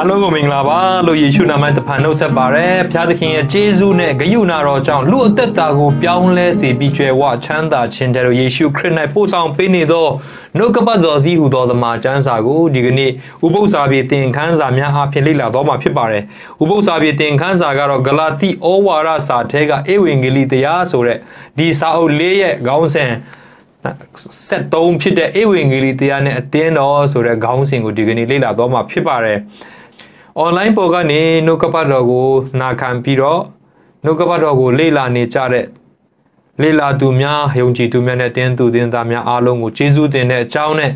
အားလုံးကိုမင်္ဂလာပါလို့ယေရှုနာမတဖန်နှုတ်ဆက်ပါရယ်ဖျားသခင်ရဲ့ကျေးဇူးနဲ့ဂရုဏာတော်ကြောင့်လူအသက်တာကိုပြောင်းလဲစေပြီးကျွယ်ဝချမ်းသာခြင်းတဲ့ယေရှုခရစ်၌ပို့ဆောင်ပေးနေသောနှုတ်ကပတ်တော်သည်ဟူသောသမာကျမ်းစာကိုဒီကနေ့ဥပုသ္စာပြေသင်ခန်းစာများအဖြစ်လေ့လာတော့မှာဖြစ်ပါတယ်ဥပုသ္စာပြေသင်ခန်းစာကတော့ဂလာတိဩဝါဒစာထဲကဧဝံဂေလိတရားဆိုတဲ့ဒီစာအုပ်လေးရဲ့ခေါင်းစဉ်73ဖြစ်တဲ့ဧဝံဂေလိတရားနဲ့အတင်းတော်ဆိုတဲ့ခေါင်းစဉ်ကိုဒီကနေ့လေ့လာတော့မှာဖြစ်ပါတယ်။ online ပေါ်ကနေနှုတ်ကပတ်တော်ကိုနာခံပြီးတော့နှုတ်ကပတ်တော်ကိုလေ့လာနေကြတဲ့လေ့လာသူများယုံကြည်သူများနဲ့တင်းသူတင်းသားများအားလုံးကိုကျေးဇူးတင်တဲ့အကြောင်းနဲ့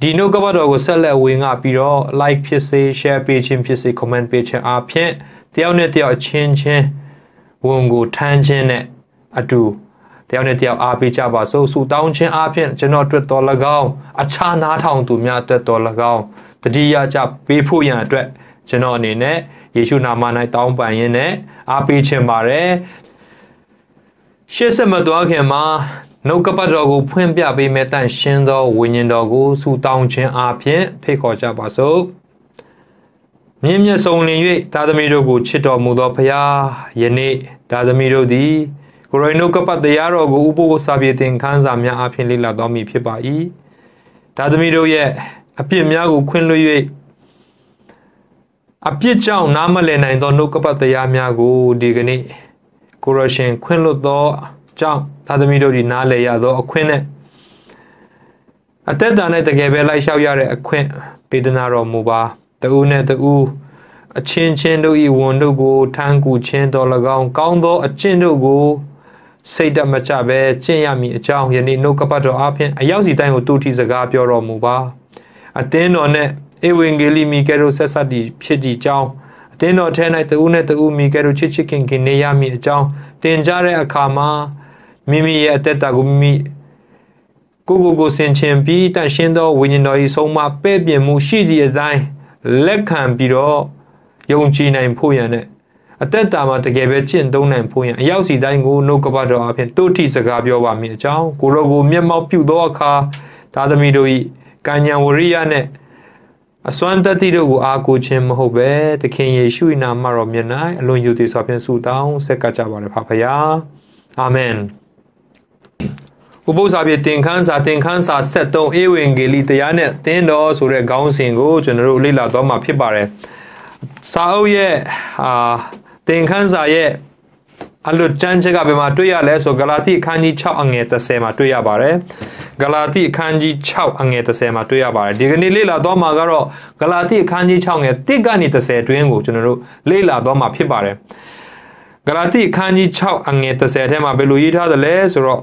ဒီနှုတ်ကပတ်တော်ကိုဆက်လက်ဝင်ငါပြီးတော့ like ဖြစ်စေ share ပေးခြင်းဖြစ်စေ comment ပေးခြင်းအားဖြင့်တယောက်နဲ့တယောက်အချင်းချင်းဝန်ကိုထမ်းခြင်းနဲ့အတူတယောက်နဲ့တယောက်အားပေးကြပါစို့ဆုတောင်းခြင်းအပြင်ကျွန်တော်အတွက်တော်၎င်းအခြားနားထောင်သူများအတွက်တော်၎င်းတတိယကြပေးဖို့ရန်အတွက် ကျွန်တော်အနေနဲ့ယေရှုနာမ၌တောင်းပန်ရင်းနဲ့အားပေးခြင်းပါတယ်ရှေ့ဆက်မသွားခင်မှာနှုတ်ကပတ်တော်ကိုဖွင့်ပြပေးမဲ့တန်ရှင်းသောဝိညာဉ်တော်ကိုဆုတောင်းခြင်းအပြင်ဖိတ်ခေါ်ကြပါစို့မြင့်မြတ်ဆုံးလင်၍သာသမီတို့ကိုချစ်တော်မူသောဖရာယနေ့သာသမီတို့သည်ကိုရိုနိုကပတ်တရားတော်ကိုဥပုသ္စာပြေသင်ခန်းစာများအဖြစ်လေ့လာတော်မူဖြစ်ပါ၏ဒါသမီးတို့ရဲ့အပြစ်များကိုခွင့်လွှတ်၍ အပြစ်ကြောင့်နားမလည်နိုင်သောနှုတ်ကပတ်တရားများကိုဒီကနေ့ကိုရရှင်ခွင့်လွှတ်သောကြောင့်ဒါသမီးတို့ဒီနားလည်ရသောအခွင့်နဲ့အသက်တာနဲ့တကယ်ပဲလိုက်လျှောက်ရတဲ့အခွင့်ပေးသနာတော်မူပါတူနဲ့တူအချင်းချင်းတို့ဤဝန်တို့ကိုထမ်းကူခြင်းတော်၎င်းကောင်းသောအကျင့်တို့ကိုစိတ်တမကြပဲကျင့်ရမည်အကြောင်းယနေ့နှုတ်ကပတ်တော်အဖင်အရောက်စီတိုင်းကိုတူတီစကားပြောတော်မူပါအသင်းတော်နဲ့ ဧဝံဂေလိမီကဲတို့ဆက်ဆက်တည်ဖြစ်တည်ကြောင်းအသင်းတော်ထဲ၌တဦးနဲ့တဦးမီကဲတို့ချစ်ချစ်ခင်ခင်နေရမည်အကြောင်းတင်ကြတဲ့အခါမှာမိမိရဲ့အသက်တာကိုမိမိကိုကိုကိုဆင်ခြင်ပြီးတန်ရှင်းသောဝိညာဉ်တော်၏ဆုံးမပဲ့ပြင်မှုရှိသည့်အတိုင်းလက်ခံပြီးတော့ယုံကြည်နိုင်ဖို့ရန်နဲ့အသက်တာမှာတကယ်ပဲကျင့်သုံးနိုင်ဖို့ရန်အရောက်စီတိုင်းကိုနှုတ်ကပတ်တော်အဖြစ်တိုးထိစကားပြောပါမည်အကြောင်းကိုရောကိုမျက်မှောက်ပြုသောအခါသာသမီတို့၏ကံဉဏ်ဝရိယနဲ့ အစွမ်းတတိတို့ကိုအားကိုးခြင်းမဟုတ်ပဲသခင်ယေရှု၏နာမတော်မြတ်၌အလွန်ယုံကြည်စွာဖြင့်ဆုတောင်းဆက်ကပ်ကြပါရဖဖရာအာမင်ဥပု္ပ္ပစာပြေသင်ခန်းစာသင်ခန်းစာ73ဧဝံဂေလိတရားနဲ့သင်တော်ဆိုတဲ့ခေါင်းစဉ်ကိုကျွန်တော်တို့လေ့လာသွားမှာဖြစ်ပါတယ်စာအုပ်ရဲ့အာသင်ခန်းစာရဲ့ အလွတ်ကျမ်းချက်ကဘယ်မှာတွေ့ရလဲဆိုဂလာတိအခန်းကြီး6အငယ်30မှာတွေ့ရပါတယ်ဂလာတိအခန်းကြီး6အငယ်30မှာတွေ့ရပါတယ်ဒီကနေ့လေ့လာသွားမှာကတော့ဂလာတိအခန်းကြီး6ငယ်1ကနေ30အတွင်းကိုကျွန်တော်တို့လေ့လာသွားမှာဖြစ်ပါတယ်ဂလာတိအခန်းကြီး6အငယ်30ထဲမှာဘယ်လိုရေးထားသလဲဆိုတော့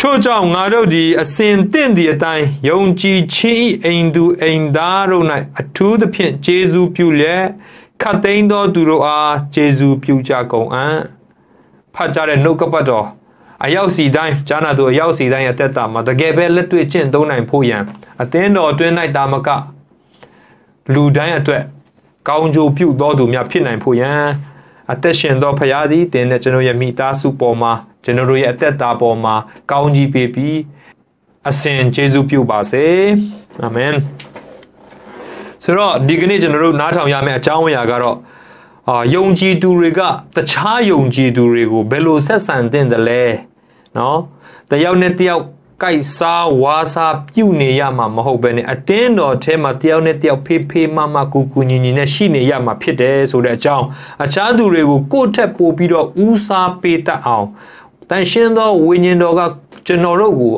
ထို့ကြောင့်ငါတို့သည်အစဉ်တင့်သည့်အတိုင်းယုံကြည်ခြင်း၏အိမ်သူအိမ်သားတို့၌အထူးသဖြင့်ကျေးဇူးပြုလျက်ခတ်သိမ်းသောသူတို့အားကျေးဇူးပြုကြကုန်အံ့ ဖတ်ကြတဲ့နှုတ်ကပတ်တော်အရောက်စီတိုင်းဂျာနာသူအရောက်စီတိုင်းအသက်တာမှာတကယ်ပဲလက်တွေ့ကျင့်သုံးနိုင်ဖို့ရန်အသင်းတော်အတွင်း၌တာမကလူတိုင်းအတွက်ကောင်းကျိုးပြုသောသူများဖြစ်နိုင်ဖို့ရန်အသက်ရှင်သောဖရာသည်တင်းနဲ့ကျွန်တော်ရဲ့မိသားစုပေါ်မှာကျွန်တော်တို့ရဲ့အသက်တာပေါ်မှာကောင်းကြီးပေးပြီးအစဉ်ကျေးဇူးပြုပါစေအာမင်ဆိုတော့ဒီကနေ့ကျွန်တော်တို့နားထောင်ရမယ့်အကြောင်းအရာကတော့ အာယုံကြည်သူတွေကတခြားယုံကြည်သူတွေကိုဘယ်လိုဆက်ဆံသင့်တယ်လဲနော်တယောက်နဲ့တယောက်ကိုက်စားဝါစားပြုတ်နေရမှာမဟုတ်ဘဲနဲ့အတင်းတော်ထဲမှာတယောက်နဲ့တယောက်ဖေးဖေးမမကူကူညီညီနဲ့ရှိနေရမှာဖြစ်တယ်ဆိုတဲ့အကြောင်းအခြားသူတွေကိုကိုယ့်ထက်ပိုပြီးတော့ဦးစားပေးတတ်အောင်တန်ရှင်းသောဝိညာဉ်တော်ကကျွန်တော်တို့ကို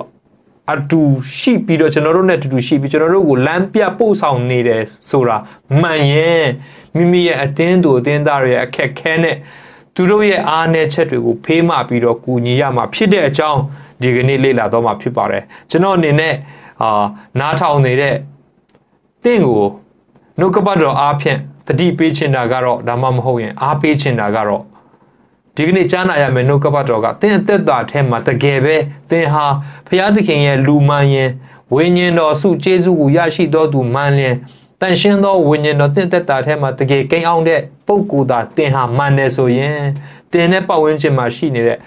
အတူရှိပြီးတော့ကျွန်တော်တို့နဲ့အတူတူရှိပြီးကျွန်တော်တို့ကိုလမ်းပြပို့ဆောင်နေတယ်ဆိုတာမှန်ရဲ့မိမိရဲ့အတင်းသူအတင်းသားတွေရဲ့အခက်ခဲနဲ့သူတို့ရဲ့အားနည်းချက်တွေကိုဖေးမပြီးတော့ကူညီရမှာဖြစ်တဲ့အကြောင်းဒီကနေ့လေ့လာတော့မှာဖြစ်ပါတယ်ကျွန်တော်အနေနဲ့အာနားထောင်နေတဲ့တင့်ကိုနှုတ်ကပတ်တော်အားဖြင့်တတိပေးချင်တာကတော့ဒါမှမဟုတ်ရင်အားပေးချင်တာကတော့ ဒီကနေ့ကြားနာရမယ်နှုတ်ကပတ်တော်ကသင်အသက်တာထဲမှာတကယ်ပဲသင်ဟာဖျားသခင်ရဲ့လူမှန်ရင်ဝိညာဉ်တော်စုကျေးဇူးကိုရရှိတော်သူမှန်လျင်တန်ရှင်းသောဝိညာဉ်တော်သင်သက်တာထဲမှာတကယ်ကိန်းအောင်တဲ့ပုဂ္ဂိုလ်သားသင်ဟာမှန်တယ်ဆိုရင်သင်နဲ့ပတ်ဝန်းကျင်မှာရှိနေတဲ့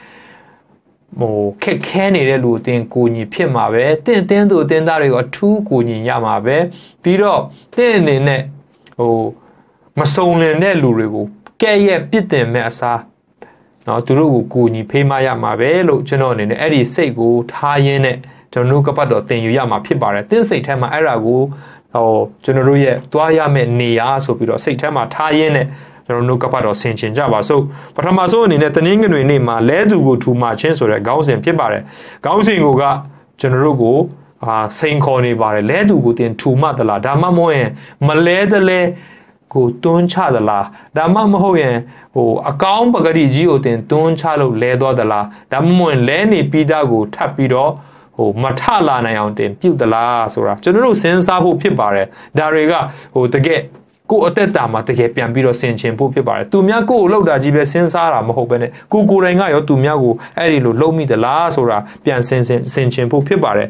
ဟိုခက်ခဲနေတဲ့လူအတင်းကိုညီဖြစ်မှာပဲတင့်အတင်းသူအတင်းသားတွေကိုအထူးကိုညီရမှာပဲပြီးတော့တင့်အနေနဲ့ဟိုမစုံလင်တဲ့လူတွေကိုကဲ့ရဲ့ပြစ်တင်မဲ့အစား နော်သူတို့ကိုကိုညီဖေးမရမှာပဲလို့ကျွန်တော်အနေနဲ့အဲ့ဒီစိတ်ကိုထားရင်းနဲ့ကျွန်တော်တို့ကပတ်တော်တင်ယူရမှာဖြစ်ပါတယ်တင့်စိတ်ထဲမှာအဲ့ဒါကိုဟိုကျွန်တော်တို့ရဲ့သွားရမယ့်နေရာဆိုပြီးတော့စိတ်ထဲမှာထားရင်းနဲ့ကျွန်တော်တို့ကပတ်တော်ဆင်ခြင်ကြပါစို့ပထမဆုံးအနေနဲ့တနင်္ဂနွေနေ့မှာလဲသူကိုထူမှချင်းဆိုတဲ့ခေါင်းစဉ်ဖြစ်ပါတယ်ခေါင်းစဉ်ကိုကကျွန်တော်တို့ကိုအာစိန်ခေါ်နေပါတယ်လဲသူကိုတင်ထူမှသလားဒါမှမဟုတ်ရင်မလဲတလဲ ကိုတွန်းချသလားဒါမှမဟုတ်ရင်ဟိုအကောင်းပဂတိကြီးကိုတင်တွန်းချလို့လဲသွားသလားဒါမှမဟုတ်ရင်လဲနေပြီးသားကိုထပ်ပြီးတော့ဟိုမထလာနိုင်အောင်တင်ပြုတ်သလားဆိုတာကျွန်တော်တို့စဉ်းစားဖို့ဖြစ်ပါတယ်ဒါတွေကဟိုတကယ်ကိုအသက်တာမှာတကယ်ပြန်ပြီးတော့ဆင်ခြင်ဖို့ဖြစ်ပါတယ်သူများကိုကိုလှုပ်တာကြီးပဲစဉ်းစားတာမဟုတ်ပဲねကိုကိုယ်တိုင်ကရောသူများကိုအဲ့ဒီလိုလှုပ်မိသလားဆိုတာပြန်ဆင်ဆင်ဆင်ခြင်ဖို့ဖြစ်ပါတယ်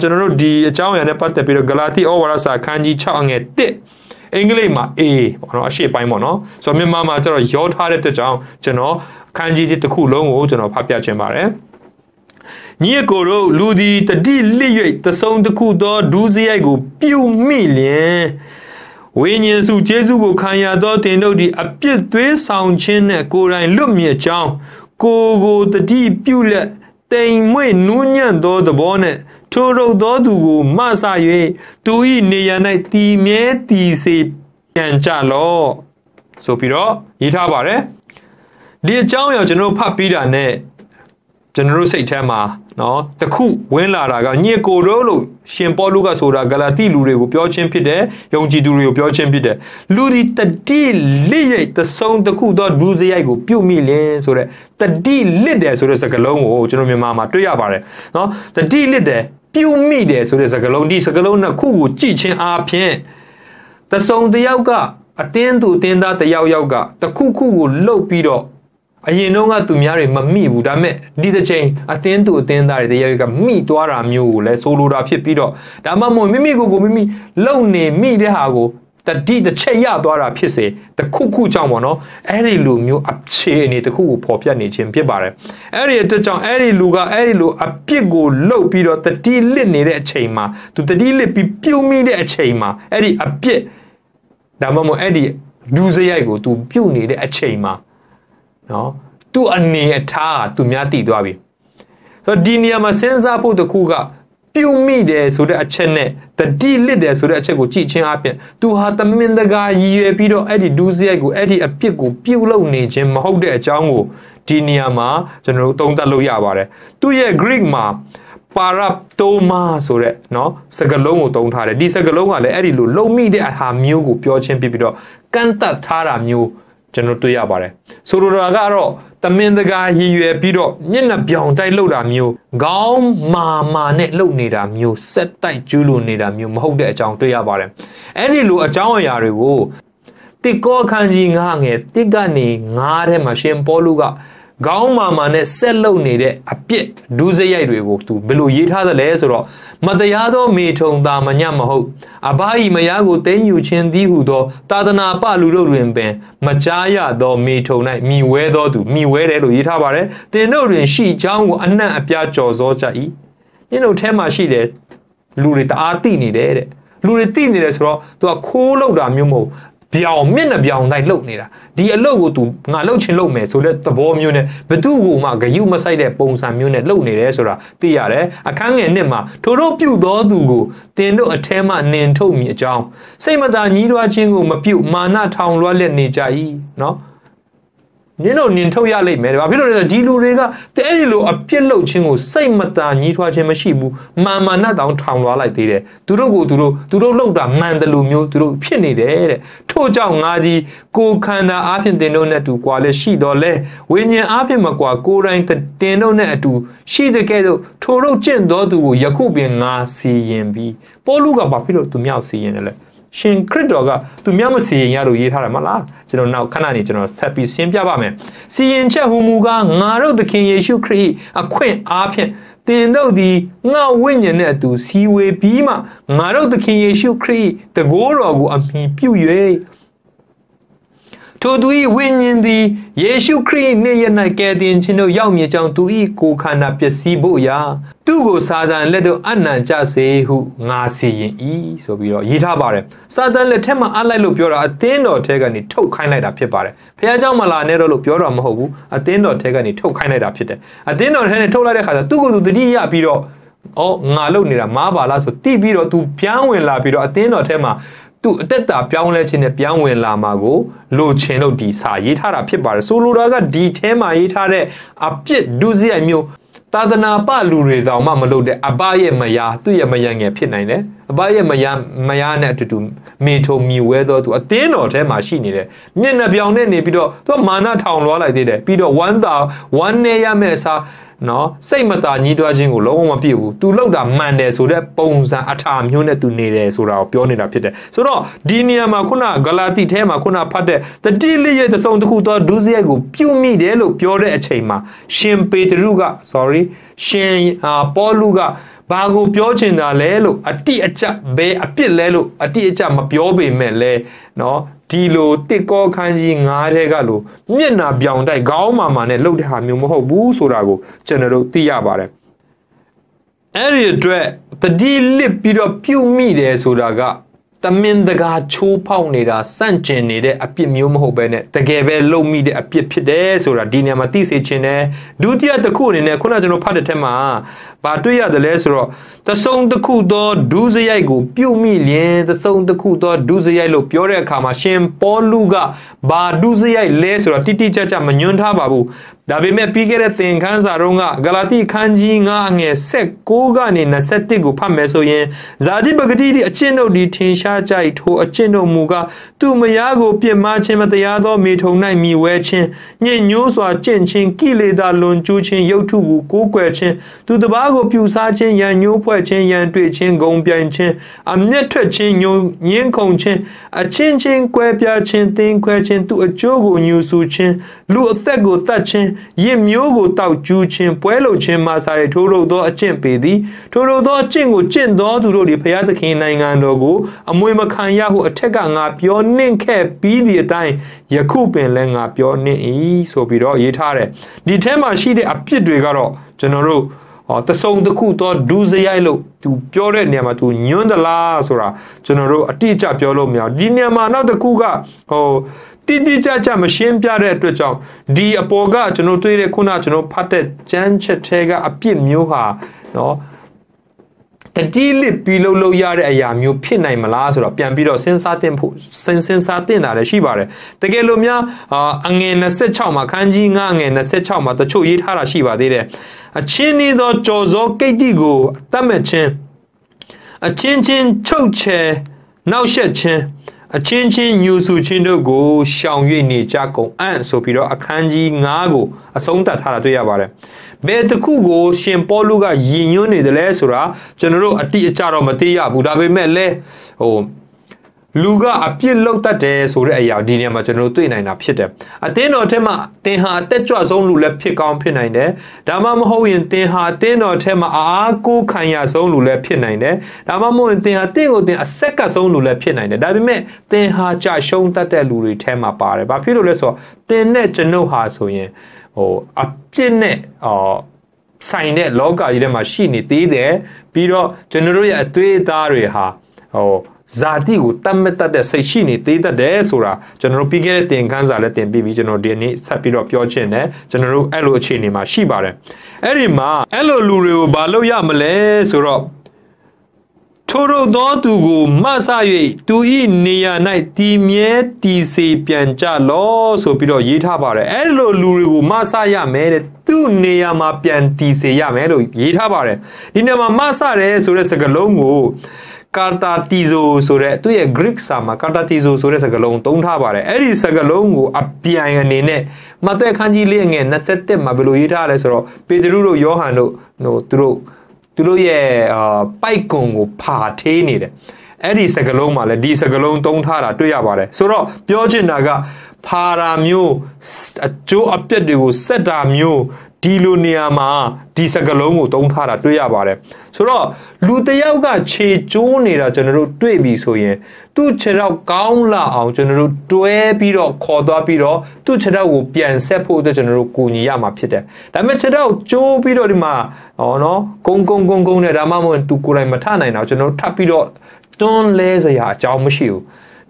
ကျွန်တော်တို့ဒီအကြောင်းအရာနဲ့ပတ်သက်ပြီးတော့ဂလာတိဩဝါဒစာခန်းကြီး6အငယ်1 အင်္ဂလိပ်မှာ A ပေါ့နော်အရှေ့ပိုင်းပေါ့နော်ဆိုတော့မြန်မာမှာကျတော့ရောထားတဲ့အတွက်ကြောင့်ကျွန်တော်အခန်းကြီးတစ်ခုလုံးကိုကျွန်တော်ဖတ်ပြချင်ပါတယ်ညီအကိုတို့လူသည်တတိလိ၍တဆုံတစ်ခုသောဒူးစရိုက်ကို ပြုတ်မိလျင်ဝိညာဉ်စုကျေးဇူးကိုခံရသောတင်တို့သည်အပြစ်သွေးဆောင်ခြင်းနှင့်ကိုယ်တိုင်လွတ်မြေကြောင်းကိုကိုတတိပြုလက်တိမ်မွေ့နူးညံ့သောသဘောနှင့် ထိုရုပ်သောသူကိုမဆ၍သူ၏နေရန်၌တည်မြဲတည်စေပြန်ကြလော့ဆိုပြီးတော့ရေးထားပါတယ်ဒီအကြောင်းအရာကျွန်တော်ဖတ်ပြီးတာနဲ့ကျွန်တော်စိတ်ထဲမှာနော်တခုဝင်လာတာကညစ်ကိုတို့လို့ရှင်ပေါလုကဆိုတာဂလာတိလူတွေကိုပြောချင်းဖြစ်တယ်ယုံကြည်သူတွေကိုပြောချင်းဖြစ်တယ်လူဒီတတိလစ်ရိတ်သဆုံးတခုသောဒူးစရိုက်ကိုပြုတ်မိလင်းဆိုတဲ့တတိလစ်တယ်ဆိုတဲ့စကားလုံးကိုကျွန်တော်မြန်မာမှာတွေ့ရပါတယ်နော်တတိလစ်တယ် ပြုတ်မိတယ်ဆိုတဲ့စကားလုံးဒီစကားလုံးနှစ်ခုကိုကြည့်ချင်းအားဖြင့်သဆုံးတယောက်ကအတင်းသူအတင်းသားတယောက်ယောက်ကတခုခုကိုလှုပ်ပြီးတော့အရင်တော့ကသူများတွေမမိဘူးဒါပေမဲ့ဒီတစ်ချိန်အတင်းသူအတင်းသားတွေတရားကမိသွားတာမျိုးကိုလဲဆိုလိုတာဖြစ်ပြီးတော့ဒါမှမဟုတ်မိမိကိုယ်ကိုမိမိလုံနေမိတဲ့ဟာကို တတိတစ်ချက်ရသွားတာဖြစ်စေတခုခုကြောင့်ပေါ့နော်အဲ့ဒီလူမျိုးအခြေအနေတခုကိုပေါ်ပြနေခြင်းဖြစ်ပါတယ်အဲ့ဒီအတွက်ကြောင့်အဲ့ဒီလူကအဲ့ဒီလူအပြစ်ကိုလှုပ်ပြီးတော့တတိလစ်နေတဲ့အချိန်မှာသူတတိလစ်ပြီးပြုံးမိတဲ့အချိန်မှာအဲ့ဒီအပြစ်ဒါမှမဟုတ်အဲ့ဒီဒူးစရိုက်ကိုသူပြုတ်နေတဲ့အချိန်မှာနော်သူ့အနေအထားကသူများတည်သွားပြီဆိုတော့ဒီနေရာမှာစဉ်းစားဖို့တခုက ပြုတ်မိတယ်ဆိုတဲ့အချက်နဲ့တတိလစ်တယ်ဆိုတဲ့အချက်ကိုကြည့်ချင်းအပြင်သူဟာသမင်တကာရည်ရွယ်ပြီးတော့အဲ့ဒီဒူးစရိုက်ကိုအဲ့ဒီအပြစ်ကိုပြုတ်လုံနေခြင်းမဟုတ်တဲ့အကြောင်းကိုဒီနေရာမှာကျွန်တော်တို့သုံးသပ်လို့ရပါတယ်သူ့ရဲ့ Greek မှာပါရပ်တိုမာဆိုတဲ့เนาะစကလုံးကိုသုံးထားတယ်ဒီစကလုံးကလည်းအဲ့ဒီလိုလုံမိတဲ့အဟာမျိုးကိုပြောချင်းပြပြီးတော့ကန့်တတ်ထားတာမျိုးကျွန်တော်တွေ့ရပါတယ်ဆိုလိုတာကတော့ တမင်တကာရည်ရွယ်ပြီးတော့မျက်နှာပြောင်တိုက်လှုပ်တာမျိုးခေါင်းမာမာနဲ့လှုပ်နေတာမျိုးစက်တိုက်ကျူးလွန်နေတာမျိုးမဟုတ်တဲ့အကြောင်းတွေ့ရပါတယ်အဲ့ဒီလိုအကြောင်းအရာတွေကိုတစ်ကောခန်းကြီး9ငယ်တစ်ကနေ9ထဲမှာရှင်ပေါလုကခေါင်းမာမာနဲ့ဆက်လုံနေတဲ့အပြစ်ဒူးစရိုက်တွေကိုသူဘယ်လိုရေးထားသလဲဆိုတော့ မတရားသောမေထုံသာမညမဟုတ်အဘဤမယားကိုသိမ်းယူခြင်းသည်ဟုသော သာသနာပလူတို့တွင်ပင် မကြားရသောမေထုံ၌မိဝဲသောသူမိဝဲတယ်လို့ရေးထားပါတယ်တင်တို့တွင်ရှိချောင်းကိုအနှံ့အပြားကြော်စောကြ၏ညတို့ထဲမှာရှိတယ်လူတွေတအားတိနေတယ်တဲ့လူတွေတိနေတယ်ဆိုတော့သူကခိုးလောက်တာမျိုးမဟုတ် ပြောင်မျက်နှာပြောင်တိုင်းလှုပ်နေတာဒီအလုပ်ကို तू ငါလှုပ်ချင်လှုပ်မယ်ဆိုတဲ့သဘောမျိုးနဲ့ဘသူ့ကိုမှဂယုမဆိုင်တဲ့ပုံစံမျိုးနဲ့လှုပ်နေတယ်ဆိုတာသိရတယ်အခန်းငယ်နှစ်မှာထိုတို့ပြုသောသူကိုတင်တို့အထဲမှနင်ထုတ်မိအကြောင်းစိတ်မသာညီးတွားခြင်းကိုမပြုမာနထောင်လွှတ်လက်နေကြ၏เนาะ နင်တို့နင်ထုတ်ရလိမ့်မယ်ဘာဖြစ်လို့လဲဆိုဒီလူတွေကတဲ့ဒီလိုအပြစ်လုပ်ခြင်းကိုစိတ်မသာညှိထွားခြင်းမရှိဘူးမာမာနတောင်ထောင်လွှားလိုက်သေးတယ်သူတို့ကိုသူတို့သူတို့လုပ်တာမှန်တယ်လို့မျိုးသူတို့ဖြစ်နေတယ်တဲ့ထို့ကြောင့်ငါဒီကိုခန္ဓာအဖြစ်တင်တို့နဲ့အတူကွာလဲရှိတော့လဲဝိညာဉ်အဖြစ်မကွာကိုယ်တိုင်တင်တို့နဲ့အတူရှိတဲ့ကဲ့သို့ထိုတို့ကျင့်တော်သူကိုယခုပင်ငါစီရင်ပြီးပေါလုကဘာဖြစ်လို့သူမြောက်စီရင်တယ်လဲ ရှင်ခရစ်တော်ကသူမြတ်မစီရင်ရလို့ရေးထားတယ်မလားကျွန်တော်နောက်ခဏနေကျွန်တော်ဆက်ပြီးရှင်းပြပါမယ်စီရင်ချက်ဟူမူကားငါတို့သခင်ယေရှုခရစ်အခွင့်အားဖြင့်တင်တို့သည်ငါဝိညာဉ်နဲ့အတူစီဝေပြီးမှငါတို့သခင်ယေရှုခရစ်တကိုးတော်ကိုအမိပြု၍ ထိုသူ၏ဝိညာဉ်သည်ယေရှုခရစ်နှင့်ရ၌ကယ်တင်ခြင်းတို့ရောက်မြကြောင်းသူ၏ကိုယ်ခန္ဓာပျက်စီးဖို့ရာသူကိုစာတန်လက်တို့အနံကြစေဟုငါစီရင်၏ဆိုပြီးတော့ရေးထားပါတယ်စာတန်လက်ထက်မှာအလိုက်လို့ပြောတာအသင်းတော်ထဲကနေထုတ်ခိုင်းလိုက်တာဖြစ်ပါတယ်ဖခင်เจ้าမလာနဲ့တော့လို့ပြောတော့မဟုတ်ဘူးအသင်းတော်ထဲကနေထုတ်ခိုင်းလိုက်တာဖြစ်တယ်အသင်းတော်ထဲကနေထုတ်လိုက်တဲ့ခါကျသူ့ကိုယ်သူတတိယပြီးတော့အော်ငါလုံနေတာမားပါလားဆိုတိပြီးတော့ तू ပြန်ဝင်လာပြီးတော့အသင်းတော်ထဲမှာ သူအသက်တာပြောင်းလဲခြင်းနဲ့ပြောင်းဝင်လာမှာကိုလိုချင်လို့ဒီစာရေးထားတာဖြစ်ပါတယ်ဆိုလိုတာကဒီထဲမှာရေးထားတဲ့အပြစ်ဒုစရိုက်မျိုးသာသနာပလူတွေတောင်မှမလုပ်တဲ့အဘရဲ့မယားသူ့ရဲ့မယံငယ်ဖြစ်နိုင်တယ်အဘရဲ့မယားမယားနဲ့အတူတူမေထုံမြဝဲတော့သူအတင်းတော်ထဲမှာရှိနေတယ်မျက်နှာပြောင်နဲ့နေပြီးတော့သူမာနထောင်လွှားလိုက်သေးတယ်ပြီးတော့ဝမ်းသာဝမ်းနေရမယ့်အစား နော်စိတ်မသာညှိတွားခြင်းကိုလုံးဝမပြည့်ဘူး။ तू လောက်တာမှန်တယ်ဆိုတဲ့ပုံစံအထာမျိုးနဲ့ तू နေတယ်ဆိုတာကိုပြောနေတာဖြစ်တယ်။ဆိုတော့ဒီနေရာမှာခုနဂလာတိထဲမှာခုနဖတ်တဲ့တတိလိရဲ့သစုံတစ်ခုသောဒုစရိုက်ကိုပြုတ်မိတယ်လို့ပြောတဲ့အချိန်မှာရှင်ပေတရုက sorry ရှင်ပေါလုကဘာကိုပြောချင်တာလဲလို့အတိအကျဘယ်အပြစ်လဲလို့အတိအကျမပြောပေမဲ့လဲเนาะ ဒီလိုတစ်ကောခန်းကြီး9ထဲကလို့မျက်နာပြောင်တိုက်ခေါင်းမာမာနဲ့လှုပ်တဲ့ဟာမျိုးမဟုတ်ဘူးဆိုတာကိုကျွန်တော်တို့သိရပါတယ်အဲ့ဒီအတွက်တတိလစ်ပြီးတော့ပြုတ်မိတယ်ဆိုတာက တမင်တကာချိုးဖောက်နေတာစန့်ကျင်နေတဲ့အပြစ်မျိုးမဟုတ်ပဲနဲ့တကယ်ပဲလုံမိတဲ့အပြစ်ဖြစ်တယ်ဆိုတာဒီနေရာမှာသိစေချင်တယ်ဒုတိယတစ်ခုအနေနဲ့ခုနကျွန်တော်ဖတ်တဲ့ထက်မှာဘာတွေ့ရတယ်လဲဆိုတော့တဆုံတစ်ခုသောဒုစရိုက်ကို ပြုတ်မိလျင်တဆုံတစ်ခုသောဒုစရိုက်လို့ပြောတဲ့အခါမှာရှင်ပေါလုကဘာဒုစရိုက်လဲဆိုတော့တိတိကျကျမညွှန်းထားပါဘူးဒါပေမဲ့ပြီးခဲ့တဲ့သင်ခန်းစာတုန်းကဂလာတိခန်းကြီး9အငယ်16ကနေ21ကိုဖတ်မယ်ဆိုရင်ဇာတိပဂတိဒီအကျင့်တို့ဒီထင်ရှားကြိုက်ထိုအကျင့်တို့မူကသူ့မယားကိုပြစ်မှားခြင်းမတရားသောမိထုံ၌မြည်ဝဲခြင်းညှဉ်းညိုးစွာကျင့်ခြင်းကိလေသာလွန်ကျူးခြင်းရုပ်ထုကိုကိုးကွယ်ခြင်းသူတစ်ပါးကိုပြူစားခြင်းရန်ညိုးဖွဲ့ခြင်းရန်တွေ့ခြင်းဂုံပြိုင်ခြင်းအမျက်ထွက်ခြင်းညှိုးညင်းခုန်ခြင်းအချင်းချင်းကွဲပြားခြင်းသင်ခွဲခြင်းသူအကျိုးကိုညူဆူခြင်းလူအသက်ကိုတတ်ခြင်းရစ်မျိုးကိုတောက်ကျူးခြင်းပွဲလုပ်ခြင်းမှစားရထိုးလို့သောအကျင့်ပေသည်ထိုလို့သောအကျင့်ကိုကျင့်သောသူတို့သည်ဘုရားသခင်နိုင်ငံတော်ကိုအမွေမွေမခံရဟုအထက်ကငါပြောနှင့်ခဲ့ပြီးဒီအတိုင်းယခုပင်လည်းငါပြောနှင့်၏ဆိုပြီးတော့ရေးထားတယ်ဒီထဲမှာရှိတဲ့အပြစ်တွေကတော့ကျွန်တော်တို့တဆုံတစ်ခုတော့ဒူးစရိုက်လို့သူပြောတဲ့နေရာမှာသူညွန်းသလားဆိုတာကျွန်တော်တို့အတိအကျပြောလို့မရဒီနေရာမှာနောက်တစ်ခုကဟိုတိတိကျကျမရှင်းပြတဲ့အတွက်ကြောင့်ဒီအပေါ်ကကျွန်တော်တွေ့တဲ့ခုနကျွန်တော်ဖတ်တဲ့ကြမ်းချက်ထဲကအပြစ်မျိုးဟာနော် တတိလစ်ပြီးလို့လို့ရတဲ့အရာမျိုးဖြစ်နိုင်မလားဆိုတော့ပြန်ပြီးတော့စဉ်းစားတင်ဖို့စဉ်းစဉ်းစားတင်တာလည်းရှိပါတယ်တကယ်လို့များအငယ်26မှာခန်းကြီး9အငယ်26မှာတချို့ရေးထားတာရှိပါသေးတယ်အချင်းဤသောကြော်စောကိတ္တိကိုတတ်မဲ့ခြင်းအချင်းချင်းချုပ်ချယ်နောက်ဆက်ခြင်း အချင်းချင်းညူဆူခြင်းတို့ကိုရှောင်၍နေကြကုန်အံ့ဆိုပြီးတော့အခန်းကြီး9ကိုအဆုံးသတ်ထားတာတွေ့ရပါတယ်။ဘယ်တစ်ခုကိုရှင်ပေါလုကယဉ်ညွှန်းနေတယ်လဲဆိုတာကျွန်တော်တို့အတိအကျတော့မသိရဘူးဒါပေမဲ့လဲဟို လူကအပြစ်လောက်တတ်တယ်ဆိုတဲ့အရာဒီနေရာမှာကျွန်တော်တို့တွေ့နိုင်တာဖြစ်တယ်အသင်းတော်ထဲမှာသင်ဟာအသက်ကြွဆုံးလူလည်းဖြစ်ကောင်းဖြစ်နိုင်တယ်ဒါမှမဟုတ်ရင်သင်ဟာအသင်းတော်ထဲမှာအားကိုးခံရဆုံးလူလည်းဖြစ်နိုင်တယ်ဒါမှမဟုတ်ရင်သင်ဟာတင့်ကိုသင်အဆက်ကဆုံးလူလည်းဖြစ်နိုင်တယ်ဒါပေမဲ့သင်ဟာကြာရှုံးတတ်တဲ့လူတွေထဲမှာပါတယ်ဘာဖြစ်လို့လဲဆိုတော့သင်နဲ့ကျွန်ုပ်ဟာဆိုရင်ဟိုအပြစ်နဲ့အော်ဆိုင်တဲ့လောကကြီးထဲမှာရှိနေသေးတယ်ပြီးတော့ကျွန်တော်တို့ရဲ့အသွေးအသားတွေဟာဟို ဇာတိကိုတတ်မဲ့တတ်တဲ့စိတ်ရှိနေသေးတတ်တယ်ဆိုတာကျွန်တော်တို့ပြီးခဲ့တဲ့သင်ခန်းစာလည်းသင်ပြီးပြီးကျွန်တော်ဒီနေ့ဆက်ပြီးတော့ပြောချင်တယ်ကျွန်တော်တို့အဲ့လိုအခြေအနေမှာရှိပါတယ်အဲ့ဒီမှာအဲ့လိုလူတွေကိုဘာလို့ရမလဲဆိုတော့ထိုတို့သောသူကိုမဆ၍သူဤနေရာ၌တည်မြဲတည်စေပြန်ကြလောဆိုပြီးတော့ရေးထားပါတယ်အဲ့လိုလူတွေကိုမဆရမယ်တဲ့သူ့နေရာမှာပြန်တည်စေရမယ်လို့ရေးထားပါတယ်ဒီနေရာမှာမဆတယ်ဆိုတဲ့စကားလုံးကို ကာတာတီဇိုဆိုတဲ့သူ့ရဲ့ Greek စာမှာကာတာတီဇိုဆိုတဲ့စကားလုံးသုံးထားပါတယ်အဲ့ဒီစကားလုံးကိုအပြိုင်အနေနဲ့မသက်ခန်းကြီးလေးငယ်27မှာဘယ်လိုရေးထားလဲဆိုတော့ပေတရုတို့ယောဟန်တို့ဟိုသူတို့သူတို့ရဲ့ပိုက်ကွန်ကိုဖာထေးနေတယ်အဲ့ဒီစကလုံးမှာလည်းဒီစကလုံးသုံးထားတာတွေ့ရပါတယ်ဆိုတော့ပြောချင်တာကဖာရာမျိုးအကျိုးအပြက်တွေကိုစက်တာမျိုး ဒီလိုနေရာမှာဒီစကလုံးကိုသုံးထားတာတွေ့ရပါတယ်ဆိုတော့လူတယောက်ကခြေကျိုးနေတာကျွန်တော်တို့တွေ့ပြီဆိုရင်သူ့ခြေထောက်ကောင်းလာအောင်ကျွန်တော်တို့တွဲပြီးတော့ခေါ်သွားပြီးတော့သူ့ခြေထောက်ကိုပြန်ဆက်ဖို့အတွက်ကျွန်တော်တို့ကူညီရမှာဖြစ်တယ်ဒါပေမဲ့ခြေထောက်ကျိုးပြီးတော့ဒီမှာဟောနော်ဂုံဂုံဂုံဂုံနဲ့ဒါမှမဟုတ်သူကိုယ်တိုင်မထနိုင်တော့ကျွန်တော်တို့ထပ်ပြီးတော့တွန်းလဲစရာအကြောင်းမရှိဘူး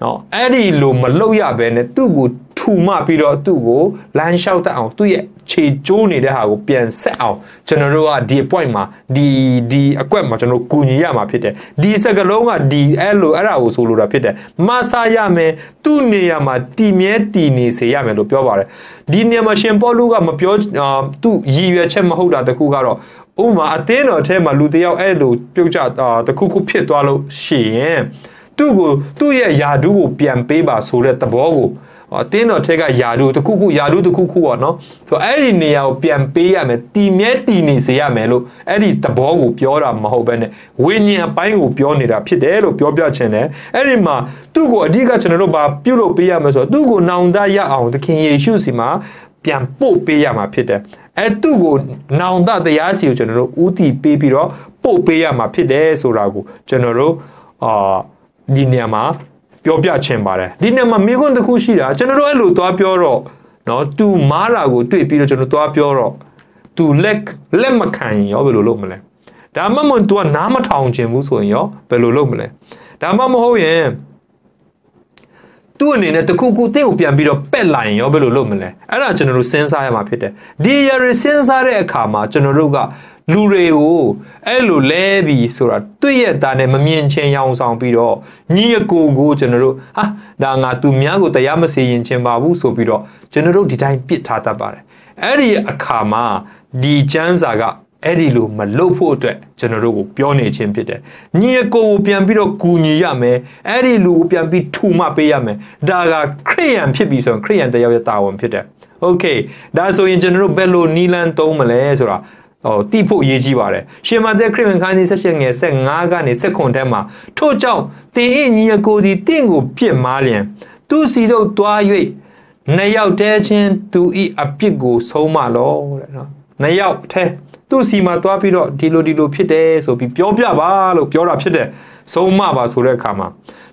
နော်အဲ့ဒီလိုမလုပ်ရဘဲနဲ့သူ့ကို ထူမပြီးတော့သူ့ကိုလမ်းလျှောက်တတ်အောင်သူ့ရဲ့ခြေကျိုးနေတဲ့ဟာကိုပြန်ဆက်အောင်ကျွန်တော်တို့ကဒီ point မှာဒီဒီအကွက်မှာကျွန်တော်ကူညီရမှာဖြစ်တယ်ဒီစကလုံးကဒီအဲ့လိုအဲ့ဒါကိုဆိုလိုတာဖြစ်တယ်မဆာရမယ်သူ့နေရာမှာတည်မြဲတည်နေစေရမယ်လို့ပြောပါတယ်ဒီနေရာမှာရှင်ပေါလုကမပြောသူ့ရည်ရွယ်ချက်မဟုတ်တာတခုကတော့ဥပမာအသင်းတော်ထဲမှာလူတယောက်အဲ့လိုပြုတ်ကျတခုခုဖြစ်သွားလို့ရှိရင်သူ့ကိုသူ့ရဲ့ယာဒူးကိုပြန်ပေးပါဆိုတဲ့သဘောကို အတင်းတော်ထက်ကယာဒူးတခုခုယာဒူးတခုခုပေါ့နော်ဆိုအဲ့ဒီနေရာကိုပြန်ပေးရမယ်တီမြဲတီနေစေရမယ်လို့အဲ့ဒီသဘောကိုပြောတာမဟုတ်ဘဲနဲ့ဝိညာဉ်အပိုင်းကိုပြောနေတာဖြစ်တယ်လို့ပြောပြချင်တယ်အဲ့ဒီမှာသူ့ကိုအဓိကကျွန်တော်တို့ဘာပြုလုပ်ပေးရမလဲဆိုတော့သူ့ကိုနောင်တရအောင်သခင်ယေရှုစီမှာပြန်ပို့ပေးရမှာဖြစ်တယ်အဲသူ့ကိုနောင်တတရားစီကိုကျွန်တော်တို့ဥတီပေးပြီးတော့ပို့ပေးရမှာဖြစ်တယ်ဆိုတာကိုကျွန်တော်တို့အာဒီနေရာမှာ ပြောပြချင်ပါတယ်ဒီနေရာမှာမိခွန်းတစ်ခုရှိတာကျွန်တော်တို့အဲ့လိုသွားပြောတော့နော်သူမားတာကိုတွေ့ပြီးတော့ကျွန်တော်သွားပြောတော့သူလက်လက်မခံရင်ရောဘယ်လိုလုပ်မလဲဒါမှမဟုတ် तू ကနားမထောင်ခြင်းဘူးဆိုရင်ရောဘယ်လိုလုပ်မလဲဒါမှမဟုတ်ရင်သူ့အနေနဲ့တခုခုတင့်ကိုပြန်ပြီးတော့ပက်လာရင်ရောဘယ်လိုလုပ်မလဲအဲ့ဒါကျွန်တော်တို့စဉ်းစားရမှာဖြစ်တယ်ဒီရရစဉ်းစားတဲ့အခါမှာကျွန်တော်တို့က လူတွေကိုအဲ့လိုလဲပြီးဆိုတာတွေ့ရတာနဲ့မမြင်ချင်းရောင်ဆောင်ပြီးတော့ညီအကိုကိုကျွန်တော်တို့ဟာဒါငါသူများကိုတရားမစီရင်ခြင်းပါဘူးဆိုပြီးတော့ကျွန်တော်တို့ဒီတိုင်းပြစ်ထားတတ်ပါတယ်အဲ့ဒီအခါမှာဒီကျမ်းစာကအဲ့ဒီလိုမလုပ်ဖို့အတွက်ကျွန်တော်တို့ကိုပြောနေခြင်းဖြစ်တယ်။ညီအကိုကိုပြန်ပြီးတော့ကူညီရမယ်။အဲ့ဒီလူကိုပြန်ပြီးထူမပေးရမယ်။ဒါကခရိယန်ဖြစ်ပြီဆိုရင်ခရိယန်တယောက်ရဲ့တာဝန်ဖြစ်တယ်။ Okay ဒါဆိုရင်ကျွန်တော်တို့ဘယ်လိုနီလန်သုံးမလဲဆိုတာ ဟိုတိဖို့အရေးကြီးပါတယ်ရှင်မသက်ခရစ်ဝင်ခန်းကြီးဆက်ရှင်ငယ်ဆက်5ကနေဆက်ခွန်ထဲမှာထို့ကြောင့်တင်၏ညီအကိုဒီတင့်ကိုပြစ်မားလျင်သူစီတို့တွား၍နှစ်ယောက်တည်းချင်းသူဤအပြစ်ကိုဆုံးမလောတဲ့နော်နှစ်ယောက်တည်းသူ့စီမှာတွားပြီးတော့ဒီလိုဒီလိုဖြစ်တယ်ဆိုပြီးပြောပြပါလို့ပြောတာဖြစ်တယ်ဆုံးမပါဆိုတဲ့အခါမှာ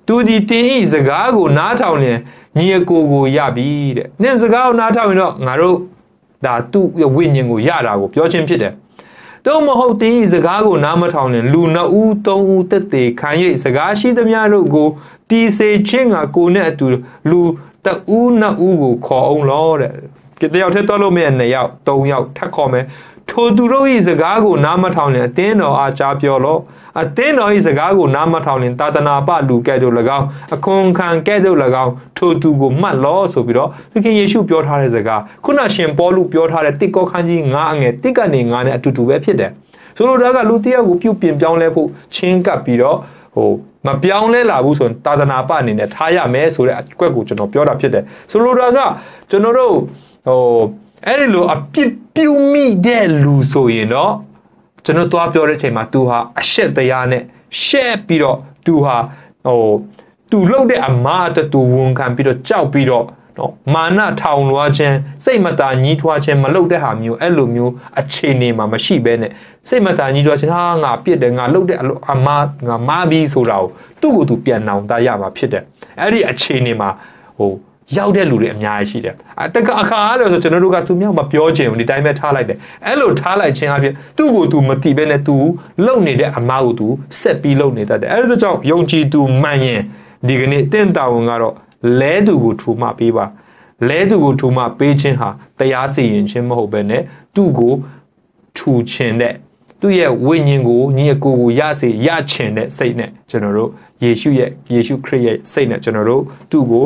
သူဒီတင်ဤစကားကိုနားထောင်ရင်ညီအကိုကိုရပြီတဲ့နင့်စကားကိုနားထောင်ရင်တော့ငါတို့ ဒါသူ့ဝိညာဉ်ကိုရတာကိုပြောခြင်းဖြစ်တယ်တော့မဟုတ်တင်းစကားကိုနားမထောင်ရင်လူနှစ်ဦးသုံးဦးတက်သေးခံ၍စကားရှိသမျှတို့ကိုတီစေချင်းကကိုနဲ့အတူလူတဦးနှစ်ဦးကိုခေါ်အောင်လို့တဲ့ကြတယောက်ထက်တော့လို့မရနှစ်ယောက်သုံးယောက်ထပ်ခေါ်မယ် ထိုသူတို့၏စကားကိုနားမထောင်ရင်အတင်းတော်အားကြားပြောလို့အတင်းတော်၏စကားကိုနားမထောင်ရင်တာသနာပလူကဲ့သို့၎င်းအခွန်ခံကဲ့သို့၎င်းထိုသူကိုမှတ်လို့ဆိုပြီးတော့သခင်ယေရှုပြောထားတဲ့စကားခုနရှင်ပေါလုပြောထားတဲ့တစ်ကောခန်းကြီး9အငယ်တစ်ကနေ9နဲ့အတူတူပဲဖြစ်တယ်ဆိုလိုတာကလူတယောက်ကိုပြုပြင်ပြောင်းလဲဖို့ချင်းကပ်ပြီးတော့ဟိုမပြောင်းလဲလာဘူးဆိုရင်တာသနာပအနေနဲ့ထားရမယ်ဆိုတဲ့အကွက်ကိုကျွန်တော်ပြောတာဖြစ်တယ်ဆိုလိုတာကကျွန်တော်တို့ဟိုအဲ့ဒီလိုအပြစ် ပြုမိတဲ့လူဆိုရင်တော့ကျွန်တော်သွားပြောတဲ့အချိန်မှာ तू ဟာအရှက်တရားနဲ့ရှက်ပြီးတော့ तू ဟာဟို तू လှုပ်တဲ့အမားအတွက် तू ဝန်ခံပြီးတော့ကြောက်ပြီးတော့နော်မာနထောင်လွှားခြင်းစိတ်မသာညှိထွားခြင်းမလုပ်တဲ့ဟာမျိုးအဲ့လိုမျိုးအခြေအနေမှာမရှိဘဲနဲ့စိတ်မသာညှိထွားခြင်းဟာငါပြစ်တယ်ငါလုပ်တဲ့အမားငါမားပြီးဆိုတာကိုသူ့ကိုယ်သူပြန်နောင်တရမှာဖြစ်တယ်အဲ့ဒီအခြေအနေမှာဟို ရောက်တဲ့လူတွေအများကြီးရှိတယ်အတကအခါအားလို့ဆိုကျွန်တော်တို့ကသူမြောက်မပြောချင်ဘူးဒီတိုင်းပဲထားလိုက်တယ်အဲ့လိုထားလိုက်ခြင်းအပြင်သူ့ကိုသူမတိပဲနဲ့သူလုံနေတဲ့အမားကိုသူဆက်ပြီးလုံနေတတ်တယ်အဲ့ဒါကြောင့်ယုံကြည်သူမှန်ရင်ဒီကနေ့တင့်တာဝန်ကတော့လဲသူကိုထူမှပေးပါလဲသူကိုထူမှပေးခြင်းဟာတရားစီရင်ခြင်းမဟုတ်ပဲနဲ့သူ့ကိုထူခြင်းတဲ့သူ့ရဲ့ဝိညာဉ်ကိုညီအကိုကိုရစေရချင်တဲ့စိတ်နဲ့ကျွန်တော်တို့ယေရှုရဲ့ယေရှုခရစ်ရဲ့စိတ်နဲ့ကျွန်တော်တို့သူ့ကို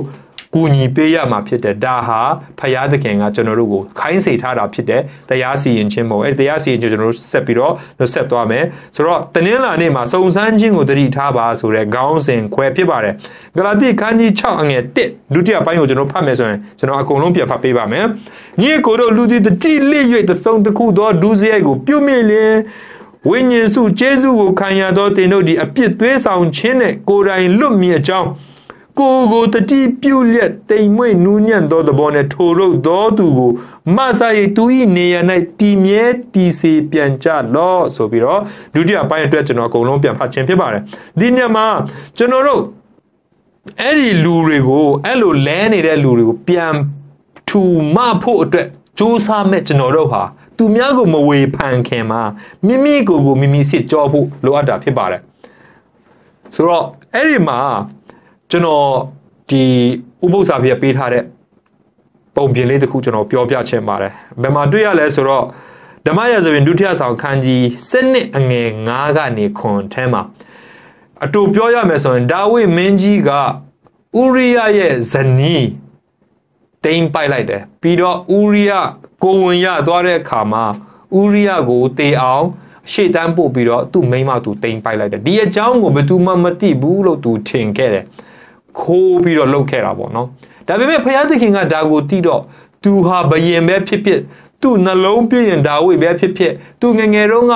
ကူညီပေးရမှာဖြစ်တယ်ဒါဟာဖရာသခင်ကကျွန်တော်တို့ကိုခိုင်းစေထားတာဖြစ်တယ်တရားစီရင်ခြင်းမို့အဲတရားစီရင်ခြင်းကျွန်တော်တို့ဆက်ပြီးတော့ဆက်သွားမယ်ဆိုတော့တနင်္လာနေ့မှာစုံစမ်းခြင်းကိုတတိထားပါဆိုတဲ့ခေါင်းစဉ်ခွဲဖြစ်ပါတယ်ဂလာတိခန်းကြီး6အငယ်1ဒုတိယပိုင်းကိုကျွန်တော်ဖတ်မယ်ဆိုရင်ကျွန်တော်အကုန်လုံးပြန်ဖတ်ပေးပါမယ်ညီကိုတို့လူသည်တတိလိ၍တစုံတစ်ခုသောဒုစရိုက်ကိုပြုမြင့်လျင်ဝိညာဉ်စုကျေးဇူးကိုခံရသောတင်တို့သည်အပြစ်သွေးဆောင်ခြင်းနဲ့ကိုယ်တိုင်လွတ်မြေအကြောင်း ကိုကိုတတိပြုတ်လက်တိမ်မွေ့နူးညံ့သောသဘောနဲ့ထိုရုပ်သောသူကိုမဆာရိသူ၏နေရ၌တည်မြဲတည်စေပြန်ကြလော့ဆိုပြီးတော့ဒုတိယပိုင်းအတွက်ကျွန်တော်အကုန်လုံးပြန်ဖတ်ခြင်းဖြစ်ပါတယ်ဒီညမှာကျွန်တော်တို့အဲ့ဒီလူတွေကိုအဲ့လိုလဲနေတဲ့လူတွေကိုပြန်ထူမဖို့အတွက်စူးစမ်းမဲ့ကျွန်တော်တို့ဟာသူများကိုမဝေဖန်ခင်မှာမိမိကိုယ်ကိုမိမိစစ်ကြောဖို့လိုအပ်တာဖြစ်ပါတယ်ဆိုတော့အဲ့ဒီမှာ ကျွန်တော်ဒီဥပု္ပ္ပစာပြပေးထားတဲ့ပုံပြင်လေးတစ်ခုကျွန်တော်ပြောပြချင်ပါတယ်ဘယ်မှာတွေ့ရလဲဆိုတော့ဓမ္မရာဇဝင်ဒုတိယဆောင်ခန်းကြီး7အငယ်9ကနေခွန်ထဲမှာအတူပြောရမယ်ဆိုရင်ဒါဝိမင်းကြီးကဥရိယရဲ့ဇနီးတိမ်ပိုက်လိုက်တယ်ပြီးတော့ဥရိယကိုဝင်ရသွားတဲ့အခါမှာဥရိယကိုတေအောင်ရှေ့တန်းပို့ပြီးတော့သူ့မိန်းမသူတိမ်ပိုက်လိုက်တယ်ဒီအကြောင်းကိုဘယ်သူမှမသိဘူးလို့သူထင်ခဲ့တယ် ခိုးပြီးတော့လှုပ်ခဲ့တာပေါ့နော်ဒါပေမဲ့ဘုရားသခင်ကဒါကိုသိတော့သူဟာဘယင်ပဲဖြစ်ဖြစ်သူ့နှလုံးပြည့်ရင်ဒါဝိပဲဖြစ်ဖြစ်သူငငယ်တုန်းက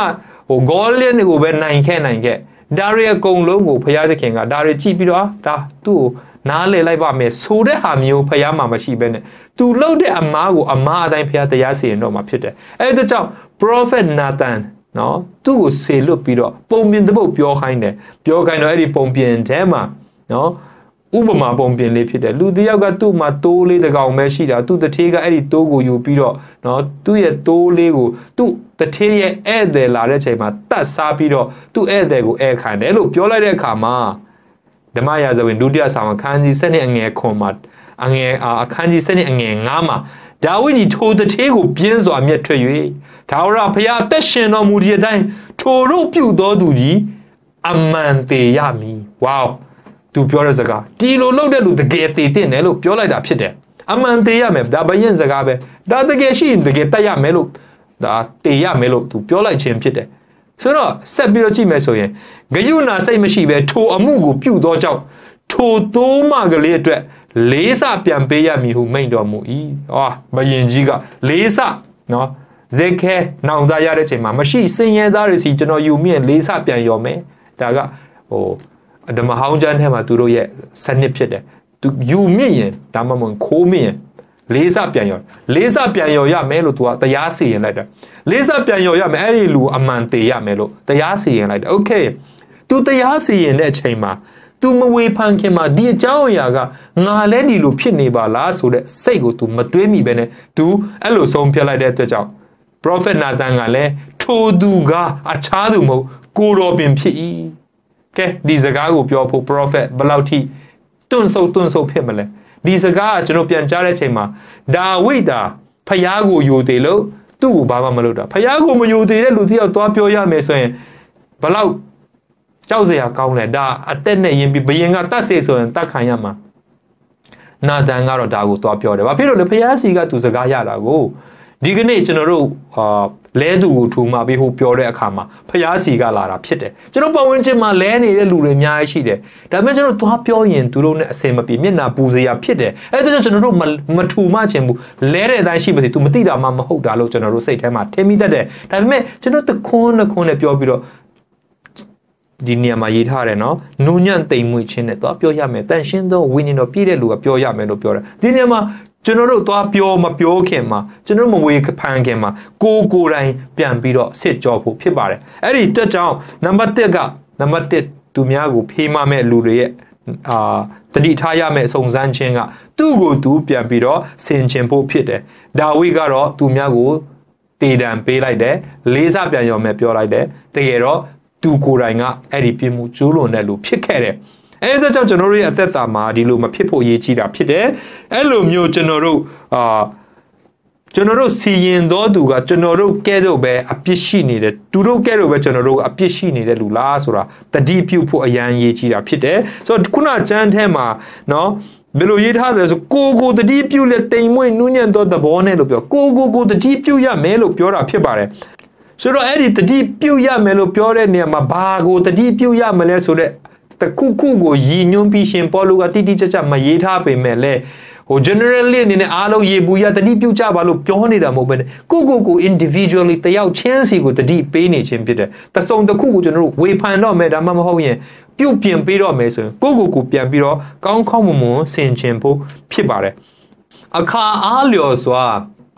ဟိုဂေါလျက်ကိုပဲနိုင်ခဲ့နိုင်ခဲ့ဒါရီအကုန်လုံးကိုဘုရားသခင်ကဒါရီကြည့်ပြီးတော့ဒါသူ့ကိုနားလေလိုက်ပါမယ်ဆိုတဲ့ဟာမျိုးဖះမှာမရှိဘဲနဲ့သူလှုပ်တဲ့အမားကိုအမားအတိုင်းဖះတရားစီရင်တော့မှာဖြစ်တယ်အဲဒါကြောင့် prophet Nathan နော်သူ့ကိုဆေလွတ်ပြီးတော့ပုံပြင်တပုတ်ပြောခိုင်းတယ်ပြောခိုင်းတော့အဲ့ဒီပုံပြင်ထဲမှာနော် ဥပမာပုံပြင်လေးဖြစ်တယ်လူတယောက်ကသူ့မှာတိုးလေးတကောင်ပဲရှိတာသူ့တထေးကအဲ့ဒီတိုးကိုယူပြီးတော့နော်သူ့ရဲ့တိုးလေးကိုသူ့တထေးရဲ့ဧည့်သည်လာတဲ့ချိန်မှာတတ်စားပြီးတော့သူ့ဧည့်သည်ကိုဧည့်ခံတယ်လို့ပြောလိုက်တဲ့အခါမှာဓမ္မရာဇဝင်ဒုတိယဆောင်အခန်းကြီး7နှစ်အငယ်ခွန်မှာအငယ်အခန်းကြီး7နှစ်အငယ်9မှာဒါဝိဒ်ကြီးထိုတထေးကိုပြင်းစွာမြက်ထွက်၍ဒါဝရဖျားတက်ရှင်တော်မူသည့်အတိုင်းထိုတို့ပြုသောသူကြီးအမှန်သေးရမည်ဝေါ သူပြောတဲ့စကားဒီလိုလုပ်တဲ့လူတကယ်တည်တဲ့တယ်လို့ပြောလိုက်တာဖြစ်တယ်အမှန်သေးရမယ်ဒါဘယင်စကားပဲဒါတကယ်ရှိရင်တကယ်တတ်ရမယ်လို့ဒါတည်ရမယ်လို့သူပြောလိုက်ခြင်းဖြစ်တယ်ဆိုတော့ဆက်ပြီးတော့ကြည့်မယ်ဆိုရင်ဂယုဏစိတ်မရှိပဲထိုအမှုကိုပြုသောကြောင့်ထိုသိုးမကလေးအတွက်လေးစပြန်ပေးရမည်ဟုမိန့်တော်မူ၏ဟောဘယင်ကြီးကလေးစနော်ဇေခဲနောင်သားရတဲ့ချိန်မှာမရှိစင်ရဲသားတွေစီကျွန်တော်ယူမြင့်လေးစပြန်ရော်မယ်ဒါကဟို ဓမ္မဟောင်းကျမ်းထဲမှာသူတို့ရဲ့စနစ်ဖြစ်တယ်သူယူမြင့်ရင်ဒါမှမဟုတ်ခိုးမြင့်ရင်လေးစပြန်ရော်လေးစပြန်ရော်ရမယ်လို့သူကတရားစီရင်လိုက်တယ်လေးစပြန်ရော်ရမယ်အဲ့ဒီလူအမှန်တေရမယ်လို့တရားစီရင်လိုက်တယ်โอเคသူတရားစီရင်တဲ့အချိန်မှာသူမဝေဖန်ခင်မှာဒီအကြောင်းအရာကငါလဲဒီလိုဖြစ်နေပါလားဆိုတဲ့စိတ်ကို तू မတွေးမိပဲနဲ့ तू အဲ့လိုဆုံးဖြတ်လိုက်တဲ့အတွက်ကြောင့် prophet Nathan ကလည်းထိုသူကအခြားသူမဟုတ်ကိုတော်ပင်ဖြစ်၏ ကဲဒီစကားကိုပြောဖို့ prophet ဘယ်လောက်ထိတွန့်ဆုတ်တွန့်ဆုတ်ဖြစ်မလဲဒီစကားကကျွန်တော်ပြန်ကြားတဲ့ချိန်မှာဒါဝိတာဖျားကိုယူတယ်လို့သူ့ကိုဘာမှမလုပ်တာဖျားကိုမယူသေးတဲ့လူတယောက်သွားပြောရမယ်ဆိုရင်ဘလောက်ကြောက်စရာကောင်းလဲဒါအသက်နဲ့ယင်ပြီးဘယင်ကတတ်စေဆိုရင်တတ်ခံရမှာနာသန်ကတော့ဒါကိုသွားပြောတယ်ဘာဖြစ်လို့လဲဖျားစီကသူစကားရတာကို ဒီကနေ့ကျွန်တော်တို့အာလဲသူကိုထူမှပေးဖို့ပြောတဲ့အခါမှာဖျားစီကလာတာဖြစ်တယ်ကျွန်တော်ပတ်ဝန်းကျင်မှာလဲနေတဲ့လူတွေအများကြီးရှိတယ်ဒါပေမဲ့ကျွန်တော်သွားပြောရင်သူတို့နဲ့အစင်မပြေမျက်နာပူစရာဖြစ်တယ်အဲဒါကြောင့်ကျွန်တော်တို့မထူမှချင်ဘူးလဲတဲ့အတိုင်းရှိပါစေ तू မသိတာမှမဟုတ်တာလို့ကျွန်တော်တို့စိတ်ထဲမှာထင်မိတတ်တယ်ဒါပေမဲ့ကျွန်တော်တခွန်းတခွန်းနဲ့ပြောပြီးတော့ဒီနေရာမှာရေးထားတယ်နော်နူးညံ့တိမ်မွေ့ခြင်းနဲ့သွားပြောရမယ်တန်ရှင်းသောဝိညာဉ်တော်ပြည့်တဲ့လူကပြောရမယ်လို့ပြောတယ်ဒီနေရာမှာကျွန်တော်တို့သွားပြောမပြောခင်မှာကျွန်တော်မဝေဖန်ခင်မှာကိုကိုယ်တိုင်ပြန်ပြီးတော့စစ်ကြောဖို့ဖြစ်ပါတယ်အဲ့ဒီတက်ကြောင်နံပါတ်1ကနံပါတ်1သူများကိုဖေးမမဲ့လူတွေရဲ့အာတတိထားရမယ့်စုံစမ်းခြင်းကသူ့ကိုသူပြန်ပြီးတော့ဆင်ခြင်ဖို့ဖြစ်တယ်ဒါဝိကတော့သူများကိုတေတံပေးလိုက်တယ်လေးစားပြန်ရောမယ်ပြောလိုက်တယ်တကယ်တော့သူကိုယ်တိုင်ကအဲ့ဒီပြင်းမှုကျူးလွန်တဲ့လူဖြစ်ခဲ့တယ် အဲဒါကြောင့်ကျွန်တော်တို့ရဲ့အသက်တာမှာဒီလိုမဖြစ်ဖို့အရေးကြီးတာဖြစ်တယ်အဲ့လိုမျိုးကျွန်တော်တို့အာကျွန်တော်တို့စီရင်တော်သူကကျွန်တော်တို့ကဲတော့ပဲအပြစ်ရှိနေတယ်သူတို့ကဲတော့ပဲကျွန်တော်တို့အပြစ်ရှိနေတဲ့လူလားဆိုတာတတိပြုဖို့အရန်ရေးကြီးတာဖြစ်တယ်ဆိုတော့ခုနကျမ်းထဲမှာเนาะဘယ်လိုရေးထားတယ်ဆိုကိုကိုတတိပြုလက်တိမ်မွေ့နူးညံ့သောသဘောနဲ့လို့ပြောကိုကိုကိုတတိပြုရမယ်လို့ပြောတာဖြစ်ပါတယ်ဆိုတော့အဲ့ဒီတတိပြုတ်ရမယ်လို့ပြောတဲ့နေရာမှာဘာကိုတတိပြုတ်ရမလဲဆိုတော့ တခုခုကိုရည်ညွှန်းပြီးရှင်ပေါလုကတိတိကျကျမရေးထားပေမဲ့လေဟို generally အနေနဲ့အားလုံးရေဘူးရတတိပြုတ်ကြပါလို့ပြောနေတာမဟုတ်ဘဲနဲ့ကိုကိုကို individually တယောက်ချင်းစီကိုတတိပေးနေခြင်းဖြစ်တယ်တစုံတစ်ခုကိုကျွန်တော်တို့ဝေဖန်တော့မယ်ဒါမှမဟုတ်ရင်ပြုတ်ပြင်ပေးတော့မယ်ဆိုရင်ကိုကိုကိုပြန်ပြီးတော့ကောင်းကောင်းမွန်မွန်ဆင်ခြင်ဖို့ဖြစ်ပါတယ်အခါအားလျော်စွာ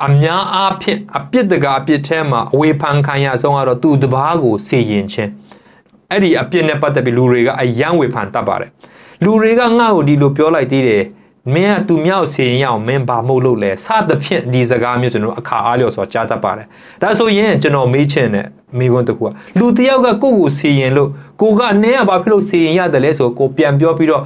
အများအားဖြင့်အပြစ်တကာအပြစ်ထဲမှာအဝေဖန်ခံရဆုံးကတော့သူတပားကိုစီရင်ခြင်း အဲ့ဒီအပြစ်နဲ့ပတ်သက်ပြီးလူတွေကအယံဝေဖန်တတ်ပါတယ်လူတွေကငါ့ကိုဒီလိုပြောလိုက်သေးတယ်မင်းကသူမြောက်စီရင်ရအောင်မင်းဘာမို့လို့လဲစသဖြင့်ဒီစကားမျိုးကျွန်တော်အခါအားလျော်စွာကြားတတ်ပါတယ်ဒါဆိုရင်ကျွန်တော်မေးချင်တဲ့မိခွန်းတစ်ခုကလူတယောက်ကကိုယ့်ကိုစီရင်လို့ကိုကနင်းကဘာဖြစ်လို့စီရင်ရတယ်လဲဆိုကိုပြန်ပြောပြီးတော့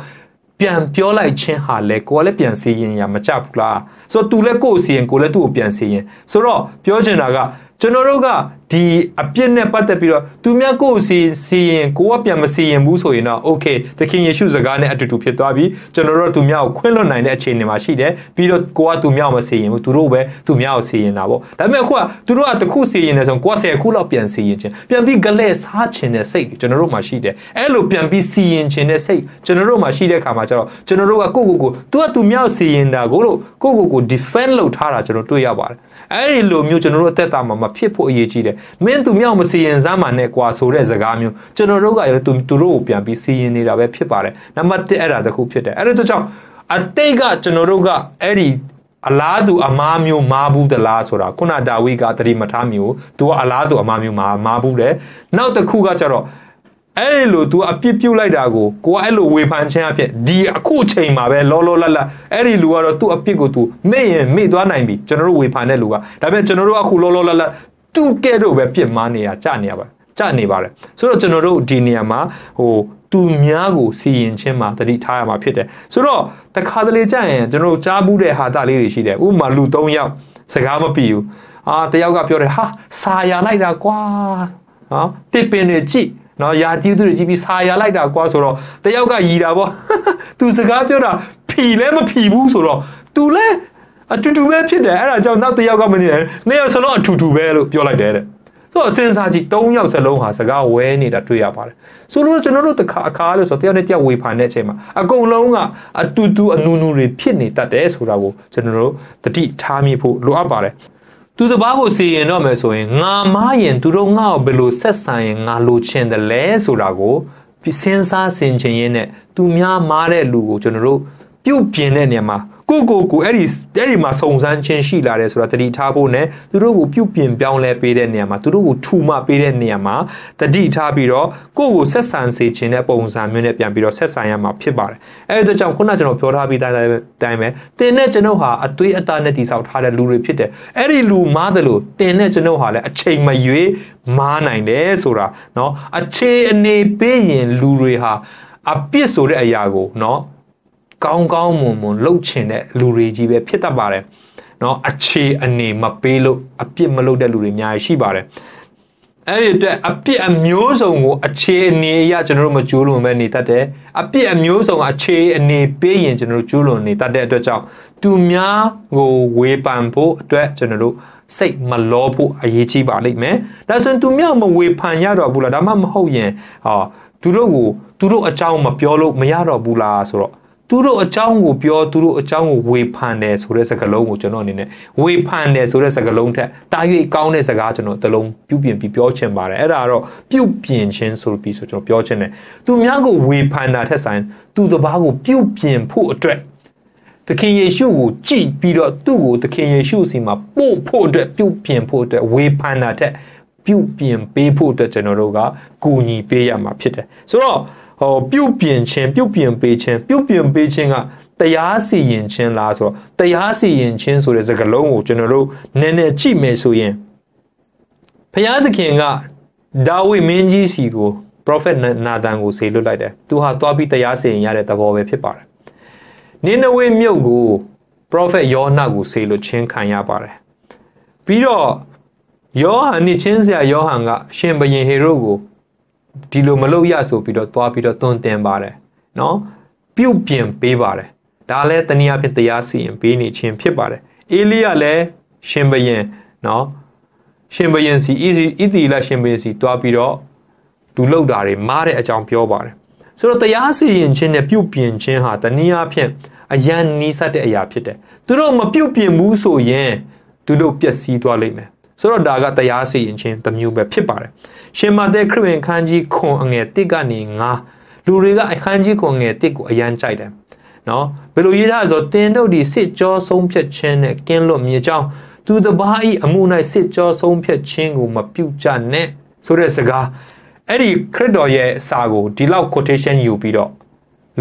ပြန်ပြောလိုက်ခြင်းဟာလေကိုကလည်းပြန်စီရင်ရမကြဘူးလားဆိုတော့ तू လည်းကိုယ်စီရင်ကိုလည်းသူ့ကိုပြန်စီရင်ဆိုတော့ပြောချင်တာကကျွန်တော်တို့က ဒီအပြစ်နဲ့ပတ်သက်ပြီးတော့သူများကိုယ်စီစီရင်ကိုကပြန်မစီရင်ဘူးဆိုရင်တော့ okay သခင်ယေရှုစကားနဲ့အတူတူဖြစ်သွားပြီကျွန်တော်တို့သူများကိုခွင့်လွှတ်နိုင်တဲ့အခြေအနေမှာရှိတယ်ပြီးတော့ကိုကသူများကိုမစီရင်ဘူးသူတို့ပဲသူများကိုစီရင်တာပေါ့ဒါပေမဲ့အခုကသူတို့ကတစ်ခုစီရင်နေဆိုကိုက10ခုလောက်ပြန်စီရင်ခြင်းပြန်ပြီးဂလဲစားခြင်းတဲ့စိတ်ကျွန်တော်တို့မှာရှိတယ်အဲ့လိုပြန်ပြီးစီရင်ခြင်းတဲ့စိတ်ကျွန်တော်တို့မှာရှိတဲ့ခါမှာကျတော့ကျွန်တော်တို့ကကိုကိုကိုသူကသူများကိုစီရင်တာကိုလို့ကိုကိုကို defend လုပ်ထားတာကျွန်တော်တွေ့ရပါတယ်အဲ့ဒီလိုမျိုးကျွန်တော်တို့အသက်တာမှာမဖြစ်ဖို့အရေးကြီးတယ်မင်းသူမြောက်မစီရင်စမ်းမှနဲ့ကွာဆိုတဲ့စကားမျိုးကျွန်တော်တို့ကလည်းသူသူတို့ကိုပြန်ပြီးစီရင်နေတာပဲဖြစ်ပါတယ်နံပါတ်1အဲ့ဒါတခုဖြစ်တယ်အဲ့ဒါကြောင့်အတိတ်ကကျွန်တော်တို့ကအဲ့ဒီအလားတူအမားမျိုးမားဘူးသလားဆိုတာခုနဒါဝိကတတိမထားမျိုးသူကအလားတူအမားမျိုးမားမားဘူးတယ်နောက်တစ်ခုကကျတော့အဲ့ဒီလို तू အပြစ်ပြုတ်လိုက်တာကိုကိုကအဲ့လိုဝေဖန်ခြင်းအဖြစ်ဒီအခုချိန်မှာပဲလောလောလတ်လတ်အဲ့ဒီလူကတော့သူ့အပြစ်ကို तू မေ့ရင်မေ့သွားနိုင်ပြီကျွန်တော်တို့ဝေဖန်တဲ့လူကဒါပေမဲ့ကျွန်တော်တို့အခုလောလောလတ်လတ် သူ့ကဲ့သို့ပဲပြစ်မှားနေတာကြနေရပါကြနေပါတယ်ဆိုတော့ကျွန်တော်တို့ဒီနေရာမှာဟိုသူများကိုစီရင်ခြင်းမှာတတိထားရမှာဖြစ်တယ်ဆိုတော့တခါတလေကြာရင်ကျွန်တော်တို့ကြားဘူးတဲ့ဟာတာလေးတွေရှိတယ်ဥပမာလူ၃ယောက်စကားမပြီးဘူးအာတယောက်ကပြောတယ်ဟာစာရလိုက်တာကွာနော်တစ်ပင်တွေကြည့်နော်ယာတီးသူတွေကြည့်ပြီးစာရလိုက်တာကွာဆိုတော့တယောက်ကရီတာပေါ့သူစကားပြောတာဖီလဲမဖီဘူးဆိုတော့ तू လဲ အတူတူပဲဖြစ်တယ်အဲ့ဒါကြောင့်နောက်တစ်ယောက်ကမနေတယ်နှစ်ယောက်စလုံးအတူတူပဲလို့ပြောလိုက်တယ်တဲ့ဆိုတော့စဉ်းစားကြည့်၃ယောက်စလုံးဟာစကားဝဲနေတာတွေ့ရပါတယ်ဆိုလို့ကျွန်တော်တို့တခါအခါလို့ဆိုတယောက်နဲ့တယောက်ဝေဖန်တဲ့အချိန်မှာအကုန်လုံးကအတူတူအနူနူတွေဖြစ်နေတတ်တယ်ဆိုတာကိုကျွန်တော်တို့တတိထားမိဖို့လိုအပ်ပါတယ်သူတပားကိုစီရင်တော့မယ်ဆိုရင်ငါမားရင်သူတို့ငါ့ကိုဘယ်လိုဆက်ဆံရင်ငါလိုချင်တယ်လဲဆိုတာကိုစဉ်းစားဆင်ခြင်ရင်းနဲ့သူများမားတဲ့လူကိုကျွန်တော်တို့ပြုတ်ပြင်းတဲ့နေရာမှာ ကိုကိုကိုအဲ့ဒီအဲ့ဒီမှာစုံစမ်းခြင်းရှိလာတယ်ဆိုတာတတိထားဖို့ ਨੇ သူတို့ကိုပြုတ်ပြင်ပြောင်းလဲပေးတဲ့နေရာမှာသူတို့ကိုထူမပေးတဲ့နေရာမှာတတိထားပြီးတော့ကိုကိုဆက်ဆံစေခြင်းတဲ့ပုံစံမျိုးနဲ့ပြန်ပြီးတော့ဆက်ဆံရမှာဖြစ်ပါတယ်အဲ့ဒါကြောင့်ခုနကျွန်တော်ပြောထားပြီးတိုင်းတိုင်းပဲတင်တဲ့ကျွန်ုပ်ဟာအသွေးအသားနဲ့တိဆောက်ထားတဲ့လူတွေဖြစ်တယ်အဲ့ဒီလူမားတယ်လို့တင်တဲ့ကျွန်ုပ်ဟာလည်းအချိန်မရွေးမားနိုင်တယ်ဆိုတာเนาะအခြေအနေပေးရင်လူတွေဟာအပြစ်ဆိုတဲ့အရာကိုเนาะ ကောင်းကောင်းမွန်မွန်လှုပ်ချင်တဲ့လူတွေကြီးပဲဖြစ်တတ်ပါတယ်เนาะအခြေအနေမပေးလို့အပြစ်မလုပ်တဲ့လူတွေအများကြီးရှိပါတယ်အဲ့ဒီအတွက်အပြစ်အမျိုးစုံကိုအခြေအနေအရကျွန်တော်တို့မကျိုးလွန်ပဲနေတတ်တယ်အပြစ်အမျိုးစုံအခြေအနေပေးရင်ကျွန်တော်တို့ကျိုးလွန်နေတတ်တဲ့အတွက်ကြောင့်သူများကိုဝေဖန်ဖို့အတွက်ကျွန်တော်တို့စိတ်မလောဖို့အရေးကြီးပါလိမ့်မယ်ဒါဆိုရင်သူများမဝေဖန်ရတော့ဘူးလားဒါမှမဟုတ်ရင်ဟောသူတို့ကိုသူတို့အကြောင်းမပြောလို့မရတော့ဘူးလားဆိုတော့ သူတို့အကြောင်းကိုပြောသူတို့အကြောင်းကိုဝေဖန်တယ်ဆိုတဲ့စကားလုံးကိုကျွန်တော်အနေနဲ့ဝေဖန်တယ်ဆိုတဲ့စကားလုံးထက်တာ၍ကောင်းတဲ့စကားကျွန်တော်တလုံးပြုပြင်ပြီးပြောချင်ပါတယ်အဲ့ဒါကတော့ပြုပြင်ခြင်းဆိုပြီးဆိုကျွန်တော်ပြောချင်တယ်သူများကိုဝေဖန်တာထက်ဆိုင်သူတပားကိုပြုပြင်ဖို့အတွက်သခင်ယေရှုကိုကြည်ပြီးတော့သူ့ကိုသခင်ယေရှုစီမှာပို့ဖို့အတွက်ပြုပြင်ဖို့အတွက်ဝေဖန်တာထက်ပြုပြင်ပေးဖို့အတွက်ကျွန်တော်တို့ကကူညီပေးရမှာဖြစ်တယ်ဆိုတော့ ဟောပြုတ်ပြင်ခြင်းပြုတ်ပြင်ပေးခြင်းပြုတ်ပြင်ပေးခြင်းကတရားစီရင်ခြင်းလားဆိုတော့တရားစီရင်ခြင်းဆိုတဲ့စကားလုံးကိုကျွန်တော်တို့နည်းနည်းကြည့်မယ်ဆိုရင်ဘုရားသခင်ကဒါဝိမင်းကြီးစီကို prophet နာသန်ကိုဆေလွတ်လိုက်တယ်သူဟာသွားပြီးတရားစီရင်ရတဲ့သဘောပဲဖြစ်ပါတယ်နင်းနဝေမြုပ်ကို prophet ယောနာကိုဆေလွတ်ခြင်းခံရပါတယ်ပြီးတော့ယောဟန်နဲ့ချင်းစရာယောဟန်ကရှင်ဘရင်ဟေရုကို ဒီလိုမလုပ်ရဆိုပြီးတော့သွားပြီးတော့သွန်သင်ပါတယ်နော်ပြုတ်ပြင်ပေးပါတယ်ဒါလည်းတနည်းအားဖြင့်တရားစီရင်ပေးနေခြင်းဖြစ်ပါတယ်အေလိယလည်းရှင်ဘရင်နော်ရှင်ဘရင်စီဣသီလရှင်ဘရင်စီတွားပြီးတော့သူလှုပ်တာတွေမားတဲ့အကြောင်းပြောပါတယ်ဆိုတော့တရားစီရင်ခြင်းနဲ့ပြုတ်ပြင်ခြင်းဟာတနည်းအားဖြင့်အယံနီးစပ်တဲ့အရာဖြစ်တယ်သူတို့မပြုတ်ပြင်ဘူးဆိုရင်သူတို့ပျက်စီးသွားလိမ့်မယ်ဆိုတော့ဒါကတရားစီရင်ခြင်းတစ်မျိုးပဲဖြစ်ပါတယ် ရှင်မာသဲခရစ်ဝင်ခန်းကြီးခွန်အငယ်1ကနေ9လူတွေကအခန်းကြီးခွန်ငယ်1ကိုအယံကြိုက်တယ်နော်ဘယ်လိုရေးထားဆိုတင်တို့ဒီစစ်ကြောဆုံးဖြတ်ခြင်းနဲ့ကင်းလွတ်မြေကြောင်းသူတပားဤအမှု၌စစ်ကြောဆုံးဖြတ်ခြင်းကိုမပြုတ်ကြနဲ့ဆိုတဲ့စကားအဲ့ဒီခရစ်တော်ရဲ့အစာကိုဒီလောက် quotation ယူပြီးတော့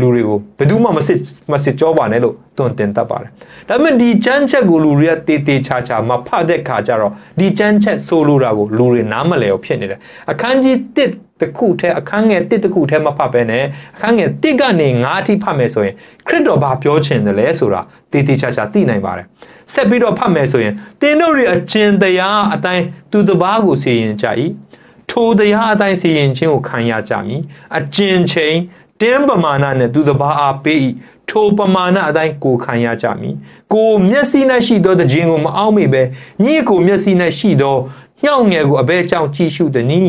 လူတွေကိုဘယ်သူမှမစစ်မစစ်ကြောပါနဲ့လို့တွန်တင်တတ်ပါတယ်။ဒါပေမဲ့ဒီချမ်းချက်ကိုလူတွေကတေးတေးချာချာမဖတ်တဲ့ခါကျတော့ဒီချမ်းချက်ဆိုလိုတာကိုလူတွေနားမလည်အောင်ဖြစ်နေတယ်။အခန်းကြီး1တခုထဲအခန်းငယ်1တခုထဲမဖတ်ဘဲနဲ့အခန်းငယ်1ကနေ9အထိဖတ်မယ်ဆိုရင်ခရစ်တော်ဘာပြောချင်တယ်လဲဆိုတာတေးတေးချာချာသိနိုင်ပါတယ်။ဆက်ပြီးတော့ဖတ်မယ်ဆိုရင်တင်းတို့တွေအကျဉ်တရားအတိုင်းသူတပားကိုစီရင်ကြ၏။ထိုတရားအတိုင်းစီရင်ခြင်းကိုခံရကြမည်။အကျဉ်ချိန် တင်းပမာဏနဲ့သူတပားအားပေး၏ထိုပမာဏအတိုင်းကိုခံရကြမည်ကိုမျက်စိ၌ရှိသောတခြင်းကိုမအောင်မိပဲညစ်ကိုမျက်စိ၌ရှိသောညောင်ငယ်ကိုအဘဲကြောင့်ကြည့်ရှုသည်နီ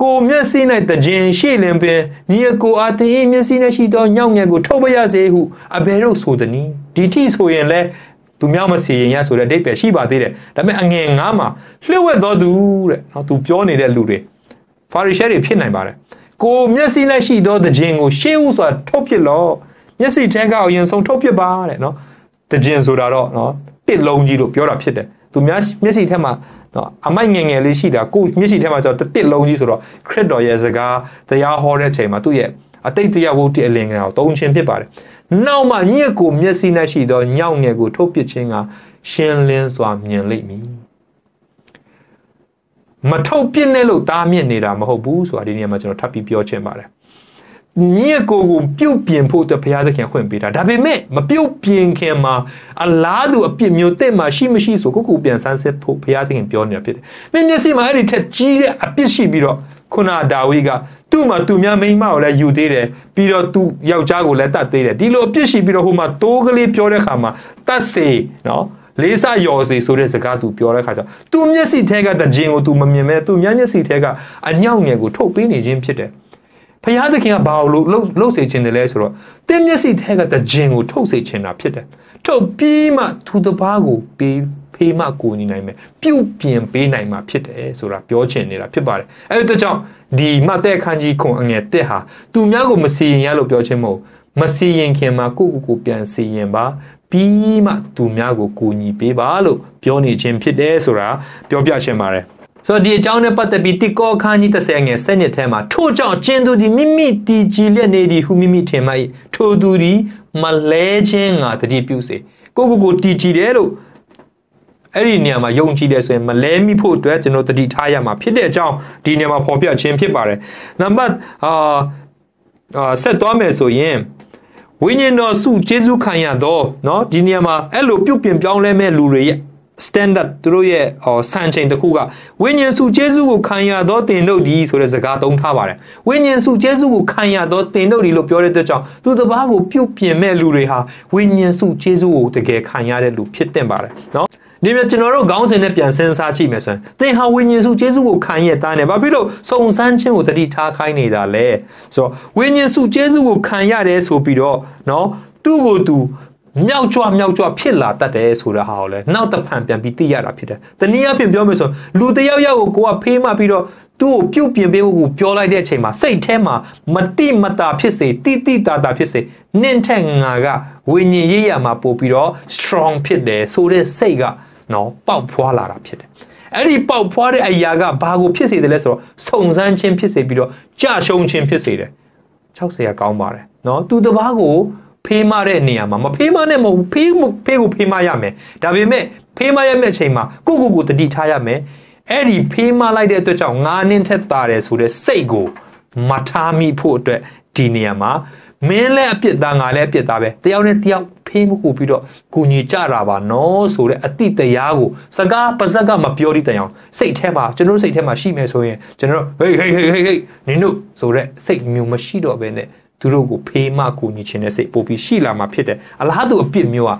ကိုမျက်စိ၌တခြင်းရှေ့လင်ပင်ညီကိုအားတင်၏မျက်စိ၌ရှိသောညောင်ငယ်ကိုထုတ်ပရစေဟုအဘဲတို့ဆိုသည်နီဒီတိဆိုရင်လဲသူမြောက်မစီရင်ရဆိုတဲ့အဓိပ္ပာယ်ရှိပါသေးတယ်ဒါပေမဲ့အငယ်ငါးမှာလှည့်ဝက်တော်သူတဲ့နော်သူပြောနေတဲ့လူတွေဖာရိရှဲတွေဖြစ်နိုင်ပါတယ် ကိုမျက်စိနဲ့ရှိသောတခြင်းကိုရှေးဥစွာထုတ်ပစ်လော့မျက်စိထဲကအရင်ဆုံးထုတ်ပစ်ပါတဲ့နော်တခြင်းဆိုတာတော့နော်တစ်လုံးကြီးလို့ပြောတာဖြစ်တယ်သူများမျက်စိထဲမှာနော်အမိုက်ငယ်ငယ်လေးရှိတာကိုမျက်စိထဲမှာကျတော့တစ်လုံးကြီးဆိုတော့ခရစ်တော်ရဲ့စကားတရားဟောတဲ့အချိန်မှာသူ့ရဲ့အတိတ်တရားဝုတ်တိအလင်ငယ်ကိုသုံးခြင်းဖြစ်ပါတယ်နောက်မှညက်ကိုမျက်စိနဲ့ရှိသောညောင်ငယ်ကိုထုတ်ပစ်ခြင်းကရှင်းလင်းစွာမြင်လိမ့်မည် မထုတ်ပြစ်နဲ့လို့တားမြစ်နေတာမဟုတ်ဘူးဆိုတာဒီနေရာမှာကျွန်တော်ထပ်ပြီးပြောချင်ပါတယ်ညစ်ကိုကိုပြုတ်ပြင်ဖို့အတွက်ဘုရားသခင်ခွင့်ပေးတာဒါပေမဲ့မပြုတ်ပြင်ခင်မှာအလားတူအပြစ်မျိုးတဲ့မှာရှိမရှိဆိုကိုကိုပြန်ဆန်းစစ်ဖို့ဘုရားသခင်ပြောနေတာဖြစ်တယ်။မင်းမျက်စိမှာအဲ့ဒီထက်ကြီးတဲ့အပြစ်ရှိပြီးတော့ခုနဒါဝိကသူ့မှာသူများမိန်းမကိုလည်းယူသေးတယ်ပြီးတော့သူယောက်ျားကိုလည်းတတ်သေးတယ်ဒီလိုအပြစ်ရှိပြီးတော့ဟိုမှာတိုးကလေးပြောတဲ့ခါမှာတတ်စေနော် လေးစယော်စီဆိုတဲ့စကားသူပြောတဲ့ခါကျသူမျက်စိထဲကတခြင်းကိုသူမမြင်မဲ့သူမျက်စိထဲကအညောင်ငယ်ကိုထုတ်ပေးနေခြင်းဖြစ်တယ်ဖယားသခင်ကဘာလို့လှုပ်လှုပ်စေခြင်းတယ်လဲဆိုတော့တင်းမျက်စိထဲကတခြင်းကိုထုတ်စေခြင်းတာဖြစ်တယ်ထုတ်ပြီးမှသူတပားကိုပေးဖေးမှကိုညီနိုင်မယ်ပြုတ်ပြင်ပေးနိုင်မှာဖြစ်တယ်ဆိုတာပြောချင်နေတာဖြစ်ပါတယ်အဲဒါကြောင့်ဒီမတ်တဲ့ခန်းကြီးခွန်အငယ်တက်ဟာသူများကိုမစီရင်ရလို့ပြောခြင်းမဟုတ်မစီရင်ခင်မှာကိုကိုကိုပြန်စီရင်ပါ ပြီးမှသူများကိုကူညီပေးပါလို့ပြောနေခြင်းဖြစ်တယ်ဆိုတာပြောပြချင်ပါတယ်ဆိုတော့ဒီအကြောင်းနဲ့ပတ်သက်ပြီးတိကောခန်းကြီး30ငယ်7နှစ်ထဲမှာထို့ကြောင့်ကျင်းသူဒီမိမိတည်ကြည်လက်နေသည်ဟုမိမိထင်မှ၏ထိုသူဒီမလဲခြင်းငါတတိပြုစေကိုကိုကိုတည်ကြည်တယ်လို့အဲ့ဒီနေရာမှာယုံကြည်တယ်ဆိုရင်မလဲမိဖို့အတွက်ကျွန်တော်တတိထားရမှာဖြစ်တဲ့အကြောင်းဒီနေရာမှာဖော်ပြခြင်းဖြစ်ပါတယ်နံပါတ်အာဆက်သွားမယ်ဆိုရင် ဝိညာဉ်တော်စုကျေးဇူးခံရတော့เนาะဒီနေရာမှာအဲ့လိုပြုတ်ပြင်ပြောင်းလဲမဲ့လူတွေရဲ့ standard သူတို့ရဲ့ဟောစံချိန်တစ်ခုကဝိညာဉ်စုကျေးဇူးကိုခံရသောတင်တို့ဒီဆိုတဲ့စကားသုံးထားပါတယ်ဝိညာဉ်စုကျေးဇူးကိုခံရသောတင်တို့ဒီလို့ပြောတဲ့အတွက်ကြောင့်သူတစ်ပါးကိုပြုတ်ပြင်မဲ့လူတွေဟာဝိညာဉ်စုကျေးဇူးကိုတကယ်ခံရတဲ့လူဖြစ်တင်ပါတယ်เนาะ ဒီမြကျွန်တော်တို့ခေါင်းစဉ်နဲ့ပြန်စဉ်းစားကြည့်မယ်ဆိုရင်သင်ဟာဝိညာဉ်စုကျေးဇူးကိုခံရတာနဲ့ဘာဖြစ်လို့စုံစမ်းခြင်းကိုတတိထားခိုင်းနေတာလဲဆိုတော့ဝိညာဉ်စုကျေးဇူးကိုခံရတယ်ဆိုပြီးတော့เนาะသူ့ကိုသူမြောက်ကြွမြောက်ကြွဖြစ်လာတတ်တယ်ဆိုတဲ့ဟာကိုလည်းနောက်တစ်ဖန်ပြန်ပြီးသိရတာဖြစ်တယ်။တနည်းအားဖြင့်ပြောမယ်ဆိုလူတယောက်ယောက်ကိုကိုကဖေးမှပြီးတော့သူ့ကိုပြုတ်ပြင်ပေးဖို့ကိုပြောလိုက်တဲ့အချိန်မှာစိတ်ထဲမှာမတိမတာဖြစ်စေတိတိတာတာဖြစ်စေနင့်ထက်ငါကဝိညာဉ်ရေးရမှာပို့ပြီးတော့ strong ဖြစ်တယ်ဆိုတဲ့စိတ်က နော်ပေါက်ဖွာလာတာဖြစ်တယ်အဲ့ဒီပေါက်ဖွာတဲ့အရာကဘာကိုဖြစ်စေတယ်လဲဆိုတော့စုံစမ်းခြင်းဖြစ်စေပြီးတော့ကြာရှုံးခြင်းဖြစ်စေတယ်60ရကောင်းပါတယ်နော်သူတပားကိုဖေးမတဲ့နေရာမှာမဖေးမနဲ့မဟုတ်ဖေးဖေးကိုဖေးမရမယ်ဒါပေမဲ့ဖေးမရမယ့်အချိန်မှာကိုကိုကိုတတိထားရမယ်အဲ့ဒီဖေးမလိုက်တဲ့အတွက်ကြောင့်ငါးနင်းထက်တာတယ်ဆိုတဲ့စိတ်ကိုမထားမိဖို့အတွက်ဒီနေရာမှာ မင်းလည်းအပြစ်သားငါလည်းအပြစ်သားပဲတယောက်နဲ့တယောက်ဖေးမကူပြီးတော့ကိုညီကြတာပါနော်ဆိုတဲ့အတိတရားကိုစကားပါဇက်ကမပြောသည့်တိုင်အောင်စိတ်ထဲမှာကျွန်တော်စိတ်ထဲမှာရှိမယ်ဆိုရင်ကျွန်တော်ဟေးဟေးဟေးဟေးဟေးနင်တို့ဆိုတဲ့စိတ်မျိုးမရှိတော့ဘဲနဲ့သူတို့ကိုဖေးမကူညီခြင်းနဲ့စိတ်ပို့ပြီးရှိလာမှာဖြစ်တယ်အလားတူအပြစ်မျိုးอ่ะ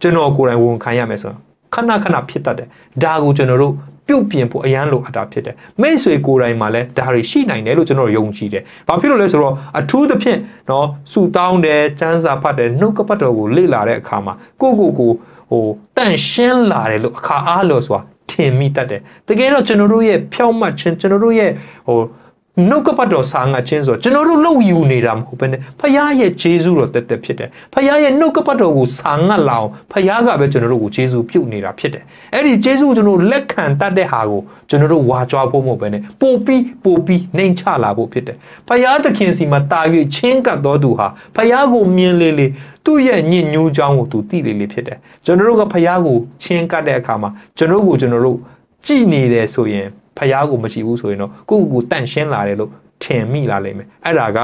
ကျွန်တော်ကိုယ်တိုင်ဝန်ခံရမယ်ဆိုတော့ခဏခဏဖြစ်တတ်တယ်ဒါကိုကျွန်တော်တို့ ပြုတ်ပြင်ဖို့အရန်လိုအပ်တာဖြစ်တယ်မိတ်ဆွေကိုယ်တိုင်မှာလည်းဒါတွေရှိနိုင်တယ်လို့ကျွန်တော်ယုံကြည်တယ်ဘာဖြစ်လို့လဲဆိုတော့အထူးသဖြင့်เนาะစူတောင်းတယ်စမ်းစာဖတ်တယ်နှုတ်ကပတ်တော်ကိုလေ့လာတဲ့အခါမှာကိုကိုကိုဟိုတန့်ရှင်းလာတယ်လို့အခါအားလို့ဆိုတာထင်မိတတ်တယ်တကယ်တော့ကျွန်တော်တို့ရဲ့ဖြောင့်မတ်ခြင်းကျွန်တော်တို့ရဲ့ဟို နှုတ်ကပတ်တော်စာငါချင်းဆိုကျွန်တော်တို့လုံယူနေတာမဟုတ်ဘဲနဲ့ဖခင်ရဲ့ဂျေဇုတော်တက်တက်ဖြစ်တယ်ဖခင်ရဲ့နှုတ်ကပတ်တော်ကိုစာငတ်လာအောင်ဖခင်ကပဲကျွန်တော်တို့ကိုဂျေဇုပြုတ်နေတာဖြစ်တယ်အဲ့ဒီဂျေဇုကိုကျွန်တော်လက်ခံတတ်တဲ့ဟာကိုကျွန်တော်တို့ဝါကြွားဖို့မဟုတ်ဘဲနဲ့ပို့ပြီးပို့ပြီးနှိမ်ချလာဖို့ဖြစ်တယ်ဖခင်သခင်စီမှာတာ၍ချင်းကပ်တော်သူဟာဖခင်ကိုမြင်လေလေသူ့ရဲ့ညစ်ညူးကြောင်းကိုသူသိလေလေဖြစ်တယ်ကျွန်တော်တို့ကဖခင်ကိုချင်းကပ်တဲ့အခါမှာကျွန်တော်ကိုကျွန်တော်တို့ ကြည်နေတယ်ဆိုရင်ဖះကိုမကြည့်ဘူးဆိုရင်တော့ကိုယ့်ကိုယ်တန့်ရှင်းလာတယ်လို့ထင်မိလာလိမ့်မယ်အဲ့ဒါက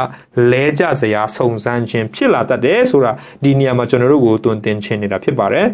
လဲကြစရာစုံစမ်းခြင်းဖြစ်လာတတ်တယ်ဆိုတာဒီနေရာမှာကျွန်တော်တို့ကိုတွင်တင်ချင်နေတာဖြစ်ပါတယ်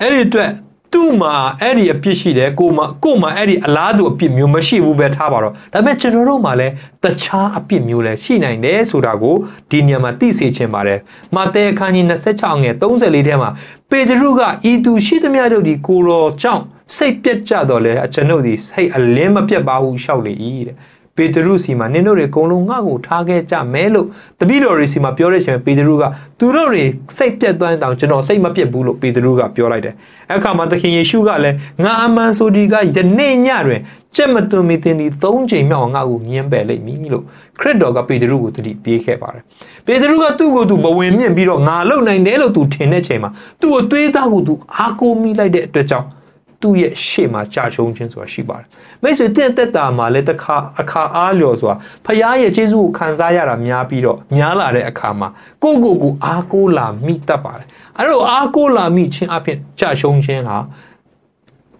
အဲ့ဒီအတွက်သူ့မှာအဲ့ဒီအပြစ်ရှိတယ်ကိုမကိုမအဲ့ဒီအလားတူအပြစ်မျိုးမရှိဘူးပဲထားပါတော့ဒါပေမဲ့ကျွန်တော်တို့မှာလည်းတခြားအပြစ်မျိုးလည်းရှိနိုင်တယ်ဆိုတာကိုဒီနေရာမှာသိစေချင်ပါတယ်မာသဲအခန်းကြီး26ငယ်34ထဲမှာပေတရုကဤသူရှိသမျှတို့ဒီကိုရောကြောင့် စိတ်ပြက်ကြတော့လေကျွန်ုပ်ဒီစိတ်အလင်းမပြတ်ပါဘူးရှောက်လေ၏တဲ့ပေတရုစီမှာနင်တို့တွေအကုန်လုံးငါ့ကိုထားခဲ့ကြမယ်လို့တပည့်တော်တွေစီမှာပြောတဲ့ချိန်ပေတရုကသူတို့တွေစိတ်ပြတ်သွားတောင်ကျွန်တော်စိတ်မပြတ်ဘူးလို့ပေတရုကပြောလိုက်တယ်အခါမှာသခင်ယေရှုကလည်းငါအမှန်ဆိုဒီကယနေ့ညတွင်ကြက်မသွန်မီတင်ဒီ၃ချိန်မြောက်ငါ့ကိုညင်းပယ်လိုက်မည်လို့ခရစ်တော်ကပေတရုကိုတတိပြေးခဲ့ပါတယ်ပေတရုကသူ့ကိုသူဘဝင်မြင့်ပြီးတော့ငါလုံနိုင်တယ်လို့သူထင်တဲ့ချိန်မှာသူ့ကိုတွေးသားကိုသူအားကိုးမိလိုက်တဲ့အတွက်ကြောင့် သူ့ရဲ့ရှေ့မှာကြာရှုံးခြင်းဆိုတာရှိပါတယ်မိတ်ဆွေတင့်တက်တာမှာလည်းတစ်ခါအခါအားလျော်စွာဖခင်ရဲ့ကျေးဇူးကိုခံစားရတာများပြီးတော့များလာတဲ့အခါမှာကိုကိုကိုအားကိုးလာမိတတ်ပါတယ်အဲ့လိုအားကိုးလာမိခြင်းအပြင်ကြာရှုံးခြင်းဟာ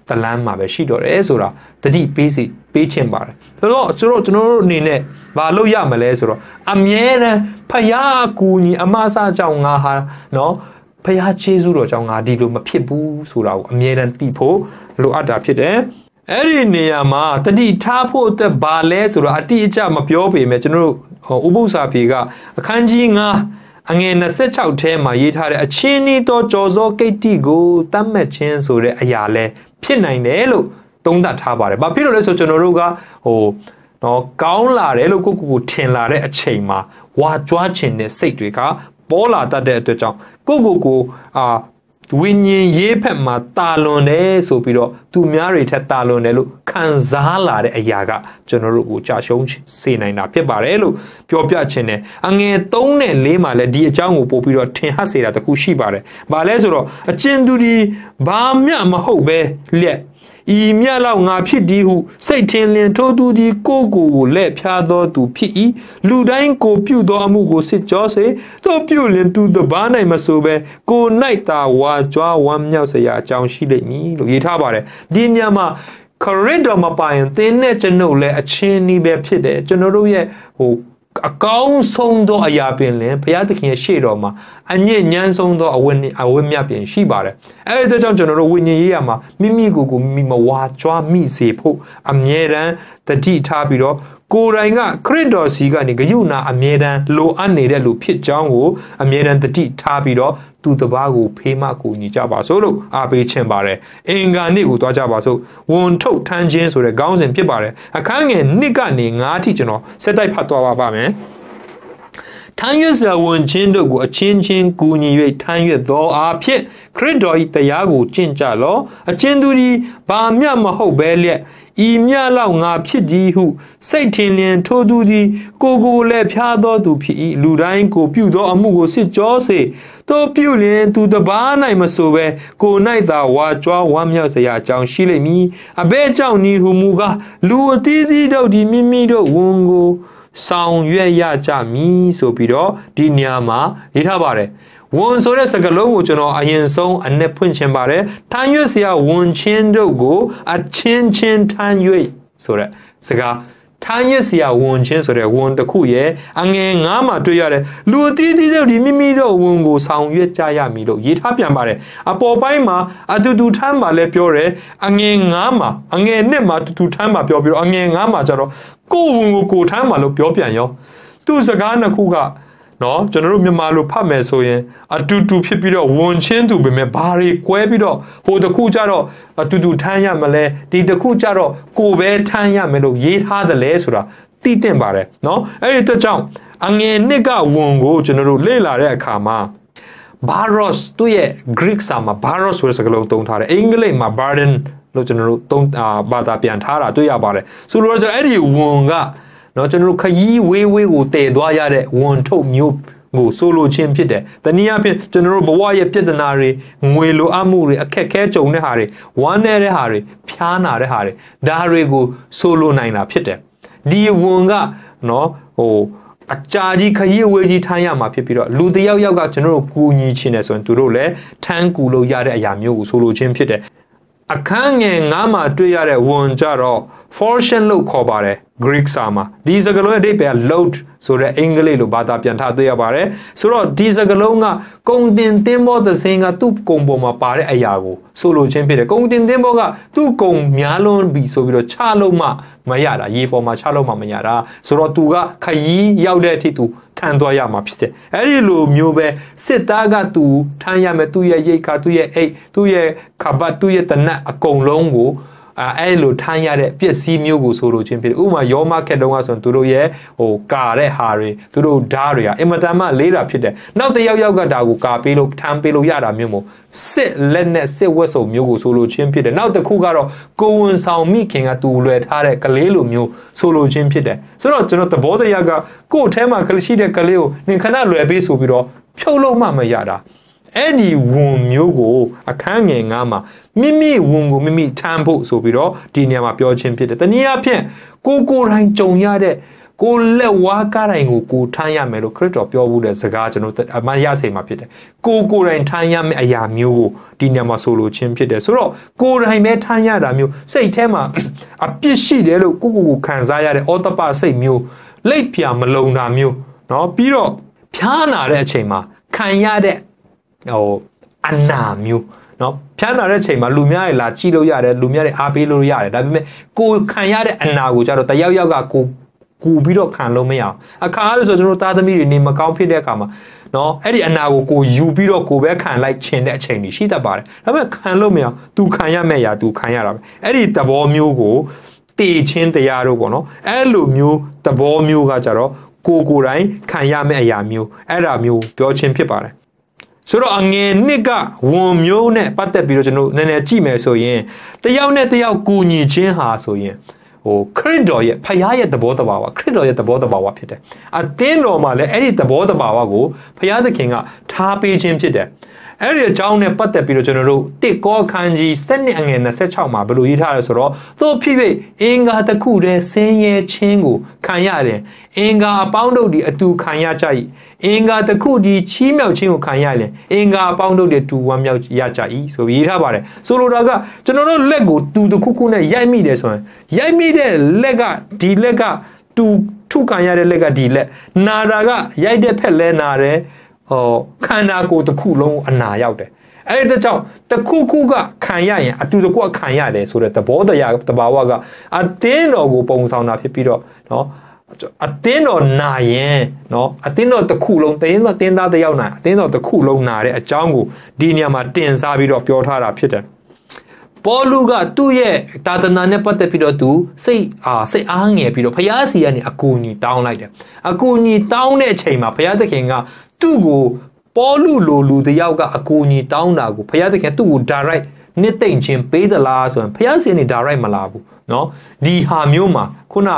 တလန်းမှာပဲရှိတော့တယ်ဆိုတာတတိပေးစီပေးခြင်းပါတယ်ဆိုတော့ကျွန်တော်ကျွန်တော်တို့အနေနဲ့မလုပ်ရမလဲဆိုတော့အမြဲတမ်းဖယားအကူညီအမဆာကြောင့်ငါဟာနော် ဖယားကျေးဇူးတော်ကြောင့်ငါဒီလိုမဖြစ်ဘူးဆိုတာကိုအမြဲတမ်းသိဖို့လိုအပ်တာဖြစ်တယ်အဲ့ဒီနေရာမှာတတိထားဖို့အတွက်ဘာလဲဆိုတော့အတိအကျမပြောပေမဲ့ကျွန်တော်တို့ဥပု္ပ္ပစာဖြေကအခန်းကြီး9အငယ်26ထဲမှာရေးထားတဲ့အချင်းဤသောကြော်စောကိတ္တိကိုတတ်မှတ်ခြင်းဆိုတဲ့အရာလဲဖြစ်နိုင်တယ်လို့သုံးသပ်ထားပါတယ်။ဘာဖြစ်လို့လဲဆိုကျွန်တော်တို့ကဟိုနော်ကောင်းလာတယ်လို့ကိုကိုကိုထင်လာတဲ့အချိန်မှာဝါကြွားခြင်းတဲ့စိတ်တွေက ပေါ်လာတတ်တဲ့အတွက်ကြောင့်ကိုကိုကိုအာဝိညာဉ်ရေးဖက်မှာတာလွန်တယ်ဆိုပြီးတော့ သူများတွေထက်တာလွန်တယ်လို့ခံစားလာတဲ့အရာကကျွန်တော်တို့ကိုကြာရှုံးစေနိုင်တာဖြစ်ပါတယ်လို့ပြောပြခြင်းနဲ့အငယ်3နဲ့4မှာလည်းဒီအကြောင်းကိုပို့ပြီးတော့ထင်ဟပ်စေတာတခုရှိပါတယ်။ဘာလဲဆိုတော့အချင်းသူဒီဘာမျှမဟုတ်ပဲလက်ဤမြတ်လောက်ငါဖြစ်သည်ဟုစိတ်ထင်လင်ထိုးသူသည်ကိုကိုကိုလက်ဖြားသောသူဖြစ်၏လူတိုင်းကိုပြုသောအမှုကိုစစ်ကြောစေသောပြုလင်သူတပားနိုင်မဆိုပဲကို၌သာဝါကြွားဝမ်းမြောက်စရာအကြောင်းရှိလိမ့်မည်လို့ရေးထားပါတယ်ဒီညမှာခရစ်တော်မပိုင်သင်နဲ့ကျွန်ုပ်လည်းအချင်းနီးပဲဖြစ်တယ်ကျွန်တော်တို့ရဲ့ဟိုအကောင်းဆုံးသောအရာပင်လင်ဘုရားသခင်ရဲ့ရှေ့တော်မှာအညစ်ညမ်းဆုံးသောအဝတ်အဝတ်မြတ်ပင်ရှိပါတယ်အဲဒီကြောင့်ကျွန်တော်တို့ဝိညာဉ်ရေးရမှာမိမိကိုယ်ကိုမိမဝါကြွားမိစေဖို့အမြဲတမ်းတတိထားပြီးတော့ ကိုယ်တိုင်ကခရစ်တော်စီကနေဂယုဏအမြဲတမ်းလိုအပ်နေတဲ့လူဖြစ်ကြောင်းကိုအမြဲတမ်းတတိထားပြီးတော့သူတပားကိုဖေးမကူညီကြပါစို့လို့အားပေးခြင်းပါတယ်အင်္ဂါနေ့ကိုသွားကြပါစို့ဝန်ထုတ်ထမ်းခြင်းဆိုတဲ့ခေါင်းစဉ်ဖြစ်ပါတယ်အခန်းငယ်နှစ်ကနေ9အထိကျွန်တော်စက်တိုက်ဖတ်သွားပါပါမယ်ထမ်းရွက်စွာဝန်ချင်းတို့ကိုအချင်းချင်းကူညီ၍ထမ်းရွက်သောအားဖြင့်ခရစ်တော်၏တရားကိုကျင့်ကြလောအချင်းသူသည်ဘာမျှမဟုတ်ဘဲလျက် ဤမြလောက်ငါဖြစ်သည်ဟု စိတ်ထင်လျင်ထိုသူသည်ကိုကိုလည်းဖျားသောသူဖြစ်၏လူတိုင်းကိုပြုသောအမှုကိုစစ်ကြောစေတို့ပြုလျင်သူတပား၌မဆိုဘဲကို၌သာဝါကြွားဝမ်းမြောက်စရာအကြောင်းရှိလိမ့်မည်အဘဲကြောင့်ဤဟုမူကားလူအသီးသီးတို့ဒီမိမိတို့ဝန်ကိုဆောင်ရွက်ရကြမည်ဆိုပြီးတော့ဒီညမှာရေးထားပါတယ် ဝန်ဆိုတဲ့စကားလုံးကိုကျွန်တော်အရင်ဆုံးအ내ဖွင့်ချင်ပါတယ်ထမ်းရွက်စရာဝန်ချင်းတို့ကိုအချင်းချင်းထမ်းရွက်ဆိုတဲ့စကားထမ်းရစရာဝန်ချင်းဆိုတဲ့ဝန်တစ်ခုရဲ့အငယ်ငါးမှာတွေ့ရတယ်လူအသီးသီးတို့ဒီမိမိတို့ဝန်ကိုဆောင်ရွက်ကြရမည်လို့ရေးထားပြန်ပါတယ်အပေါ်ပိုင်းမှာအတူတူထမ်းမှာလည်းပြောတယ်အငယ်ငါးမှာအငယ်နှစ်မှာတူတူထမ်းမှာပြောပြီးတော့အငယ်ငါးမှာကျတော့ကိုယ်ဝန်ကိုကိုထမ်းမှာလို့ပြောပြန်ရောသူ့စကားနှစ်ခုက နော်ကျွန်တော်တို့မြန်မာလိုဖတ်မယ်ဆိုရင်အတူတူဖြစ်ပြီးတော့ဝန်ချင်းသူပဲမဲ့ဘာတွေကွဲပြီးတော့ဟိုတစ်ခုကြတော့အတူတူထမ်းရမလဲဒီတစ်ခုကြတော့ကိုပဲထမ်းရမယ်လို့ရေးထားတယ်လဲဆိုတာသိတင်ပါတယ်နော်အဲ့ဒီအတွက်ကြောင့်အငယ်နှစ်ကဝန်ကိုကျွန်တော်တို့လေ့လာတဲ့အခါမှာ baros သူ့ရဲ့ Greek စာမှာ baros ဆိုတဲ့စကားလုံးသုံးထားတယ်အင်္ဂလိပ်မှာ burden လို့ကျွန်တော်တို့သုံးဘာသာပြန်ထားတာတွေ့ရပါတယ်ဆိုလိုတော့အဲ့ဒီဝန်က เนาะကျွန်တော်တို့ခยีးဝေးဝေးကိုတည်သွားရတဲ့ဝန်ထုတ်မျိုးကိုဆိုလိုခြင်းဖြစ်တယ်။တနည်းအားဖြင့်ကျွန်တော်တို့ဘဝရဲ့ပြဿနာတွေငွေလိုအပ်မှုတွေအခက်ခဲကြုံတဲ့ဟာတွေဝမ်းနည်းတဲ့ဟာတွေဖျားနာတဲ့ဟာတွေဒါတွေကိုဆိုလိုနိုင်တာဖြစ်တယ်။ဒီဝန်ကနော်ဟိုအကြာကြီးခရီးဝေးကြီးထမ်းရမှာဖြစ်ပြီးတော့လူတယောက်ယောက်ကကျွန်တော်တို့ကူညီခြင်းနဲ့ဆိုရင်သူတို့လည်းထမ်းကူလို့ရတဲ့အရာမျိုးကိုဆိုလိုခြင်းဖြစ်တယ်အခန်းငယ်9မှာတွေ့ရတဲ့ဝန်ကြတော့ fortune လို့ခေါ်ပါတယ် Greek စာမှာဒီစကားလုံးရဲ့အဓိပ္ပာယ် load ဆိုတဲ့အင်္ဂလိပ်လိုဘာသာပြန်ထားတွေ့ရပါတယ်ဆိုတော့ဒီစကားလုံးကကုံတင်တင်းဘောသစင်းကသူ့ကုံပေါ်မှာပါတဲ့အရာကိုဆိုလိုခြင်းဖြစ်တယ်ကုံတင်တင်းဘောကသူ့ကုံများလွန်းပြီဆိုပြီးတော့ချလို့မှမရတာရေပေါ်မှာချလို့မှမရတာဆိုတော့သူကခရီးရောက်တဲ့အထိသူထမ်းသွားရမှာဖြစ်တယ်အဲ့ဒီလိုမျိုးပဲစစ်သားကသူထမ်းရမယ်သူ့ရဲ့ရိတ်ခါသူ့ရဲ့အိတ်သူ့ရဲ့ခပတ်သူ့ရဲ့တနတ်အကုန်လုံးကို အဲအဲ့လိုထမ်းရတဲ့ပစ္စည်းမျိုးကိုဆိုလိုခြင်းဖြစ်တယ်ဥပမာယောမခက်တုံးကဆိုရင်သူတို့ရဲ့ဟိုကာတဲ့ဟာတွေသူတို့ဓာတ်တွေကအင်မတန်မှလေးတာဖြစ်တယ်နောက်တစ်ယောက်ယောက်ကဒါကိုကာပေးလို့ထမ်းပေးလို့ရတာမျိုးမို့စစ်လက်နဲ့စစ်ဝက်စုံမျိုးကိုဆိုလိုခြင်းဖြစ်တယ်နောက်တစ်ခုကတော့ကိုဝန်ဆောင်မိခင်ကသူလွယ်ထားတဲ့ကလေးလိုမျိုးဆိုလိုခြင်းဖြစ်တယ်ဆိုတော့ကျွန်တော်သဘောတရားကကိုယ့်အထဲမှာကလေးရှိတဲ့ကလေးကိုနင်ခဏလွယ်ပေးဆိုပြီးတော့ဖြုတ်လို့မှမရတာ အဲ့ဒီဝန်မျိုးကိုအခန်းငယ်ငါမှာမိမိဝန်ကိုမိမိထမ်းဖို့ဆိုပြီးတော့ဒီနေရာမှာပြောခြင်းဖြစ်တယ်။တနည်းအားဖြင့်ကိုကိုယ်တိုင်ကြုံရတဲ့ကိုလက်ဝါးကားတိုင်းကိုကိုထမ်းရမယ်လို့ခရစ်တော်ပြောဘူးတဲ့စကားကျွန်တော်အမှန်ရစေမှာဖြစ်တယ်။ကိုကိုယ်တိုင်ထမ်းရမယ့်အရာမျိုးကိုဒီနေရာမှာဆိုလိုခြင်းဖြစ်တယ်။ဆိုတော့ကိုယ်တိုင်ပဲထမ်းရတာမျိုးစိတ်ထဲမှာအပြစ်ရှိတယ်လို့ကိုကိုကိုခံစားရတဲ့ဩတပစိတ်မျိုးလိပ်ပြမလုံတာမျိုးเนาะပြီးတော့ဖျားနာတဲ့အချိန်မှာခံရတဲ့ ဟိုအနာမျိုးနော်ဖျားနာတဲ့ချိန်မှာလူများတွေလာကြည့်လို့ရတယ်လူများတွေအားပေးလို့ရတယ်ဒါပေမဲ့ကိုခံရတဲ့အနာကိုကြတော့တယောက်ယောက်ကကိုကူပြီးတော့ခံလို့မရအောင်အခါအားလို့ဆိုကျွန်တော်သားသမီးတွေနေမကောင်းဖြစ်တဲ့အခါမှာနော်အဲ့ဒီအနာကိုကိုယူပြီးတော့ကိုပဲခံလိုက်ခြင်းတဲ့အချိန်ကြီးရှိတတ်ပါတယ်ဒါပေမဲ့ခံလို့မရအောင် तू ခံရမယ့်ရာ तू ခံရတာပဲအဲ့ဒီသဘောမျိုးကိုတေချင်းတရားတို့ပေါ့နော်အဲ့လိုမျိုးသဘောမျိုးကကြတော့ကိုကိုယ်တိုင်ခံရမယ့်အရာမျိုးအဲ့ဒါမျိုးပြောချင်းဖြစ်ပါတယ် ဆိုတော့အငယ်နှစ်ကဝန်မျိုးနဲ့ပတ်သက်ပြီးတော့ကျွန်တော်နည်းနည်းကြည့်မယ်ဆိုရင်တယောက်နဲ့တယောက်ကူညီခြင်းဟာဆိုရင်ဟိုခရစ်တော်ရဲ့ဖခင်ရဲ့သဘောတဘာဝခရစ်တော်ရဲ့သဘောတဘာဝဖြစ်တယ်အသင်းတော်မှာလည်းအဲ့ဒီသဘောတဘာဝကိုဖခင်သခင်ကထားပေးခြင်းဖြစ်တယ် အဲ့ဒီအကြောင်းနဲ့ပတ်သက်ပြီးတော့ကျွန်တော်တို့တစ်ကောခန်းကြီး7အငယ်26မှာဘယ်လိုရေးထားလဲဆိုတော့သို့ဖြစ်၍အင်္ဂါတစ်ခုတည်းဆင်းရဲခြင်းကိုခံရတယ်အင်္ဂါအပေါင်းတို့ဒီအတူခံရကြ၏အင်္ဂါတစ်ခုဒီချီးမြှောက်ခြင်းကိုခံရရင်အင်္ဂါအပေါင်းတို့ဒီတူဝမ်းမြောက်ရကြ၏ဆိုပြီးရေးထားပါတယ်ဆိုလိုတာကကျွန်တော်တို့လက်ကိုတူတစ်ခုခုနဲ့ရိုက်မိတယ်ဆိုရင်ရိုက်မိတဲ့လက်ကဒီလက်ကတူထုခံရတဲ့လက်ကဒီလက်နာတာကရိုက်တဲ့ဖက်လဲနာတယ် ဟောခန္ဓာကိုယ်တစ်ခုလုံးအနာရောက်တယ်အဲ့ဒါကြောင့်တစ်ခုခုကခံရရင်အတူတကွခံရတယ်ဆိုတဲ့သဘောတရားတဘာဝကအတင်းတော်ကိုပုံဆောင်တာဖြစ်ပြီးတော့နော်အတင်းတော်နာရင်နော်အတင်းတော်တစ်ခုလုံးတင်းတော်တင်းသားတယောက်နာအတင်းတော်တစ်ခုလုံးနာတဲ့အကြောင်းကိုဒီနေရာမှာတင်စားပြီးတော့ပြောထားတာဖြစ်တယ်ပေါ်လူကသူ့ရဲ့တာသနာနဲ့ပတ်သက်ပြီးတော့သူစိတ်အာစိတ်အားငယ်ပြီးတော့ဖယားစီကနေအကူအညီတောင်းလိုက်တယ်အကူအညီတောင်းတဲ့အချိန်မှာဖယားသခင်က သူ့ကိုပေါလုလိုလူတယောက်ကအကူအညီတောင်းတာကိုဘုရားသခင်သူ့ကို direct နှစ်သိမ့်ခြင်းပေးသလားဆိုရင်ဘုရားရှင်နေ direct မလာဘူးเนาะဒီဟာမျိုးမှာခုန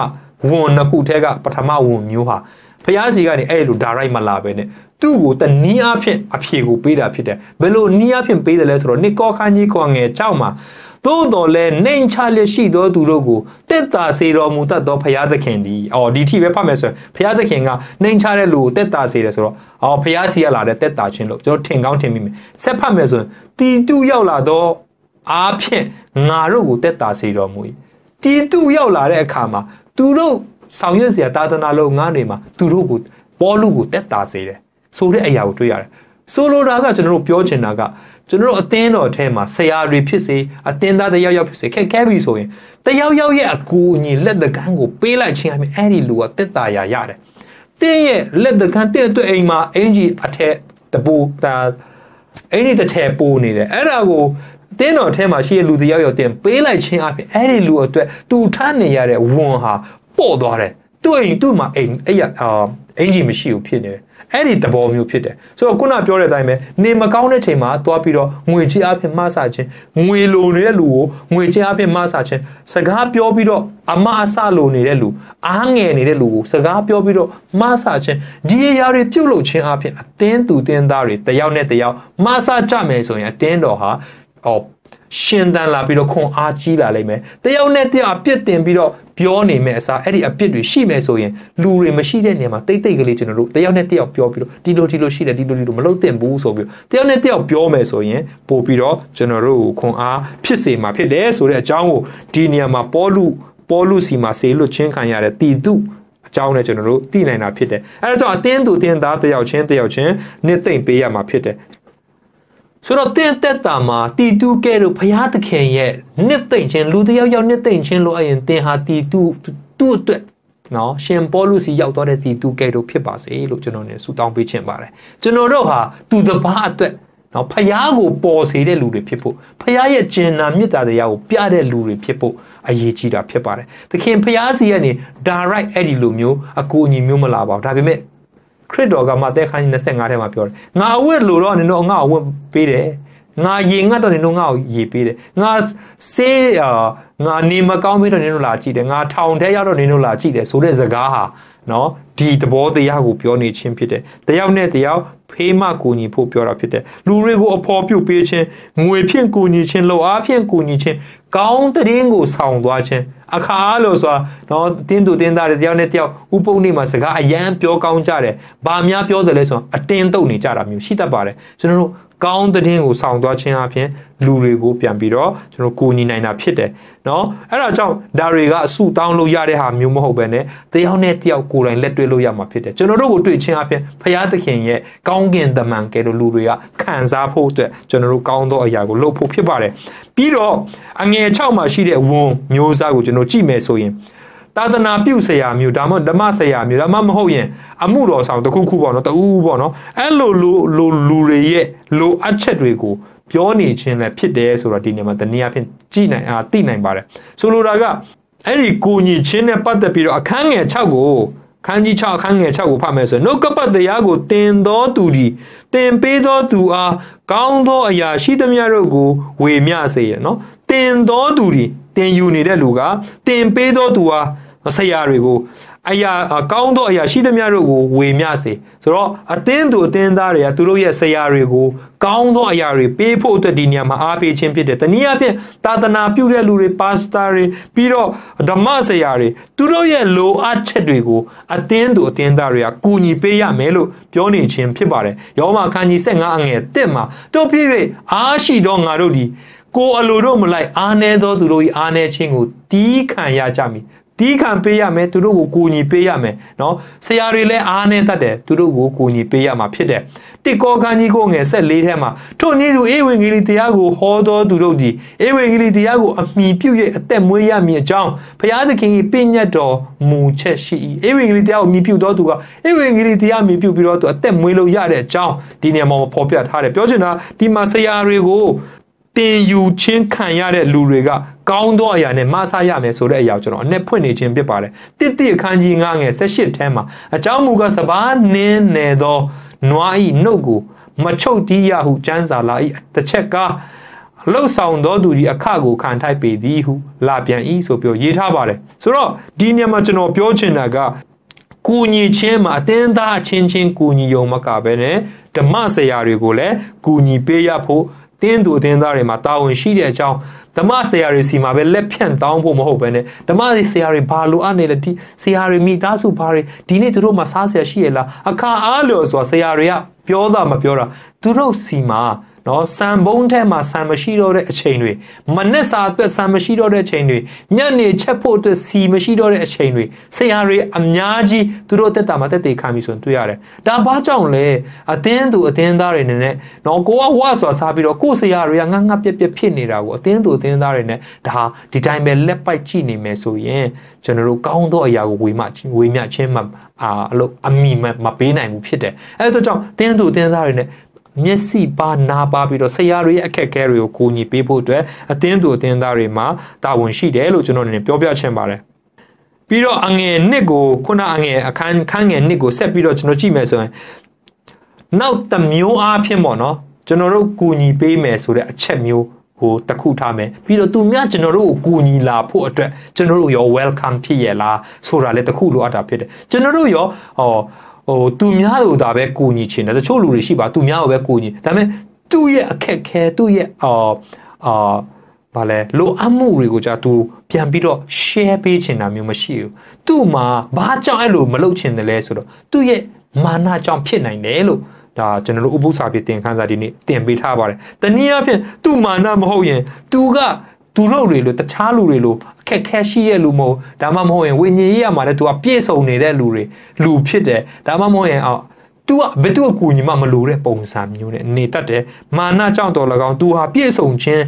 ဝန်နှစ်ခုထဲကပထမဝန်မျိုးဟာဘုရားစီကနေအဲ့လို direct မလာပဲနဲ့သူ့ကိုတနည်းအားဖြင့်အဖြေကိုပေးတာဖြစ်တယ်ဘယ်လိုနည်းအားဖြင့်ပေးတယ်လဲဆိုတော့နိကောခန်းကြီးခေါ်ငယ်6မှာ သို့တော်လဲနှိမ်ချလျက်ရှိသောသူတို့ကိုတက်တာစေတော်မူတတ်သောဘုရားသခင်ဒီအော်ဒီထိပဲဖတ်မယ်ဆိုရင်ဘုရားသခင်ကနှိမ်ချတဲ့လူကိုတက်တာစေတယ်ဆိုတော့အော်ဘုရားစီရလာတဲ့တက်တာခြင်းလို့ကျွန်တော်ထင်ကောင်းထင်မိမယ်ဆက်ဖတ်မယ်ဆိုရင်တီတုရောက်လာသောအားဖြင့်ငါတို့ကိုတက်တာစေတော်မူ၏တီတုရောက်လာတဲ့အခါမှာသူတို့ဆောင်ရွက်เสียသာသနာလုပ်ငန်းတွေမှာသူတို့ကိုပေါ်လူကိုတက်တာစေတယ်ဆိုတဲ့အရာကိုတွေ့ရတယ်ဆိုလိုတာကကျွန်တော်တို့ပြောချင်တာက ကျွန်တော်တို့အသင်းတော်ထဲမှာဆရာတွေဖြစ်စေအသင်းသားတယောက်ယောက်ဖြစ်စေခက်ခဲပြီဆိုရင်တယောက်ယောက်ရဲ့အကူအညီလက်တကန်းကိုပေးလိုက်ခြင်းအပြင်အဲ့ဒီလူကတက်တာရရတယ်တတင်းရဲ့လက်တကန်းတင်းအတွက်အိမ်မှာအင်ကြီးအထက်တပူဒါအင်ကြီးတစ်ထည်ပိုးနေတယ်အဲ့ဒါကိုတင်းတော်ထဲမှာရှိတဲ့လူတယောက်ယောက်တင်ပေးလိုက်ခြင်းအပြင်အဲ့ဒီလူအတွက်သူထမ်းနေရတဲ့ဝန်ဟာပို့သွားတယ်သူ့အိမ်သူ့မှာအိမ်အဲ့ရအာအင်ဂျီမရှိဘူးဖြစ်နေတယ် အဲ့ဒီသဘောမျိုးဖြစ်တယ်ဆိုတော့ခုနပြောတဲ့အတိုင်းပဲနေမကောင်းတဲ့ချိန်မှာသွားပြီးတော့ငွေကြေးအဖြစ်မဆခြင်းငွေလိုနေတဲ့လူကိုငွေကြေးအဖြစ်မဆခြင်းစကားပြောပြီးတော့အမအဆလိုနေတဲ့လူအားငယ်နေတဲ့လူကိုစကားပြောပြီးတော့မဆခြင်းဒီအရာတွေပြုတ်လုခြင်းအဖြစ်အသင်းသူတင်းသားတွေတယောက်နဲ့တယောက်မဆကြမယ်ဆိုရင်အတင်းတော်ဟာဟောရှင်တန်လာပြီးတော့ခွန်အားကြီးလာလိမ့်မယ်တယောက်နဲ့တယောက်အပြစ်တင်ပြီးတော့ ပြောနေမယ်အစားအဲ့ဒီအပြစ်တွေရှိမယ်ဆိုရင်လူတွေမရှိတဲ့နေရာမှာတိတ်တိတ်ကလေးကျွန်တော်တို့တယောက်နဲ့တယောက်ပြောပြီးတော့ဒီလိုဒီလိုရှိတယ်ဒီလိုဒီလိုမလုပ်သင့်ဘူးဆိုပြီးတယောက်နဲ့တယောက်ပြောမယ်ဆိုရင်ပို့ပြီးတော့ကျွန်တော်တို့ခွန်အားဖြစ်စေမှာဖြစ်တယ်ဆိုတဲ့အကြောင်းကိုဒီနေရာမှာပေါလုပေါလုစီမှာဆေလွတ်ချင်းခံရတဲ့တီတုအကြောင်းနဲ့ကျွန်တော်တို့သိနိုင်တာဖြစ်တယ်အဲဒါကြောင့်အတင်းသူတင်းသားတယောက်ချင်းတယောက်ချင်းနှစ်သိမ့်ပေးရမှာဖြစ်တယ် ဆိုတော့တင်းတက်တာမှာတီတူကဲတို့ဘုရားသခင်ရဲ့နှစ်သိမ့်ခြင်းလူတယောက်ယောက်နှစ်သိမ့်ခြင်းလို့အရင်တင်းဟာတီတူသူ့အတွက်နော်ရှင်ပေါလုစီရောက်တော့တဲ့တီတူကဲတို့ဖြစ်ပါစေလို့ကျွန်တော်နေဆုတောင်းပေးချင်ပါတယ်ကျွန်တော်တို့ဟာသူတပားအတွက်နော်ဖះကိုပေါ်စေတဲ့လူတွေဖြစ်ဖို့ဖះရဲ့ကျင်နာမေတ္တာတရားကိုပြတဲ့လူတွေဖြစ်ဖို့အရေးကြီးတာဖြစ်ပါတယ်သခင်ဖះစီကနေ direct အဲ့ဒီလိုမျိုးအကူအညီမျိုးမလာပါဘူးဒါပေမဲ့ ခရစ်တော်ကမှတဲ့ခန်းကြီး25ထဲမှာပြောတယ်ငါအဝတ်လို့တော့နင်တို့ငါအဝတ်ပေးတယ်ငါရေငတ်တော့နင်တို့ငါ့ကိုရေပေးတယ်ငါဆေးအာငါနေမကောင်းပြီးတော့နင်တို့လာကြည့်တယ်ငါထောင်ထဲရောက်တော့နင်တို့လာကြည့်တယ်ဆိုတဲ့စကားဟာနော် ဒီသဘောတရားကိုပြောနေခြင်းဖြစ်တယ်တယောက်နဲ့တယောက်ဖေးမကူညီဖို့ပြောတာဖြစ်တယ်လူတွေကိုအဖော်ပြုတ်ပေးခြင်းငွေဖြင့်ကူညီခြင်းလှုပ်အားဖြင့်ကူညီခြင်းကောင်းတဲ့ရင်ကိုဆောင်သွားခြင်းအခါလို့ဆိုတာနော်တင်းသူတင်းသားတွေတယောက်နဲ့တယောက်ဥပုံနေမှာစကားအယမ်းပြောကောင်းကြတယ်ဘာများပြောတယ်လဲဆိုတော့အတင်းတုတ်နေကြတာမျိုးရှိတတ်ပါတယ်ကျွန်တော်တို့ ကောင်းတဲ့င်းကိုဆောင်သွားခြင်းအပြင်လူတွေကိုပြန်ပြီးတော့ကျွန်တော်ကိုညီနိုင်တာဖြစ်တယ်เนาะအဲ့ဒါကြောင့်ဒါတွေကအဆုတောင်းလို့ရတဲ့ဟာမျိုးမဟုတ်ပဲねတယောက်နဲ့တယောက်ကိုယ်တိုင်လက်တွေ့လို့ရမှာဖြစ်တယ်ကျွန်တော်တို့ကိုတွေ့ခြင်းအပြင်ဖရာသခင်ရဲ့ကောင်းကင်တမန်ကဲလို့လူတွေကခံစားဖို့အတွက်ကျွန်တော်တို့ကောင်းသောအရာကိုလုပ်ဖို့ဖြစ်ပါတယ်ပြီးတော့အငယ်6မှာရှိတဲ့ဝန်မျိုးစားကိုကျွန်တော်ကြည့်မယ်ဆိုရင် သာသနာပြုဆရာမျိုးဒါမှဓမ္မဆရာမျိုးဒါမှမဟုတ်ရင်အမှုတော်ဆောင်တစ်ခုခုပေါ့နော်တူပေါ့နော်အဲ့လိုလူလူလူတွေရဲ့လိုအပ်ချက်တွေကိုပြောနေခြင်းလည်းဖြစ်တယ်ဆိုတော့ဒီနေရာမှာတနည်းအားဖြင့်ကြည်နိုင်အားသိနိုင်ပါတယ်ဆိုလိုတာကအဲ့ဒီကိုညီချင်းနဲ့ပတ်သက်ပြီးတော့အခန်းငယ်6ကိုခန်းကြီး6အခန်းငယ်6ကိုဖတ်မယ်ဆိုရင်နှုတ်ကပတ်တရားကိုတင်သောသူဒီတင်ပေးသောသူအားကောင်းသောအရာရှိသမျှတို့ကိုဝေမျှစေရနော်တင်သောသူဒီတင်ယူနေတဲ့လူကတင်ပေးသောသူအား ဆရာတွေကိုအရာကောင်းသောအရာရှိသမျှတို့ကိုဝေမျှစေဆိုတော့အသင်းသူအသင်းသားတွေကသူတို့ရဲ့ဆရာတွေကိုကောင်းသောအရာတွေပေးဖို့အတွက်ဒီနေရာမှာအားပေးခြင်းဖြစ်တယ်။တနည်းအားဖြင့်သာသနာပြုတဲ့လူတွေပါစတာတွေပြီးတော့ဓမ္မဆရာတွေသူတို့ရဲ့လိုအပ်ချက်တွေကိုအသင်းသူအသင်းသားတွေကကူညီပေးရမယ်လို့ပြောနေခြင်းဖြစ်ပါတယ်။ယောမအခန်းကြီး15အငယ်1မှာတို့ဖြစ်၍အားရှိသောငါတို့ဒီကိုအလိုတို့မလိုက်အားနေသောသူတို့၏အားနေခြင်းကိုတီးခံရကြမည် တီးခံပေးရမယ်သူတို့ကိုကူညီပေးရမယ်နော်ဆရာတွေလည်းအားနဲ့တတ်တယ်သူတို့ကိုကူညီပေးရမှာဖြစ်တယ်တိကောခန်းကြီးကိုငယ်ဆက်လေးထဲမှာထို့နည်းသူအေဝင်ဂီလီတရားကိုဟောတော်သူတို့သည်အေဝင်ဂီလီတရားကိုအမိပြု၍အသက်မွေးရမည်အကြောင်းဘုရားသခင်၏ပြည့်ညတ်တော်မူချက်ရှိ၏အေဝင်ဂီလီတရားကိုမိပြုတော်သူကအေဝင်ဂီလီတရားမိပြုပြီးတော့သူအသက်မွေးလို့ရတဲ့အကြောင်းဒီနေရာမှာဖော်ပြထားတယ်ပြောချင်တာဒီမှာဆရာတွေကိုတင်ယူချင်းခံရတဲ့လူတွေက ကောင်းသောအရာနဲ့မဆရမယ်ဆိုတဲ့အရာကိုကျွန်တော်အ내ဖွင့်နေခြင်းဖြစ်ပါတယ်တစ်တိအခန်းကြီး9ငယ်18ထဲမှာအကြောင်းမူကားစပားနင်းနေသောနွားဤနှုတ်ကိုမချုပ်တီးရဟုကျမ်းစာလာဤတစ်ချက်ကားလှုပ်ဆောင်သောသူဒီအခကိုခံထိုက်ပေသည်ဟုလာပြန်ဤဆိုပြီးရေးထားပါတယ်ဆိုတော့ဒီနေရာမှာကျွန်တော်ပြောချင်တာကကူညီခြင်းမှာအတင်းသားချင်းချင်းကူညီုံမကပဲနဲ့ဓမ္မဆရာတွေကိုလည်းကူညီပေးရဖို့ တင်းသူအတင်းသားတွေမှာတာဝန်ရှိတဲ့အကြောင်းဓမ္မဆရာတွေစီမှာပဲလက်ဖြန့်တောင်းဖို့မဟုတ်ပဲねဓမ္မဆရာတွေဘာလို့အနေလဲဒီဆရာတွေမိသားစုဘာတွေဒီနေ့သူတို့မှာစားဆရာရှိရလားအခါအားလျော်စွာဆရာတွေကပြောတာမပြောတာသူတို့စီမှာ နော်စံဘုံထဲမှာစံမရှိတော့တဲ့အချိန်တွေမနက်စာအတွက်စံမရှိတော့တဲ့အချိန်တွေညနေချက်ဖို့အတွက်စီမရှိတော့တဲ့အချိန်တွေဆရာတွေအများကြီးသူတို့တက်တာမှာတက်တေခံပြီဆိုရင်တွေ့ရတယ်ဒါဘာကြောင့်လဲအတင်းသူအတင်းသားတွေနဲ့နော်ကိုကဝါဆိုစားပြီးတော့ကိုဆရာတွေကငတ်ငတ်ပြက်ပြက်ဖြစ်နေတာကိုအတင်းသူအတင်းသားတွေနဲ့ဒါဒီတိုင်းပဲလက်ပိုက်ကြည့်နေမယ်ဆိုရင်ကျွန်တော်တို့ကောင်းသောအရာကိုဝေမဝေမျှချင်းမှာအာအလို့အမိမပေးနိုင်ဘူးဖြစ်တယ်အဲဒါကြောင့်တင်းသူတင်းသားတွေနဲ့ မျက်စိပါနာပါပြီးတော့ဆရာတွေရဲ့အခက်အခဲတွေကိုကိုညီပေးဖို့အတွက်အသင်းသူအသင်းသားတွေမှာတာဝန်ရှိတယ်လို့ကျွန်တော်အနေနဲ့ပြောပြချင်ပါတယ်ပြီးတော့အငယ်နှစ်ကိုခုနအငယ်အခန်းခန်းငယ်နှစ်ကိုဆက်ပြီးတော့ကျွန်တော်ကြည့်မယ်ဆိုရင်နောက်တစ်မျိုးအားဖြင့်ပေါ့နော်ကျွန်တော်တို့ကူညီပေးမယ်ဆိုတဲ့အချက်မျိုးကိုတခုထားမယ်ပြီးတော့သူများကျွန်တော်တို့ကိုကူညီလာဖို့အတွက်ကျွန်တော်တို့ရော welcome ဖြစ်ရလားဆိုတာလည်းတခုလိုအပ်တာဖြစ်တယ်ကျွန်တော်တို့ရောဟော ဟိုသူများတို့ဒါပဲကူညီချင်တယ်တချို့လူတွေရှိပါသူများကိုပဲကူညီဒါပေမဲ့သူ့ရဲ့အခက်ခဲသူ့ရဲ့အာအာဘာလဲလိုအပ်မှုတွေကိုじゃသူပြန်ပြီးတော့ share ပေးချင်တာမျိုးမရှိဘူးသူ့မှာဘာကြောင့်အဲ့လိုမလုပ်ချင်တယ်လဲဆိုတော့သူ့ရဲ့မာနကြောင့်ဖြစ်နိုင်တယ်လို့ဒါကျွန်တော်တို့ဥပု္ပ္ပစာပြတင်ခန်းစာဒီနေ့တင်ပေးထားပါတယ်။တနည်းအားဖြင့်သူ့မာနမဟုတ်ရင်သူက သူတို့တွေလို့တခြားလူတွေလို့အခက်ခဲရှိရဲ့လူမဟုတ်ဒါမှမဟုတ်ရင်ဝိညာဉ်ရေးရမှာလည်းသူကပြည့်စုံနေတဲ့လူတွေလူဖြစ်တယ်ဒါမှမဟုတ်ရင်အော်သူကဘယ်သူ့အကူညီမှမလိုတဲ့ပုံစံမျိုးနဲ့နေတတ်တယ်မာနကြောင့်တော်၎င်းသူဟာပြည့်စုံခြင်း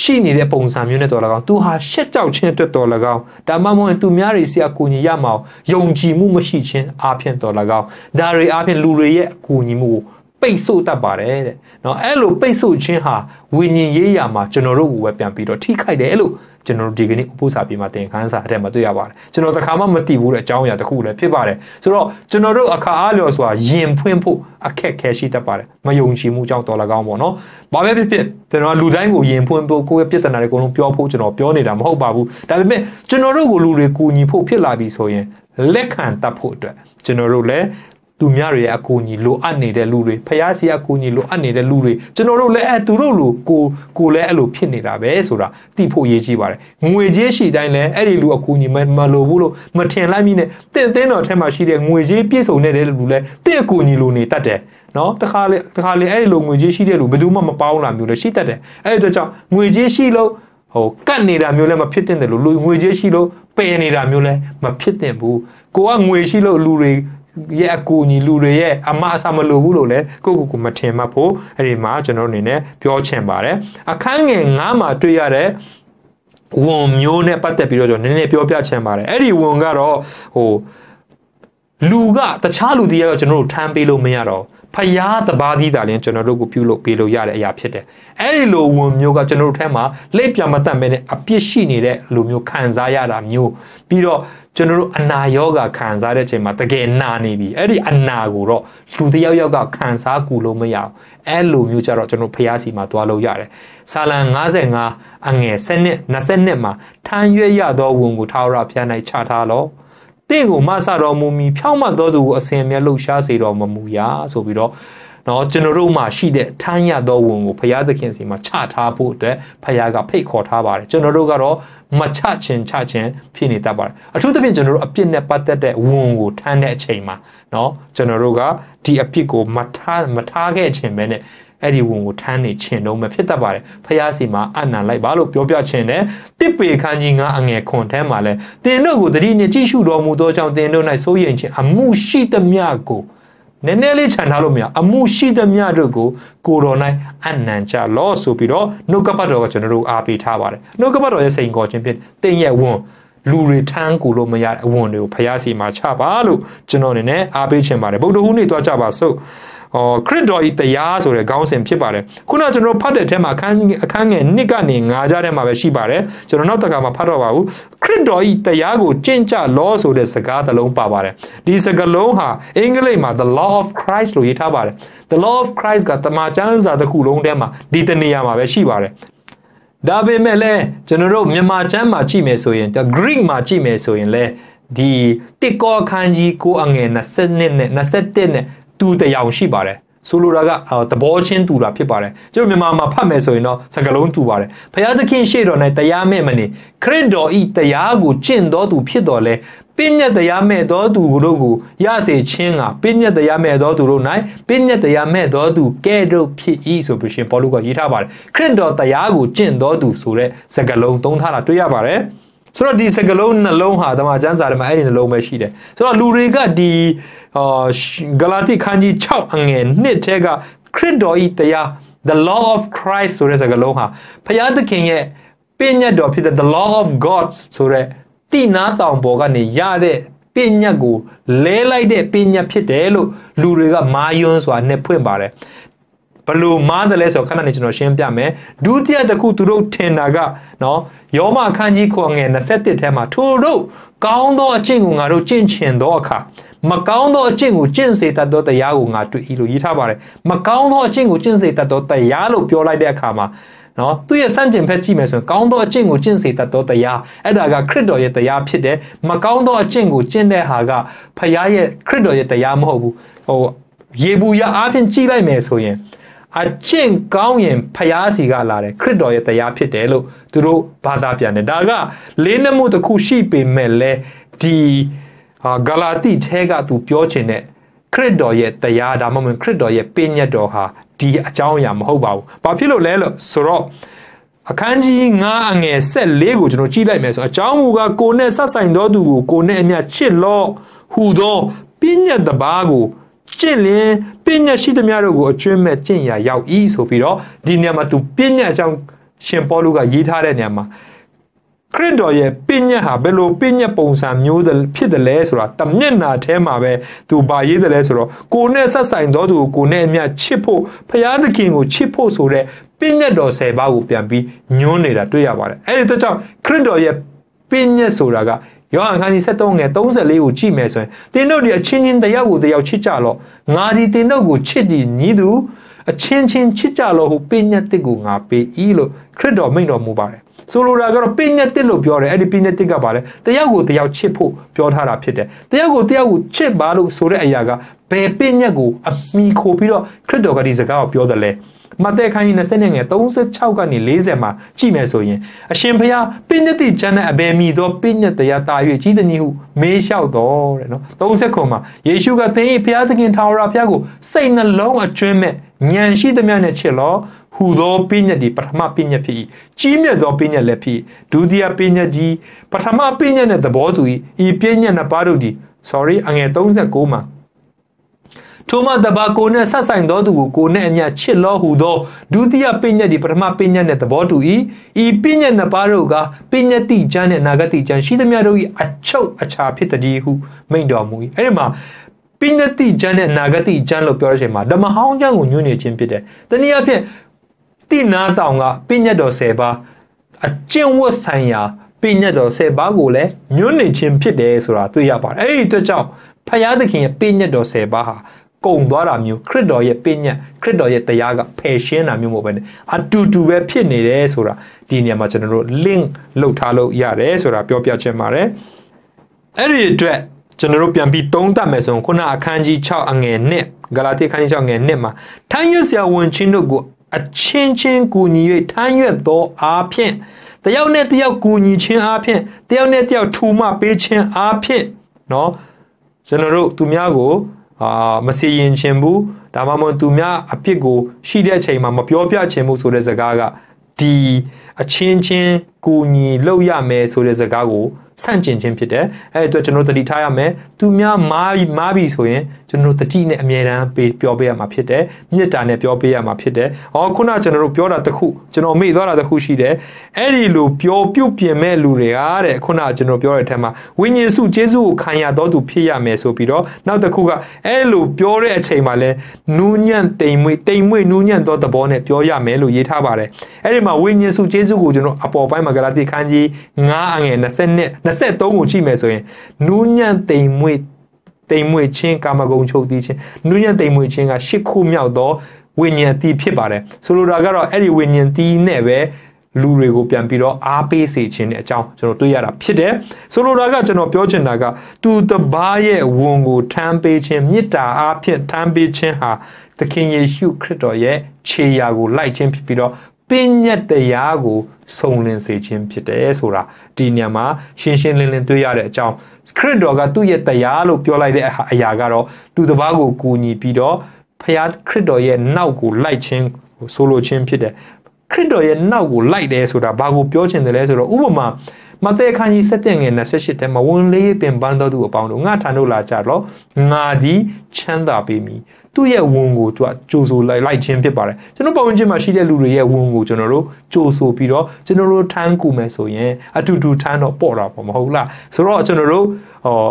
ရှိနေတဲ့ပုံစံမျိုးနဲ့တော်၎င်းသူဟာရှက်ကြောက်ခြင်းအတွက်တော်၎င်းဒါမှမဟုတ်သူများတွေစီအကူညီရမအောင်ယုံကြည်မှုမရှိခြင်းအပြင်တော်၎င်းဒါတွေအပြင်လူတွေရဲ့အကူညီမှုကို ပိတ်ဆို့တတ်ပါတယ်တဲ့။နော်အဲ့လိုပိတ်ဆို့ခြင်းဟာဝိညာဉ်ရေးရာမှာကျွန်တော်တို့ကိုပဲပြန်ပြီးတော့ထိခိုက်တယ်အဲ့လိုကျွန်တော်ဒီကနေ့ဥပုသ္စာပြေမှာသင်ခန်းစာအထက်မှာတွေ့ရပါတယ်။ကျွန်တော်တခါမှမသိဘူးတဲ့အကြောင်းအရာတစ်ခုလည်းဖြစ်ပါတယ်။ဆိုတော့ကျွန်တော်တို့အခါအားလျော်စွာယင်ဖွင့်ဖို့အခက်ခဲရှိတတ်ပါတယ်။မယုံကြည်မှုကြောင့်တော်လကောင်းပေါ့နော်။ဘာပဲဖြစ်ဖြစ်ကျွန်တော်လူတိုင်းကိုယင်ဖွင့်ဖို့ကိုယ့်ရဲ့ပြဿနာတွေအကုန်လုံးပြောဖို့ကျွန်တော်ပြောနေတာမဟုတ်ပါဘူး။ဒါပေမဲ့ကျွန်တော်တို့ကိုလူတွေကူညီဖို့ဖြစ်လာပြီဆိုရင်လက်ခံတတ်ဖို့အတွက်ကျွန်တော်တို့လည်း သူများတွေရဲ့အကူအညီလိုအပ်နေတဲ့လူတွေဖျားစီအကူအညီလိုအပ်နေတဲ့လူတွေကျွန်တော်တို့လည်းအဲသူတို့လိုကိုကိုလည်းအဲ့လိုဖြစ်နေတာပဲဆိုတာသိဖို့ရေးကြည့်ပါတယ်ငွေကြေးရှိတိုင်းလည်းအဲ့ဒီလူအကူအညီမလိုဘူးလို့မထင်လိုက်မိနဲ့တင့်သင်းတော်ထဲမှာရှိတဲ့ငွေကြေးပြည့်စုံနေတဲ့လူလည်းတင့်အကူအညီလိုနေတတ်တယ်နော်တခါလေတခါလေအဲ့ဒီလိုငွေကြေးရှိတဲ့လူဘယ်သူမှမပေါင်းလာမျိုးလည်းရှိတတ်တယ်အဲ့ဒီတော့ကြောင့်ငွေကြေးရှိလို့ဟိုကတ်နေတာမျိုးလည်းမဖြစ်တဲ့လို့လူငွေကြေးရှိလို့ပယ်နေတာမျိုးလည်းမဖြစ်တဲ့ဘူးကိုကငွေရှိလို့လူတွေ ရဲ့အကူအညီလူတွေရဲ့အမအဆမလိုဘူးလို့လည်းကိုကိုကိုမထင်မှတ်ဖို့အဲ့ဒီမှာကျွန်တော်အနေနဲ့ပြောချင်ပါတယ်အခန်းငယ်9မှာတွေ့ရတဲ့ဝန်မျိုးနဲ့ပတ်သက်ပြီးတော့ကျွန်တော်နည်းနည်းပြောပြချင်ပါတယ်အဲ့ဒီဝန်ကတော့ဟိုလူကတခြားလူတွေရောကျွန်တော်တို့ထမ်းပေးလို့မရတော့ ဖယားတပါးသီးတာလည်းကျွန်တော်တို့ကိုပြုလုပ်ပေးလို့ရတဲ့အရာဖြစ်တယ်။အဲ့ဒီလိုဝန်မျိုးကကျွန်တော်တို့ထဲမှာလက်ပြမတတ်မဲနဲ့အပြစ်ရှိနေတဲ့လူမျိုးခံစားရတာမျိုးပြီးတော့ကျွန်တော်တို့အနာယောဂခံစားတဲ့အချိန်မှာတကယ်နာနေပြီအဲ့ဒီအနာကိုတော့လူတယောက်ယောက်ကခံစားကူလို့မရအောင်အဲ့လိုမျိုးကြတော့ကျွန်တော်ဖျားစီမှာတွားလို့ရတယ်။ဆာလံ55အငယ်7နှစ်20မှာထမ်းရွက်ရသောဝန်ကိုထာဝရဘုရား၌ချထားလော့ တင့်ကိုမဆတော်မူမီဖြောင်းမတော်သူကိုအစဉ်မြတ်လှုပ်ရှားစေတော်မမူရာဆိုပြီးတော့နော်ကျွန်တော်တို့မှာရှိတဲ့ထမ်းရသောဝန်ကိုဘုရားသခင်စီမှာချထားဖို့အတွက်ဘုရားကဖိတ်ခေါ်ထားပါတယ်ကျွန်တော်တို့ကတော့မချခြင်းချခြင်းဖြစ်နေတတ်ပါတယ်အထူးသဖြင့်ကျွန်တော်တို့အပြစ်နဲ့ပတ်သက်တဲ့ဝန်ကိုထမ်းတဲ့အချိန်မှာနော်ကျွန်တော်တို့ကဒီအပြစ်ကိုမထားမထားခဲ့ခြင်းပဲနဲ့ အဲ့ဒီဝန်ကိုထမ်းနေခြင်းတော့မဖြစ်တတ်ပါတယ်ဖះစီမှာအနံလိုက်ပါလို့ပြောပြခြင်းနဲ့တစ်ပေခန်းကြီးငါအငယ်ခွန်ထဲမှာလဲတင်တို့ကိုတတိနဲ့ကြည့်ရှုတော်မူသောကြောင့်တင်တို့၌စိုးရိမ်ခြင်းအမှုရှိသမျှကိုနည်းနည်းလေးခြံထားလို့မရအမှုရှိသမျှတို့ကိုကိုတော်၌အနံကြလောဆိုပြီးတော့နှုတ်ကပတ်တော်ကကျွန်တော်တို့အားပေးထားပါတယ်နှုတ်ကပတ်တော်ရဲ့စိန်ခေါ်ခြင်းဖြစ်တင်ရဲ့ဝန်လူတွေထမ်းကူလို့မရတဲ့အဝန်တွေကိုဖျားစီမှာချပါလို့ကျွန်တော်အနေနဲ့အားပေးချင်ပါတယ်ဗုဒ္ဓဟူးနေ့သွားကြပါစို့ ဟောခရစ်တော်ဤတရားဆိုတဲ့ခေါင်းစဉ်ဖြစ်ပါတယ်ခုနကကျွန်တော်ဖတ်တဲ့အထက်မှာအခန်းအခန်းငယ်1ကနေ9ကြားထဲမှာပဲရှိပါတယ်ကျွန်တော်နောက်တစ်ခါမှဖတ်တော့ပါဘူးခရစ်တော်ဤတရားကိုကျင့်ကြလောဆိုတဲ့စကားတစ်လုံးပါပါတယ်ဒီစကားလုံးဟာအင်္ဂလိပ်မှာ the law of Christ လို့ရေးထားပါတယ် the law of Christ ကတမန်ကျမ်းစာတစ်ခုလုံးထဲမှာဒီတနေရာမှာပဲရှိပါတယ်ဒါပေမဲ့လည်းကျွန်တော်တို့မြန်မာကျမ်းမှာကြည့်မယ်ဆိုရင် Greek မှာကြည့်မယ်ဆိုရင်လည်းဒီတစ်ကောခန်းကြီးကိုအငယ်20နဲ့21နဲ့ တူတယောင်ရှိပါတယ်ဆိုလိုတာကသဘောချင်းတူတာဖြစ်ပါတယ်ကျွန်တော်မြန်မာမှာဖတ်မယ်ဆိုရင်တော့စကားလုံးတူပါတယ်ဘုရားသခင်ရှေ့တော်၌တရားမဲ့မနေခရစ်တော်ဤတရားကိုကျင့်တော်သူဖြစ်တော်လဲပညတ်တရားမဲ့သောသူတို့ကိုရစေခြင်းကပညတ်တရားမဲ့သောသူတို့၌ပညတ်တရားမဲ့သောသူကဲ့သို့ဖြစ်၏ဆိုပြီးရှင်ပေါလုကရေးထားပါတယ်ခရစ်တော်တရားကိုကျင့်တော်သူဆိုတဲ့စကားလုံးသုံးထားတာတွေ့ရပါတယ် ဆိုတော့ဒီစကလုံးနှလုံးဟာတမန်ကျမ်းစာထဲမှာအဲ့ဒီနှလုံးပဲရှိတယ်ဆိုတော့လူတွေကဒီအာဂလာတိခန်းကြီး6အငယ်1ထဲကခရစ်တော်ဤတရား the law of Christ ဆိုတဲ့စကားလုံးဟာဖျားသခင်ရဲ့ပညတ်တော်ဖြစ်တဲ့ the law of God ဆိုတဲ့တိနာတောင်ပေါ်ကနေရတဲ့ပညတ်ကိုလဲလိုက်တဲ့ပညတ်ဖြစ်တယ်လို့လူတွေကမာယွန်းစွာနဲ့ဖွင့်ပါတယ် ဘလို့မားတယ်လဲဆိုတော့ခဏနေကျွန်တော်ရှင်းပြမယ်ဒုတိယတစ်ခုသူတို့ထင်တာကနော်ယောမအခန်းကြီးခွန်ငယ်27ထဲမှာထိုတို့ကောင်းသောအကျင့်ကိုငါတို့ကျင့်ချင်သောအခါမကောင်းသောအကျင့်ကိုကျင့်စေတတ်သောတရားကိုငါတွေ့၏လို့ရေးထားပါတယ်မကောင်းသောအကျင့်ကိုကျင့်စေတတ်သောတရားလို့ပြောလိုက်တဲ့အခါမှာနော်သူရဲ့စန့်ကျင်ဘက်ကြည့်မယ်ဆိုရင်ကောင်းသောအကျင့်ကိုကျင့်စေတတ်သောတရားအဲ့ဒါကခရစ်တော်ရဲ့တရားဖြစ်တယ်မကောင်းသောအကျင့်ကိုကျင့်တဲ့ဟာကဖခင်ရဲ့ခရစ်တော်ရဲ့တရားမဟုတ်ဘူးဟိုရေဘူးရအားဖြင့်ကြည့်လိုက်မယ်ဆိုရင် အကျင့်ကောင်းရင်ဖျားစီကလာတယ်ခရစ်တော်ရဲ့တရားဖြစ်တယ်လို့သူတို့ဘာသာပြန်တယ်ဒါကလေးနှမှုတစ်ခုရှိပေမဲ့လဲဒီဂလာတိထဲကသူပြောချင်တဲ့ခရစ်တော်ရဲ့တရားဒါမှမဟုတ်ခရစ်တော်ရဲ့ပညတ်တော်ဟာဒီအကြောင်းအရာမဟုတ်ပါဘူး။ဘာဖြစ်လို့လဲလို့ဆိုတော့အခန်းကြီး9အငယ်14ကိုကျွန်တော်ကြည့်လိုက်မယ်ဆိုအကြောင်းမူကားကိုနဲ့ဆက်ဆိုင်သောသူကိုကိုနဲ့အမျှချစ်လော့ဟူသောပညတ်တပါးကို ကျင့်လင်ပညာရှိသမျှတို့ကိုအကျွမ်းမဲ့ကျင့်ရာရောက်ဤဆိုပြီးတော့ဒီနေရာမှာသူပညာအကြောင်းရှင်ပေါလုကရေးထားတဲ့နေရာမှာခရစ်တော်ရဲ့ပညာဟာဘယ်လိုပညာပုံစံမျိုးဖြစ်တယ်လဲဆိုတာတမျက်နာထဲမှာပဲသူပါရေးတယ်လဲဆိုတော့ကိုနဲ့ဆက်ဆိုင်တော်သူကိုကိုနဲ့အမျှချစ်ဖို့ဖရာသခင်ကိုချစ်ဖို့ဆိုတဲ့ပညာတော်၁၀ပါးကိုပြန်ပြီးညွှန်းနေတာတွေ့ရပါတယ်အဲဒီတော့ကြောင့်ခရစ်တော်ရဲ့ပညာဆိုတာက ယောဟန်ခန်းကြီး73ငယ်34ကိုကြည့်မယ်ဆိုရင်သင်တို့ဒီအချင်းချင်းတယောက်ကိုတယောက်ချစ်ကြလော့ငါဒီသင်တို့ကိုချစ်သည်ညီသူအချင်းချင်းချစ်ကြလော့ဟုပညတ်တစ်ကိုငါပေး၏လို့ခရစ်တော်မိန့်တော်မူပါတယ်ဆိုလိုတာကတော့ပညတ်တစ်လို့ပြောတယ်အဲ့ဒီပညတ်တစ်ကပါလေတယောက်ကိုတယောက်ချစ်ဖို့ပြောထားတာဖြစ်တယ်တယောက်ကိုတယောက်ကိုချစ်ပါလို့ဆိုတဲ့အရာကဘယ်ပညတ်ကိုအမိခိုပြီးတော့ခရစ်တော်ကဒီစကားကိုပြောတယ်လဲ မဿဲခန်းကြီး20ငယ်36ကနေ40မှာကြည့်မယ်ဆိုရင်အရှင်ဘုရားပိညတိကျမ်းနဲ့အဘယ်မီသောပိညတ်တရားတာ၍ကြီးသည်ဟုမေးလျှောက်တော်တဲ့နော်30ခုမှာယေရှုကသင်၏ဘုရားသခင်ထာဝရဘုရားကိုစိတ်နှလုံးအကျွမ်းမဲ့ဉာဏ်ရှိသမျှနဲ့ချစ်လောဟူသောပိညတ်ဒီပထမပိညတ်ဖြစ်၏ကြီးမြတ်သောပိညတ်လည်းဖြစ်ဒုတိယပိညတ်ကြီးပထမပိညတ်နဲ့သဘောတူ၏ဤပိညတ်နှစ်ပါးတို့သည် sorry အငယ်39မှာ ထိုမှတပါကိုနဲ့ဆက်ဆိုင်သောသူကိုကိုနဲ့အမျှချစ်လောဟုသောဒုတိယပညတ်ဒီပထမပညတ်နဲ့သဘောတူ၏ဤပညတ်နှစ်ပါးတို့ကပညတ်တိကျမ်းနဲ့အနာဂတိကျမ်းရှိသမျှတို့၏အချုပ်အခြာဖြစ်တည်းဟုမိန့်တော်မူ၏အဲ့ဒီမှာပညတ်တိကျမ်းနဲ့အနာဂတိကျမ်းလို့ပြောရချိန်မှာဓမ္မဟောင်းကျမ်းကိုညွှန်နေခြင်းဖြစ်တယ်တနည်းအားဖြင့်တိနာတောင်ကပညတ်တော်10ပါးအကျင့်ဝတ်ဆိုင်ရာပညတ်တော်10ပါးကိုလည်းညွှန်နေခြင်းဖြစ်တယ်ဆိုတာတွေ့ရပါတယ်အဲ့ဒီအတွက်ကြောင့်ဖယားသခင်ရဲ့ပညတ်တော်10ပါးဟာ ကုံသွားတာမျိုးခရစ်တော်ရဲ့ပညတ်ခရစ်တော်ရဲ့တရားကဖယ်ရှင်းတာမျိုးမဟုတ်ဘဲနဲ့အတူတူပဲဖြစ်နေတယ်ဆိုတာဒီနေရာမှာကျွန်တော်တို့ link လုပ်ထားလို့ရတယ်ဆိုတာပြောပြချင်ပါတယ်အဲ့ဒီအတွက်ကျွန်တော်တို့ပြန်ပြီးသုံးသပ်မယ်ဆိုရင်ခုနအခန်းကြီး6အငယ်1ဂလာတိအခန်းကြီး6ငယ်1မှာထမ်းရွက်စရာဝင်ချင်းတို့ကိုအချင်းချင်းကူညီ၍ထမ်းရွက်သောအားဖြင့်တယောက်နဲ့တယောက်ကူညီခြင်းအားဖြင့်တယောက်နဲ့တယောက်ထူမပေးခြင်းအားဖြင့်เนาะကျွန်တော်တို့သူများကို အာမစီရင်ခြင်းဘူးဒါမှမဟုတ်သူများအဖြစ်ကိုရှိတဲ့အချိန်မှာမပြောပြခြင်းဘူးဆိုတဲ့စကားကဒီ အချင်းချင်းကိုညီလောက်ရမယ်ဆိုတဲ့စကားကိုဆန့်ကျင်ခြင်းဖြစ်တယ်အဲ့အတွက်ကျွန်တော်တတိထားရမယ်သူများမားမားပြီဆိုရင်ကျွန်တော်တတိနဲ့အမြဲတမ်းပေးပြောပေးရမှာဖြစ်တယ်မေတ္တာနဲ့ပြောပေးရမှာဖြစ်တယ်ဟောခုနကျွန်တော်တို့ပြောတာတခုကျွန်တော်မေ့သွားတာတခုရှိတယ်အဲ့ဒီလိုပြောပြုတ်ပြင်မဲ့လူတွေကတဲ့ခုနကျွန်တော်ပြောတဲ့အထက်မှာဝိညာဉ်စုကျေးဇူးကိုခံရတော်သူဖြစ်ရမယ်ဆိုပြီးတော့နောက်တစ်ခုကအဲ့လိုပြောတဲ့အချိန်မှာလဲနူးညံ့တိမ်မွေ့တိမ်မွေ့နူးညံ့သောသဘောနဲ့ပြောရမယ်လို့ရေးထားပါတယ်အဲ့ဒီမှာဝိညာဉ်စုကျေးဇူးကိုကျွန်တော်အပေါ်ပိုင်းမှာဂလာတိခန်းကြီး9အငယ်20 23ကိုကြည့်မယ်ဆိုရင်နူးညံ့တိမ်မွေ့တိမ်မွေ့ခြင်းကာမဂုဏ်ချုပ်သီးခြင်းနူးညံ့တိမ်မွေ့ခြင်းကရှစ်ခုမြောက်သောဝိညာဉ်တီးဖြစ်ပါတယ်ဆိုလိုတာကတော့အဲ့ဒီဝိညာဉ်တီးနဲ့ပဲလူတွေကိုပြန်ပြီးတော့အားပေးစေခြင်းတဲ့အကြောင်းကျွန်တော်တွေ့ရတာဖြစ်တယ်ဆိုလိုတာကကျွန်တော်ပြောချင်တာကသူတပားရဲ့ဝန်ကိုထမ်းပေးခြင်းမေတ္တာအားဖြင့်ထမ်းပေးခြင်းဟာသခင်ယေရှုခရစ်တော်ရဲ့ခြေရာကိုလိုက်ခြင်းဖြစ်ပြီးတော့ ပညတ်တရားကိုစုံလင်စေခြင်းဖြစ်တယ်ဆိုတာဒီညမှာရှင်းရှင်းလင်းလင်းတွေ့ရတဲ့အကြောင်းခရစ်တော်ကသူ့ရဲ့တရားလို့ပြောလိုက်တဲ့အရာကတော့သူတစ်ပါးကိုကူညီပြီးတော့ဖခင်ခရစ်တော်ရဲ့နောက်ကိုလိုက်ခြင်းဆိုလိုခြင်းဖြစ်တယ်ခရစ်တော်ရဲ့နောက်ကိုလိုက်တယ်ဆိုတာဘာကိုပြောချင်တယ်လဲဆိုတော့ဥပမာ မဿဲခန်းကြီး7ငယ်28ထဲမှာဝန်လေးပင်ပန်းတော်သူအပေါင်းတို့ငါထံတို့လာကြတော့ငါသည်ချမ်းသာပေးမည်သူ့ရဲ့ဝန်ကိုသူကကြိုးဆိုလိုက်လိုက်ခြင်းဖြစ်ပါတယ်ကျွန်တော်ပတ်ဝန်းကျင်မှာရှိတဲ့လူတွေရဲ့ဝန်ကိုကျွန်တော်တို့ကြိုးဆိုပြီးတော့ကျွန်တော်တို့ထမ်းကူမယ်ဆိုရင်အတူတူထမ်းတော့ပေါ့တာပေါ့မဟုတ်လားဆိုတော့ကျွန်တော်တို့ဟော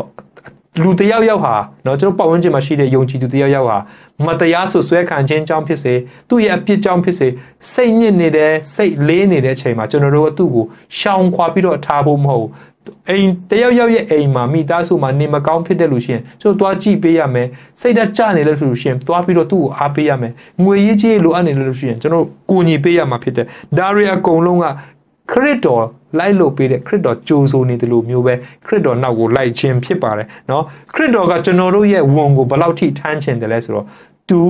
လူတယောက်ယောက်ဟာเนาะကျွန်တော်ပတ်ဝန်းကျင်မှာရှိတဲ့ယုံကြည်သူတယောက်ယောက်ဟာ မတရားဆွဆွဲခံခြင်းကြောင့်ဖြစ်စေသူ့ရဲ့အပြစ်ကြောင့်ဖြစ်စေစိတ်ညစ်နေတယ်စိတ်လေးနေတဲ့အချိန်မှာကျွန်တော်တို့ကသူ့ကိုရှောင်ခွာပြီးတော့ထားဖို့မဟုတ်အိမ်တယောက်ယောက်ရဲ့အိမ်မှာမိသားစုမှာနေမကောင်းဖြစ်တဲ့လူရှင်ကျွန်တော်သွားကြည့်ပေးရမယ်စိတ်ဓာတ်ကျနေလို့ဆိုလို့ရှင်သွားပြီးတော့သူ့ကိုအားပေးရမယ်ငွေရေးကြေးလိုအပ်နေလို့ရှင်ကျွန်တော်ကိုညီပေးရမှာဖြစ်တယ်ဒါတွေအကုန်လုံးက ခရစ်တော်လိုက်လို့ပေးတဲ့ခရစ်တော်ကြိုးဆိုနေတယ်လို့မျိုးပဲခရစ်တော်နောက်ကိုလိုက်ခြင်းဖြစ်ပါတယ်เนาะခရစ်တော်ကကျွန်တော်တို့ရဲ့ဝန်ကိုဘယ်လောက်ထိထမ်းချင်တယ်လဲဆိုတော့သူ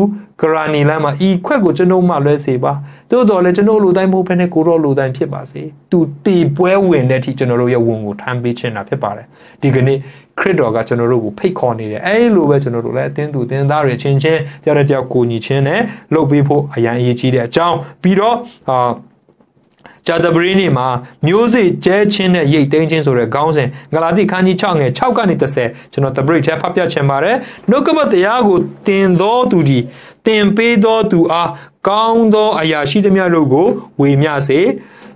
ဂရနီလမ်းမှာဤခွက်ကိုကျွန်ုပ်မှလွဲစေပါသို့တော်လည်းကျွန်ုပ်လူတိုင်းမဟုတ်ဘဲနဲ့ကိုတော့လူတိုင်းဖြစ်ပါစေသူတီပွဲဝင်တဲ့အထိကျွန်တော်တို့ရဲ့ဝန်ကိုထမ်းပေးခြင်းတာဖြစ်ပါတယ်ဒီကနေ့ခရစ်တော်ကကျွန်တော်တို့ကိုဖိတ်ခေါ်နေတယ်အဲလိုပဲကျွန်တော်တို့လည်းအသင်းသူအသင်းသားတွေချင်းချင်းတယောက်တစ်ယောက်ကိုညီချင်းနဲ့လှုပ်ပေးဖို့အရန်အရေးကြီးတဲ့အကြောင်းပြီးတော့အာ ဂျာတပရီနေမှာမျိုးစေ့ကျဲချင်းနဲ့ရိတ်သိမ်းချင်းဆိုတဲ့ခေါင်းစဉ်ဂလာတိခန်းကြီး6ငယ်6ကနေ30ကျွန်တော်တပရီထဲဖတ်ပြချင်ပါတယ်နှုတ်ကပတ်တရားကိုတင်သောသူဒီတင်ပေးသောသူအားကောင်းသောအရာရှိသမျှတို့ကိုဝေမျှစေ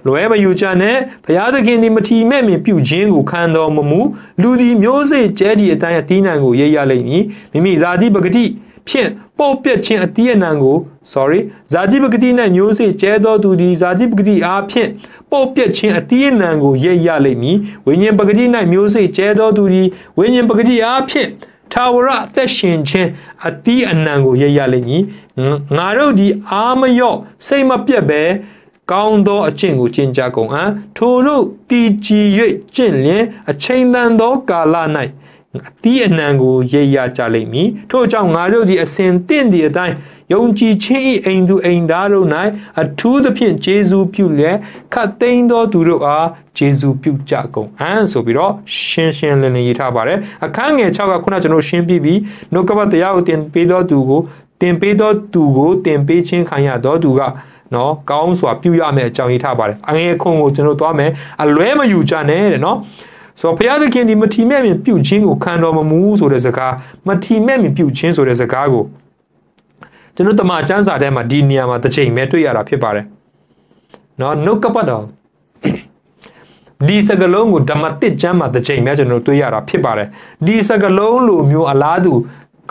လွဲမယူချနဲ့ဘုရားသခင်ဒီမထီမဲ့မြင်ပြုခြင်းကိုခံတော်မမူလူဒီမျိုးစေ့ကျဲဒီအတိုင်းအသီးနှံကိုရိတ်ရလိမ့်မည်မိမိဇာတိပဂတိ ဖြင့်ပုတ်ပြက်ခြင်းအတိအနံကို sorry ဇာတိပဂတိ၌မျိုးစေ့ကျဲသောသူသည်ဇာတိပဂတိအားဖြင့်ပုတ်ပြက်ခြင်းအတိအနံကိုရိတ်ရလိမ့်မည်ဝိညာဉ်ပဂတိ၌မျိုးစေ့ကျဲသောသူသည်ဝိညာဉ်ပဂတိအားဖြင့်ထာဝရအသက်ရှင်ခြင်းအတိအနံကိုရိတ်ရလိမ့်မည်ငါတို့ဒီအာမယော့စိတ်မပြတ်ပဲကောင်းသောအကျင့်ကိုကျင့်ကြကုန်အံ့ထိုတို့တည်ကြည်၍ကျင့်လျင်အချိန်တန်သောကာလ၌ အတိအနှံကိုရိပ်ရကြလိမ့်မည်ထို့ကြောင့်ငါတို့သည်အစဉ်တင့်သည့်အတိုင်းယုံကြည်ခြင်း၏အိမ်သူအိမ်သားတို့၌အထူးသဖြင့်ဂျေဇုပြုလျက်ခတ်သိမ်းသောသူတို့အားဂျေဇုပြုကြကုန်အံ့ဆိုပြီးတော့ရှင်းရှင်းလင်းလင်းရေးထားပါတယ်အခန်းငယ်6ကခုနကျွန်တော်ရှင်းပြီးပြီနှုတ်ကပတ်တရားကိုတင်ပေးသောသူကိုတင်ပေးသောသူကိုတင်ပေးခြင်းခံရသောသူကနော်ကောင်းစွာပြုရမယ့်အကြောင်းရေးထားပါတယ်အငယ်ခုံကိုကျွန်တော်သွားမယ်အလွဲမယူကြနဲ့တဲ့နော် ဆိုတော့ဘုရားသခင်ဒီမထီမဲ့မြင်ပြုတ်ခြင်းကိုခံတော်မမူဆိုတဲ့စကားမထီမဲ့မြင်ပြုတ်ခြင်းဆိုတဲ့စကားကိုကျွန်တော်တမန်ကျမ်းစာထဲမှာဒီနေရာမှာတစ်ချိန်ပဲတွေ့ရတာဖြစ်ပါတယ်။နော်နှုတ်ကပတ်တော်ဒီစကလုံးကိုဓမ္မတစ်ကျမ်းမှာတစ်ချိန်ပဲကျွန်တော်တွေ့ရတာဖြစ်ပါတယ်။ဒီစကလုံးလိုမျိုးအလားတူ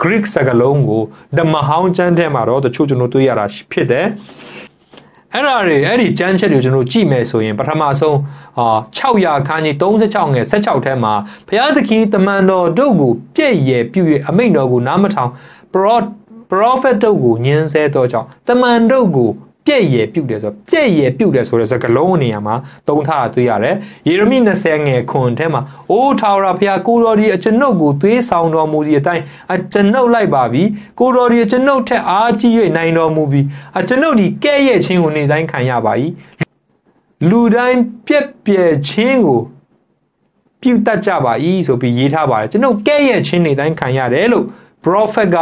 Greek စကားလုံးကိုဓမ္မဟောင်းကျမ်းထဲမှာတော့တချို့ကျွန်တော်တွေ့ရတာဖြစ်တယ် အဲ့ဒါတွေအဲ့ဒီကျမ်းချက်တွေကျွန်တော်ကြည့်မယ်ဆိုရင်ပထမဆုံးအာ600ခန်းကြီး36ငယ်16ထဲမှာဘုရားသခင်တမန်တော်တို့ကိုပြည့်ရပြု၍အမိန့်တော်ကိုနားမထောင်ပရောပရောဖက်တို့ကိုညှင်းဆဲသောကြောင့်တမန်တို့ကို ပြည့်ရပြုတ်တယ်ဆိုပြည့်ရပြုတ်တယ်ဆိုတဲ့စကားလုံးအနေရမှာသုံးထားတာတွေ့ရတယ်ယေရမိ20ငယ်ခွန်ထဲမှာအိုးထာဝရဘုရားကိုတော်ဒီအကျွန်ုပ်ကိုသွေးဆောင်တော်မူစီအတိုင်းအကျွန်ုပ်လိုက်ပါပြီကိုတော်ဒီအကျွန်ုပ်ထက်အားကြီး၍နိုင်တော်မူပြီးအကျွန်ုပ်ဒီကဲ့ရဲ့ခြင်းကိုနေတိုင်းခံရပါ၏လူတိုင်းပြက်ပြဲခြင်းကိုပြုတ်တတ်ကြပါ၏ဆိုပြီးရေးထားပါတယ်ကျွန်ုပ်ကဲ့ရဲ့ခြင်းနေတိုင်းခံရတယ်လို့ prophet က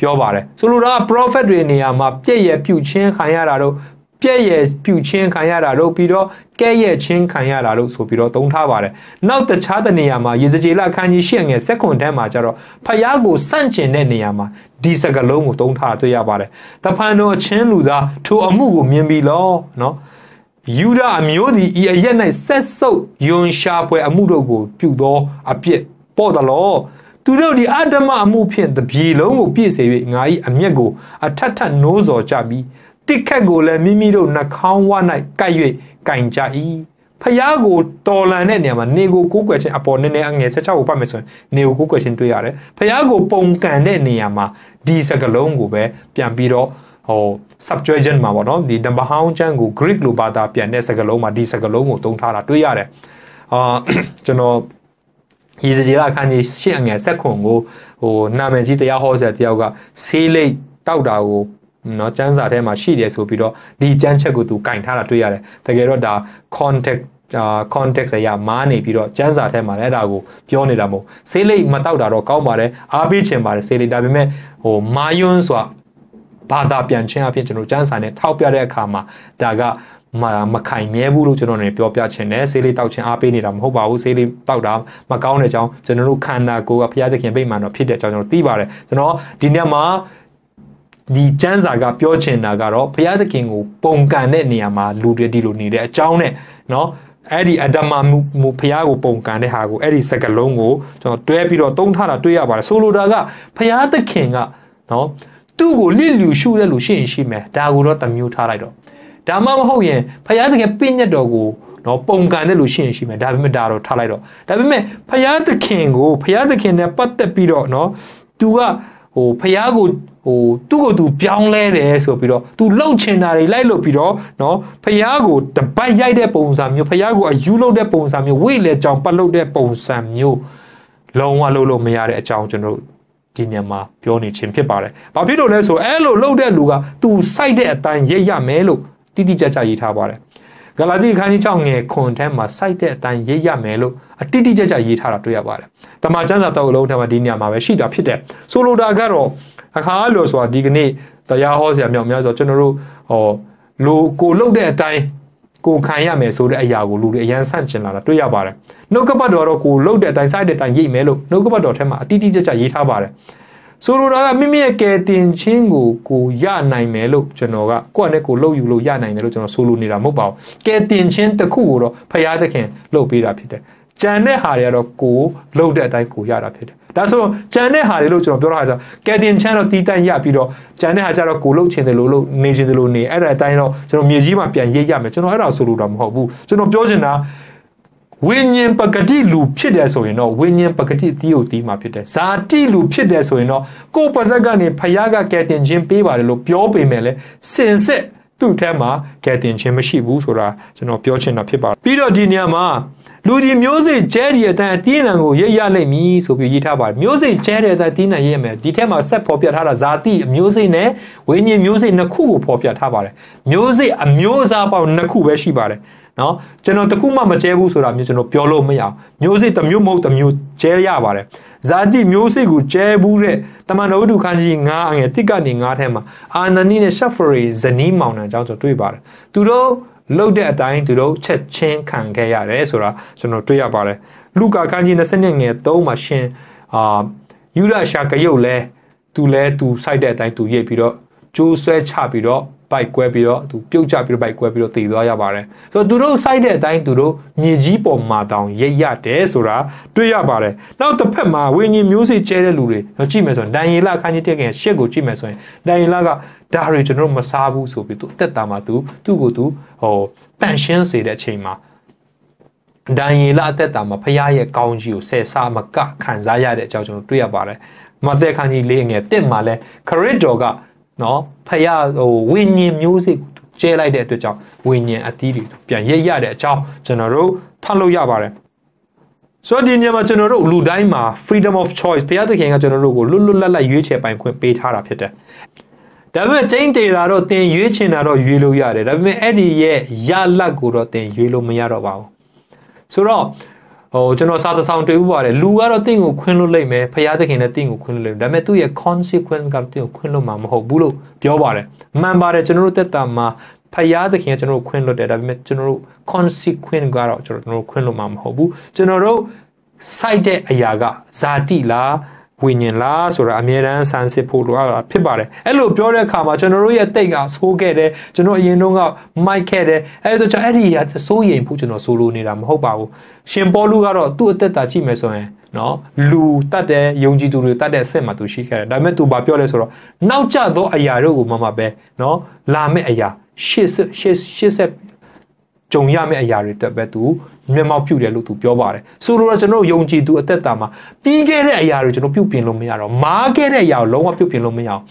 ပြောပါတယ်ဆိုလိုတာ prophet တွေနေရာမှာပြည့်ရပြုတ်ချင်းခံရတာတော့ပြည့်ရပြုတ်ချင်းခံရတာတော့ပြီးတော့ကဲ့ရဲ့ချင်းခံရတာလို့ဆိုပြီးတော့သုံးထားပါတယ်နောက်တခြားတနေရာမှာရေစကြည်လအခန်းကြီးရှစ်ငယ်စက္ကွန်ထဲမှာကျတော့ဖယားကိုစန့်ကျင်တဲ့နေရာမှာဒီစကလုံးကိုသုံးထားတွေ့ရပါတယ်တဖန်တော်အချင်းလူသားထိုအမှုကိုမြင်ပြီလောနော်ယူဒအမျိုးသည်ဤအရက်၌ဆက်ဆုပ်ယွန်ရှာပွဲအမှုတို့ကိုပြုသောအပြစ်ပေါ်သလော သူတို့ဒီအတ္တမအမှုဖြင့်တပြေလုံးကိုပြည့်စေ၍ငါ၏အမျက်ကိုအထက်ထက်နိုးစော်ကြပြီးတစ်ခက်ကိုလည်းမိမိတို့နှာခေါင်းဝ၌ကပ်၍ကင်ကြ၏ဖျားကိုတော်လန်တဲ့နေရာမှာနေကိုကိုးကွယ်ခြင်းအပေါ်နည်းနည်းအငယ်16ကိုပတ်မယ်ဆိုရင်နေကိုကိုးကွယ်ခြင်းတွေ့ရတယ်ဖျားကိုပုံကန်တဲ့နေရာမှာဒီစကလုံးကိုပဲပြန်ပြီးတော့ဟို subtraction မှာပေါ့နော်ဒီ number ဟောင်းချမ်းကို Greek လိုဘာသာပြန်တဲ့စကလုံးမှာဒီစကလုံးကိုသုံးထားတာတွေ့ရတယ်အာကျွန်တော် ရေစကြည်လာခန်းကြီးရှင့်အငယ်ဆက်ခွန်ကိုဟိုနာမည်ကြီးတရားဟောဆရာတယောက်ကဆေးလိပ်တောက်တာကိုနော်ကျန်းစာထဲမှာရှိတယ်ဆိုပြီးတော့ဒီကျန်းချက်ကိုသူကင်ထားတာတွေ့ရတယ်တကယ်တော့ဒါ contact အာ context အရာမားနေပြီးတော့ကျန်းစာထဲမှာလည်းအဲ့ဒါကိုပြောနေတာမဟုတ်ဆေးလိပ်မတောက်တာတော့ကောင်းပါတယ်အားပေးချင်ပါတယ်ဆေးလိပ်ဒါပေမဲ့ဟိုမာယွန်းဆိုတာဘာသာပြန်ခြင်းအဖြစ်ကျွန်တော်ကျန်းစာနဲ့ထောက်ပြတဲ့အခါမှာဒါက မမခိုင်မြဲဘူးလို့ကျွန်တော်နေပြောပြချင်တယ်ဆေးလေးတောက်ခြင်းအားပေးနေတာမဟုတ်ပါဘူးဆေးလေးတောက်တာမကောင်းတဲ့အကြောင်းကျွန်တော်တို့ခန္ဓာကိုယ်ကဘုရားသခင်ပြိမှန်တော့ဖြစ်တဲ့အကြောင်းကျွန်တော်သိပါတယ်ကျွန်တော်ဒီနေ့မှာဒီကျမ်းစာကပြောချင်တာကတော့ဘုရားသခင်ကိုပုံကန်တဲ့နေရာမှာလူတွေဒီလိုနေတဲ့အကြောင်းနဲ့เนาะအဲ့ဒီအဒမမူမူဖះကိုပုံကန်တဲ့ဟာကိုအဲ့ဒီစကလုံးကိုကျွန်တော်တွဲပြီးတော့တုံးထားတာတွေ့ရပါတယ်ဆိုလိုတာကဖះသခင်ကနော်သူ့ကိုလစ်လျူရှုတဲ့လူရှိရင်ရှိမယ်ဒါကိုတော့တမျိုးထားလိုက်တော့ ဒါမှမဟုတ်ရင်ဖယားသခင်ပြည့်ညက်တော်ကိုနော်ပုံကန်တယ်လို့ရှိရင်ရှိမယ်ဒါပေမဲ့ဒါတော့ထားလိုက်တော့ဒါပေမဲ့ဖယားသခင်ကိုဖယားသခင်နဲ့ပတ်သက်ပြီးတော့နော် तू ကဟိုဖယားကိုဟိုသူ့ကိုသူပြောင်းလဲတယ်ဆိုပြီးတော့သူလှုပ်ချင်တာတွေလိုက်လို့ပြီးတော့နော်ဖယားကိုတပတ်ရိုက်တဲ့ပုံစံမျိုးဖယားကိုအယူလုပ်တဲ့ပုံစံမျိုးဝိလေကြောင်ပတ်လုပ်တဲ့ပုံစံမျိုးလုံးဝလုပ်လို့မရတဲ့အကြောင်းကျွန်တော်တို့ဒီညမှာပြောနေခြင်းဖြစ်ပါတယ်။ဘာဖြစ်လို့လဲဆိုအဲ့လိုလှုပ်တဲ့လူကသူစိုက်တဲ့အတိုင်းရိပ်ရမယ်လို့ တိတိကျကျရေးထားပါတယ်။ဂလာတိခန်းကြီး6ငယ်ခွန်ထဲမှာစိုက်တဲ့အတိုင်းရိပ်ရမယ်လို့အတိတိကျကျရေးထားတာတွေ့ရပါတယ်။တမန်ကျမ်းစာတော့အလုံးထဲမှာဒီညမှာပဲရှိတာဖြစ်တယ်။ဆိုလိုတာကတော့အခါလို့ဆိုတာဒီကနေ့တရားဟောဆရာမြောက်များဆိုကျွန်တော်တို့ဟောလူကိုလှုပ်တဲ့အတိုင်းကိုခံရမယ်ဆိုတဲ့အရာကိုလူတွေအရန်ဆန့်ကျင်လာတာတွေ့ရပါတယ်နှုတ်ကပတ်တော်တော့ကိုလှုပ်တဲ့အတိုင်းစိုက်တဲ့အတိုင်းရိပ်မယ်လို့နှုတ်ကပတ်တော်ထဲမှာအတိအကျကျရေးထားပါတယ် ဆိုလိုတာကမိမိရဲ့ကယ်တင်ခြင်းကိုကိုရနိုင်မယ်လို့ကျွန်တော်ကကိုယ့်နဲ့ကိုလှုပ်ယူလို့ရနိုင်တယ်လို့ကျွန်တော်ဆိုလိုနေတာမဟုတ်ပါဘူးကယ်တင်ခြင်းတစ်ခုကိုတော့ဖရာသခင်လှုပ်ပေးတာဖြစ်တယ်ကြံတဲ့ဟာတွေကတော့ကိုလှုပ်တဲ့အတိုင်းကိုရတာဖြစ်တယ်ဒါဆိုကြံတဲ့ဟာတွေလို့ကျွန်တော်ပြောတာဆိုကယ်တင်ချမ်းတော့တီးတန့်ရပြီးတော့ကြံတဲ့ဟာကျတော့ကိုလှုပ်ချင်တယ်လို့လို့နေချင်တယ်လို့နေအဲ့ဒါအတိုင်းတော့ကျွန်တော်မြေကြီးမှာပြန်ရိပ်ရမယ်ကျွန်တော်အဲ့ဒါဆိုလို့တော့မဟုတ်ဘူးကျွန်တော်ပြောချင်တာ ဝိညာဉ်ပဂတိလူဖြစ်တယ်ဆိုရင်တော့ဝိညာဉ်ပဂတိတီးကိုတီးမှာဖြစ်တယ်ဇာတိလူဖြစ်တယ်ဆိုရင်တော့ကိုယ်ပါဇက်ကနေဖယားကကယ်တင်ခြင်းပေးပါတယ်လို့ပြောပေမဲ့လည်းစင်စစ်သူ့ထဲမှာကယ်တင်ခြင်းမရှိဘူးဆိုတာကျွန်တော်ပြောချင်တာဖြစ်ပါတယ်ပြီးတော့ဒီနေရာမှာလူဒီမျိုးစိတ်ကျဲဒီအတိုင်းအတင်းအံကိုရိပ်ရနိုင်မည်ဆိုပြီးရေးထားပါတယ်မျိုးစိတ်ကျဲတဲ့အတိုင်းတင်းအံရိပ်ရမယ်ဒီထက်မှာဆက်ဖော်ပြထားတာဇာတိမျိုးစိတ်နဲ့ဝိညာဉ်မျိုးစိတ်နှစ်ခုကိုဖော်ပြထားပါတယ်မျိုးစိတ်အမျိုးအစားပေါင်းနှစ်ခုပဲရှိပါတယ် နော်ကျွန်တော်တခုမှမကျဲဘူးဆိုတာမျိုးကျွန်တော်ပြောလို့မရအောင်မျိုးစိတ်တစ်မျိုးမဟုတ်တစ်မျိုးကျဲရပါတယ်ဇာတိမျိုးစိတ်ကိုကျဲဘူးတဲ့တမန်တော်ဝတ္ထုခန်းကြီး9အငယ်တစ်ကနေ9ထဲမှာအာနနီနဲ့ရှက်ဖရီဇနီးမောင်နှံအကြောင်းကျွန်တော်တွေ့ပါတယ်သူတို့လှုပ်တဲ့အတိုင်းသူတို့ချက်ချင်းခံခဲ့ရတယ်ဆိုတာကျွန်တော်တွေ့ရပါတယ်လူကာခန်းကြီး20ငယ်3မှာရှင်အာယူဒရှာကရုတ်လဲသူလဲသူစိုက်တဲ့အတိုင်းသူရိပ်ပြီးတော့ကျိုးဆွဲချပြီးတော့ ဘိုက်ကွဲပြီးတော့သူပြုတ်ကျပြီးတော့ဘိုက်ကွဲပြီးတော့တည်သွားရပါတယ်ဆိုတော့သူတို့စိုက်တဲ့အတိုင်းသူတို့မြေကြီးပေါ်မှာတောင်ရိပ်ရတယ်ဆိုတာတွေ့ရပါတယ်နောက်တစ်ဖက်မှာဝိညာဉ်မျိုးစေ့ကျဲတဲ့လူတွေတော့ကြည့်မယ်ဆိုရင်ဒန်ယေလခန်းကြီးတက်ခင်ရှစ်ကိုကြည့်မယ်ဆိုရင်ဒန်ယေလကဒါတွေကျွန်တော်မစားဘူးဆိုပြီးသူအသက်တာမှာသူသူ့ကိုသူဟိုတန့်ရှင်းစေတဲ့အချိန်မှာဒန်ယေလအသက်တာမှာဖခင်ရဲ့ကောင်းကြီးကိုဆယ်စားမကခံစားရတဲ့အကြောင်းကျွန်တော်တွေ့ရပါတယ်မသက်ခန်းကြီးလေးငယ်တစ်မှာလဲခရစ်တော်က နော်ဖခင်ဟိုဝိညာဉ်မျိုးစိကျဲလိုက်တဲ့အတွက်ကြောင့်ဝိညာဉ်အသီးတွေပြန်ရိပ်ရတဲ့အကြောင်းကျွန်တော်တို့ဖတ်လို့ရပါတယ်ဆိုတော့ဒီညမှာကျွန်တော်တို့လူတိုင်းမှာ freedom of choice ဘုရားသခင်ကကျွန်တော်တို့ကိုလွတ်လွတ်လပ်လပ်ရွေးချယ်ပိုင်ခွင့်ပေးထားတာဖြစ်တယ်ဒါပေမဲ့ကျင်းတေတာတော့တင်ရွေးချင်တာတော့ရွေးလို့ရတယ်ဒါပေမဲ့အဲ့ဒီရဲ့ရလတ်ကိုတော့တင်ရွေးလို့မရတော့ပါဘူးဆိုတော့ ဟိုကျွန်တော်စာသဆောင်တွေ့ဥပါတယ်လူကတော့တင့်ကိုခွင်းလို့လိမ့်မယ်ဖရာသခင်လည်းတင့်ကိုခွင်းလို့လိမ့်မယ်ဒါပေမဲ့သူ့ရဲ့ consequence ကတင့်ကိုခွင်းလို့မှာမဟုတ်ဘူးလို့ပြောပါတယ်မှန်ပါတယ်ကျွန်တော်တို့တက်တာမှာဖရာသခင်ကကျွန်တော်တို့ခွင်းလို့တယ်ဒါပေမဲ့ကျွန်တော်တို့ consequence ကတော့ကျွန်တော်တို့ခွင်းလို့မှာမဟုတ်ဘူးကျွန်တော်တို့ site တဲ့အရာကဇာတိလား ဝိညာဉ်လားဆိုတာအမြဲတမ်းဆန်းစစ်ဖို့လိုအပ်တာဖြစ်ပါတယ်အဲ့လိုပြောတဲ့အခါမှာကျွန်တော်တို့ရဲ့တိတ်ကဆိုးခဲ့တယ်ကျွန်တော်အရင်တုန်းကမိုက်ခဲ့တယ်အဲ့ဒါကြောင့်အဲ့ဒီအစိုးရိမ်ဖို့ကျွန်တော်ဆိုလိုနေတာမဟုတ်ပါဘူးရှင်ပေါလုကတော့သူ့အသက်တာကြည့်မယ်ဆိုရင်နော်လူတတ်တဲ့ယုံကြည်သူတွေတတ်တဲ့အဆင့်မှာသူရှိခဲ့တယ်ဒါပေမဲ့သူဘာပြောလဲဆိုတော့နောက်ကျသောအရာတို့ကိုမှမှပဲနော်လာမယ့်အရာရှေ့ရှေ့ရှေ့ဆက်ကြုံရမယ့်အရာတွေတက်ပဲသူ မျက်မှောက်ပြုတယ်လို့သူပြောပါတယ်ဆိုလိုတော့ကျွန်တော်ယုံကြည်သူအသက်တာမှာပြီးခဲ့တဲ့အရာတွေကျွန်တော်ပြုပြင်လို့မရတော့မားခဲ့တဲ့အရာကိုလုံးဝပြုပြင်လို့မရအောင်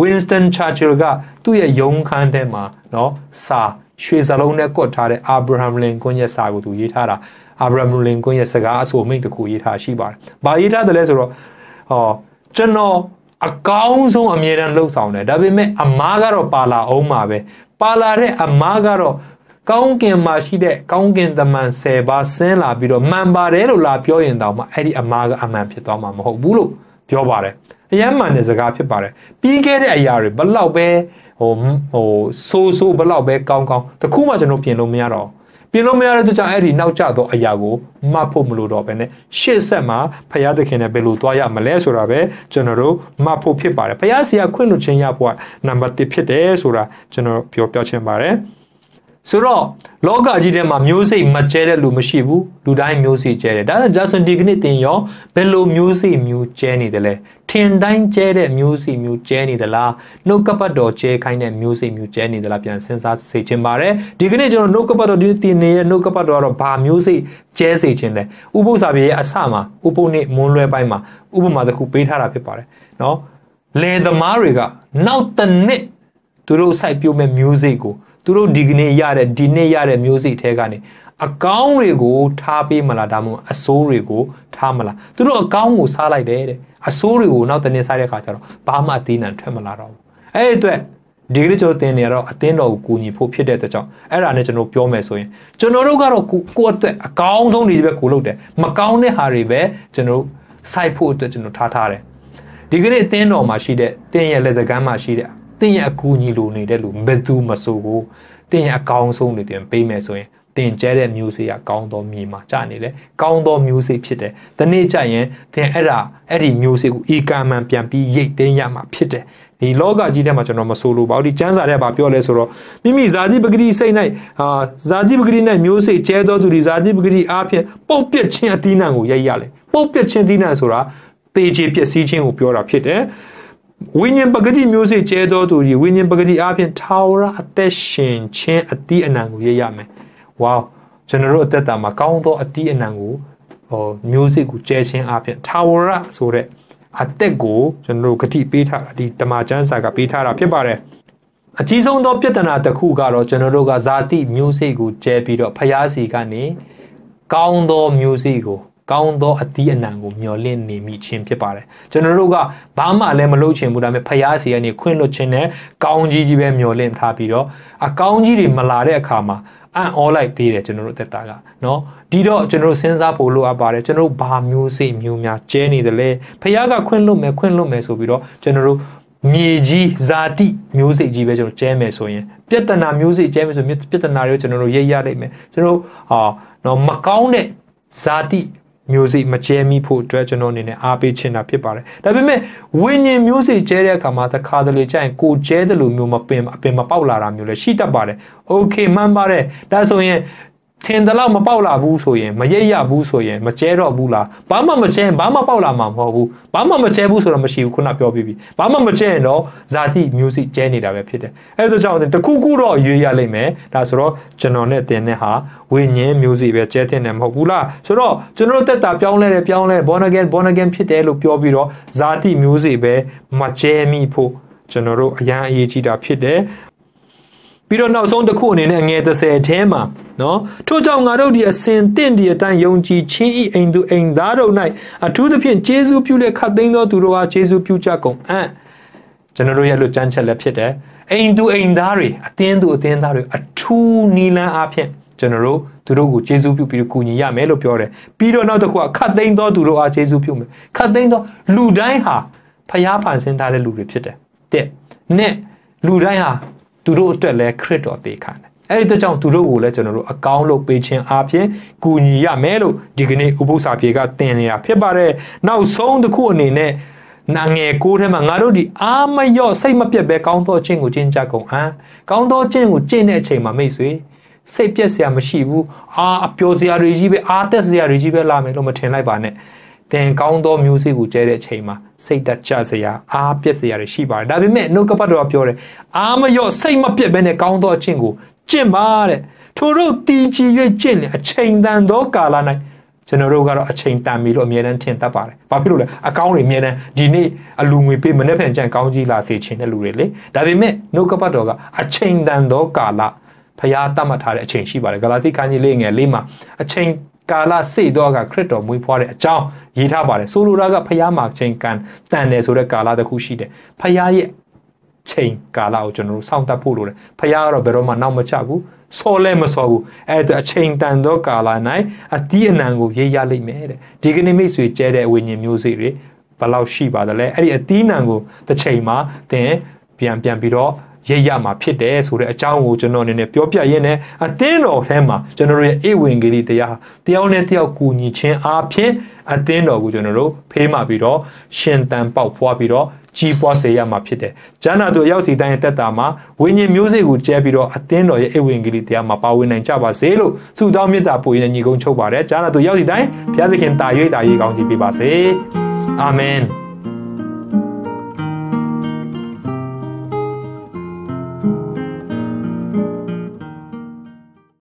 Winston Churchill ကသူ့ရဲ့ယုံခန်းထဲမှာเนาะစာရွှေစလုံးနဲ့ကွတ်ထားတဲ့ Abraham Lincoln ရဲ့စာကိုသူရေးထားတာ Abraham Lincoln ရဲ့စကားအဆိုမိတ်တခုရေးထားရှိပါတယ်။ဘာရေးထားတယ်လဲဆိုတော့ဟောကျွန်တော် အကောင်းဆုံးအမြဲတမ်းလှုပ်ဆောင်တယ်ဒါပေမဲ့အမားကတော့ပါလာအောင်မှာပဲပါလာတဲ့အမားကတော့ ကောင်းကင်မှာရှိတဲ့ကောင်းကင်တမန်10ပါးဆင်းလာပြီးတော့မှန်ပါတယ်လို့လာပြောရင်တောင်မှအဲ့ဒီအမားကအမှန်ဖြစ်သွားမှာမဟုတ်ဘူးလို့ပြောပါတယ်အယမ်းမှန်တဲ့စကားဖြစ်ပါတယ်ပြီးခဲ့တဲ့အရာတွေဘလောက်ပဲဟိုဟိုဆိုးဆိုးဘလောက်ပဲကောင်းကောင်းတခုမှကျွန်တော်ပြင်လို့မရတော့ပြင်လို့မရတဲ့အတွက်ကြောင့်အဲ့ဒီနောက်ကျသောအရာကိုမှတ်ဖို့မလိုတော့ဘဲနဲ့ရှေ့ဆက်မှာဖရာသခင်နဲ့ဘယ်လိုသွားရမလဲဆိုတာပဲကျွန်တော်တို့မှတ်ဖို့ဖြစ်ပါတယ်ဖရာစီကခွင့်လွှတ်ခြင်းရဖို့နံပါတ်1ဖြစ်တယ်ဆိုတာကျွန်တော်ပြောပြချင်ပါတယ် ဆိုတော့လောကကြီးထဲမှာမျိုးစိတ်မကျဲတဲ့လူမရှိဘူးလူတိုင်းမျိုးစိတ်ကျဲတယ်ဒါကြောင့်ဂျာဆန်ဒီကနေ့တင်ရောဘယ်လိုမျိုးစိတ်မျိုးကျဲနေတယ်လဲထင်တိုင်းကျဲတဲ့မျိုးစိတ်မျိုးကျဲနေသလားနှုတ်ကပတ်တော်ကျဲခိုင်းတဲ့မျိုးစိတ်မျိုးကျဲနေသလားပြန်စဉ်းစားစေချင်ပါတယ်ဒီကနေ့ကျွန်တော်နှုတ်ကပတ်တော်ဒီတင်နေရဲ့နှုတ်ကပတ်တော်ကတော့ဘာမျိုးစိတ်ကျဲစေချင်လဲဥပုသ္စာပြေရဲ့အစမှာဥပုနေ့မွန်းလွဲပိုင်းမှာဥပမာတစ်ခုပေးထားတာဖြစ်ပါတယ်နော်လေသမားတွေကနောက်တစ်နှစ်သူတို့စိုက်ပျိုးမဲ့မျိုးစိတ်ကို သူတို့ဒီကနေ့ရတဲ့ဒီနေ့ရတဲ့မျိုးစိထဲကနေအကောင်းတွေကိုထားပေးမလားဒါမှမဟုတ်အဆိုးတွေကိုထားမလားသူတို့အကောင်းကိုစားလိုက်တယ်တဲ့အဆိုးတွေကိုနောက်တနေ့စားတဲ့ခါကျတော့ဘာမှအသေးနံထွက်မလာတော့ဘူးအဲ့ဒီအတွက်ဒီကနေ့ကျွန်တော်တင်နေတော့အသင်းတော်ကိုကူညီဖို့ဖြစ်တဲ့အတွက်ကြောင့်အဲ့ဒါနဲ့ကျွန်တော်ပြောမယ်ဆိုရင်ကျွန်တော်တို့ကတော့ကိုယ့်အတွက်အကောင်းဆုံးတွေပဲကိုလုပ်တယ်မကောင်းတဲ့ဟာတွေပဲကျွန်တော်စိုက်ဖို့အတွက်ကျွန်တော်ထားထားတယ်ဒီကနေ့အသင်းတော်မှာရှိတဲ့တင်းရဲ့လက်သကမ်းမှာရှိတဲ့ တင်းရဲ့အကူအညီလိုနေတဲ့လူဘယ်သူမဆိုကိုတင်းရဲ့အကောင်းဆုံးတွေတင်ပေးမယ်ဆိုရင်တင်ကျဲတဲ့မျိုးစေ့ကကောင်းသောမြေမှာကြာနေလေကောင်းသောမျိုးစေ့ဖြစ်တယ်။ဒီနေ့ကျရင်တင်အဲ့ဒါအဲ့ဒီမျိုးစေ့ကိုဤကာမန်ပြန်ပြီးရိတ်သိမ်းရမှာဖြစ်တယ်။ဒီလောကကြီးထဲမှာကျွန်တော်မဆိုလို့ပါဘူးဒီကျမ်းစာထဲမှာပြောလဲဆိုတော့မိမိဇာတိပဂတိစိတ်၌ဟာဇာတိပဂတိ၌မျိုးစေ့ကျဲသောသူဒီဇာတိပဂတိအားဖြင့်ပုတ်ပြက်ခြင်းအသီးနှံကိုရိုက်ရလေပုတ်ပြက်ခြင်းအသီးနှံဆိုတာပေချေပျက်စီးခြင်းကိုပြောတာဖြစ်တယ်။ ဝိညာဉ်ပဂတိမျိုးစေ့ကျဲသောသူကြီးဝိညာဉ်ပဂတိအပြင်ထာဝရအသက်ရှင်ခြင်းအတိအနံကိုရရမယ်။ဝေါကျွန်တော်တို့အသက်တာမှာကောင်းသောအတိအနံကိုဟောမျိုးစေ့ကိုကျဲခြင်းအပြင်ထာဝရဆိုတဲ့အသက်ကိုကျွန်တော်တို့ဂတိပေးထားတာဒီတမန်ကျမ်းစာကပေးထားတာဖြစ်ပါတယ်။အကြီးဆုံးသောပြဿနာတစ်ခုကတော့ကျွန်တော်တို့ကဇာတိမျိုးစေ့ကိုကျဲပြီးတော့ဖျားစီကနေကောင်းသောမျိုးစေ့ကို ကောင်းသောအသီးအနှံကိုမျှော်လင့်နေမိခြင်းဖြစ်ပါတယ်ကျွန်တော်တို့ကဘာမှလည်းမလုပ်ချင်ဘူးဒါပေမဲ့ဖျားစီကနေခွင့်လွှတ်ခြင်းနဲ့ကောင်းကြီးကြီးပဲမျှော်လင့်ထားပြီးတော့အကောင်းကြီးတွေမလာတဲ့အခါမှာအံ့ဩလိုက်သေးတယ်ကျွန်တော်တို့တက်တာကเนาะဒီတော့ကျွန်တော်တို့စဉ်းစားဖို့လိုအပ်ပါတယ်ကျွန်တော်တို့ဘာမျိုးစိတ်မျိုးများကျဲနေတယ်လဲဖျားကခွင့်လွှတ်မယ်ခွင့်လွှတ်မယ်ဆိုပြီးတော့ကျွန်တော်တို့မြေကြီးဇာတိမျိုးစိတ်ကြီးပဲကျွန်တော်ကျဲမယ်ဆိုရင်ပြဿနာမျိုးစိတ်ကျဲမယ်ဆိုပြဿနာတွေကိုကျွန်တော်တို့ရိပ်ရလိုက်မယ်ကျွန်တော်ဟာတော့မကောင်းတဲ့ဇာတိ မျိုးစိမကျဲမိဖို့အတွက်ကျွန်တော်အနေနဲ့အားပေးချင်တာဖြစ်ပါတယ်ဒါပေမဲ့ဝိညာဉ်မျိုးစိကျဲတဲ့အခါမှာတခါတလေကျရင်ကိုကျဲတယ်လို့မျိုးမပင်အပင်မပေါက်လာတာမျိုးလည်းရှိတတ်ပါတယ်โอเคမှန်ပါတယ်ဒါဆိုရင်ထင်တယ်လို့မပေါက်လာဘူးဆိုရင်မရိပ်ရဘူးဆိုရင်မကျဲတော့ဘူးလားဘာမှမကျဲဘာမှပေါက်လာမှာမဟုတ်ဘူးဘာမှမကျဲဘူးဆိုတော့မရှိဘူးခုနပြောပြီးပြီဘာမှမကျဲရင်တော့ဇာတိမျိုးစိကျဲနေတာပဲဖြစ်တယ်အဲဒါကြောင့်တခုခုတော့ရွေးရလိမ့်မယ်ဒါဆိုတော့ကျွန်တော်နဲ့တင်တဲ့ဟာ ဝိညာဉ်မျိုးစိပဲကျဲတင်တယ်မဟုတ်ဘူးလားဆိုတော့ကျွန်တော်တက်တာပြောင်းလဲတယ်ပြောင်းလဲ born again born again ဖြစ်တယ်လို့ပြောပြီးတော့ဇာတိမျိုးစိပဲမကျဲမိဖို့ကျွန်တော်တို့အရန်အရေးကြီးတာဖြစ်တယ်ပြီးတော့နောက်ဆုံးတစ်ခုအနေနဲ့ငယ်30အထဲမှာနော်ထို့ကြောင့်ငါတို့ဒီအစဉ်တင့်ဒီအတိုင်းယုံကြည်ခြင်းဤအိမ်သူအိမ်သားတို့၌အထူးသဖြင့်ဂျေဇုပြုလက်ခတ်သိမ်းသောသူတို့အားဂျေဇုပြုကြကုန်အံ့ကျွန်တော်တို့ရဲ့လို့ကြမ်းချက်လည်းဖြစ်တယ်အိမ်သူအိမ်သားတွေအတင်းသူအတင်းသားတွေအထူးနီလန်းအားဖြင့် ကျွန်တော်တို့သူတို့ကိုဂျေဇုပြုပြီးကူညီရမယ်လို့ပြောတယ်ပြီးတော့နောက်တစ်ခုကခတ်သိမ်းသောသူတို့အားဂျေဇုပြုမယ်ခတ်သိမ်းသောလူတိုင်းဟာဖျားဖန်ဆင်းထားတဲ့လူတွေဖြစ်တယ်တဲ့နဲ့လူတိုင်းဟာသူတို့အတွက်လည်းခရစ်တော်သေခံတယ်အဲ့ဒီကြောင့်သူတို့ကိုလည်းကျွန်တော်တို့အကောင်းလို့ပေးခြင်းအပြင်ကူညီရမယ်လို့ဒီကနေ့ဥပုသ္စာပြေကသင်နေတာဖြစ်ပါတယ်နောက်ဆုံးတစ်ခုအနေနဲ့နာငယ်ကိုထဲမှာငါတို့ဒီအာမရော့စိတ်မပြတ်ပဲကောင်းသောအခြင်းကိုကျင့်ကြကုန်ဟမ်ကောင်းသောအခြင်းကိုကျင့်တဲ့အချိန်မှာမိတ်ဆွေ စိတ်ပြက်စရာမရှိဘူးအာအပျော်စရာတွေကြီးပဲအာတက်စရာတွေကြီးပဲလာမယ်လို့မထင်လိုက်ပါနဲ့သင်ကောင်းသောမျိုးစေ့ကိုကျဲတဲ့အချိန်မှာစိတ်တကြစရာအားပြက်စရာတွေရှိပါတယ်ဒါပေမဲ့နှုတ်ကပတ်တော်ကပြောတယ်အားမလျော့စိတ်မပြက်ဘဲနဲ့ကောင်းသောအချင်းကိုကျင့်ပါတဲ့ထို့တို့တည်ကြည်၍ကျင့်လေအချိန်တန်သောကာလ၌ကျွန်တော်တို့ကတော့အချိန်တန်ပြီလို့အမြဲတမ်းထင်တတ်ပါတယ်။ဘာဖြစ်လို့လဲအကောင်းတွေအမြဲတမ်းဒီနေ့အလူငွေပေးမနေ့ဖန်ကြံကောင်းကြီးလာစေခြင်းတဲ့လူတွေလေ။ဒါပေမဲ့နှုတ်ကပတ်တော်ကအချိန်တန်သောကာလ ဖျားတတ်မှတ်ထားတဲ့အချိန်ရှိပါတယ်။ဂလာတိခန်းကြီးလေးငယ်လေးမှာအချိန်ကာလစေ့တော့ကခရစ်တော်မွေးဖွားတဲ့အကြောင်းရေးထားပါတယ်ဆိုလိုတာကဖျားမှာချိန်ကန်တန်တယ်ဆိုတဲ့ကာလတစ်ခုရှိတယ်ဖျားရဲ့ချိန်ကာလကိုကျွန်တော်တို့စောင့်တတ်ဖို့လိုတယ်ဖျားကတော့ဘယ်တော့မှနောက်မချဘူးဆော်လဲမဆော်ဘူးအဲ့ဒါအချိန်တန်သောကာလ၌အတီးအနံကိုရေးရလိမ့်မယ်တဲ့ဒီကနေ့မိတ်ဆွေကျဲတဲ့ဝိညာဉ်မျိုးစိတွေဘယ်လောက်ရှိပါသလဲအဲ့ဒီအတီးနံကိုတစ်ချိန်မှာသင်ပြန်ပြန်ပြီးတော့ ရိပ်ရမှာဖြစ်တယ်ဆိုတဲ့အကြောင်းကိုကျွန်တော်အနေနဲ့ပြောပြရင်းနဲ့အသင်းတော်ထဲမှာကျွန်တော်ရဲ့ဧဝံဂေလိတရားတယောက်နဲ့တယောက်ကူညီခြင်းအားဖြင့်အသင်းတော်ကိုကျွန်တော်တို့ဖေးမှပြီးတော့ရှင်တန်ပေါက်ဖွားပြီးတော့ကြီးပွားစေရမှာဖြစ်တယ်။ကျမ်းစာတို့ရောက်စီတိုင်းတက်တာမှာဝိညာဉ်မျိုးစေ့ကိုကျဲပြီးတော့အသင်းတော်ရဲ့ဧဝံဂေလိတရားမှာပါဝင်နိုင်ကြပါစေလို့ဆုတောင်းမေတ္တာပို့ရင်းညီကုန်းချုပ်ပါတယ်။ကျမ်းစာတို့ရောက်စီတိုင်းဘုရားသခင်တာ၍တာ၍ကောင်းချီးပေးပါစေ။အာမင်။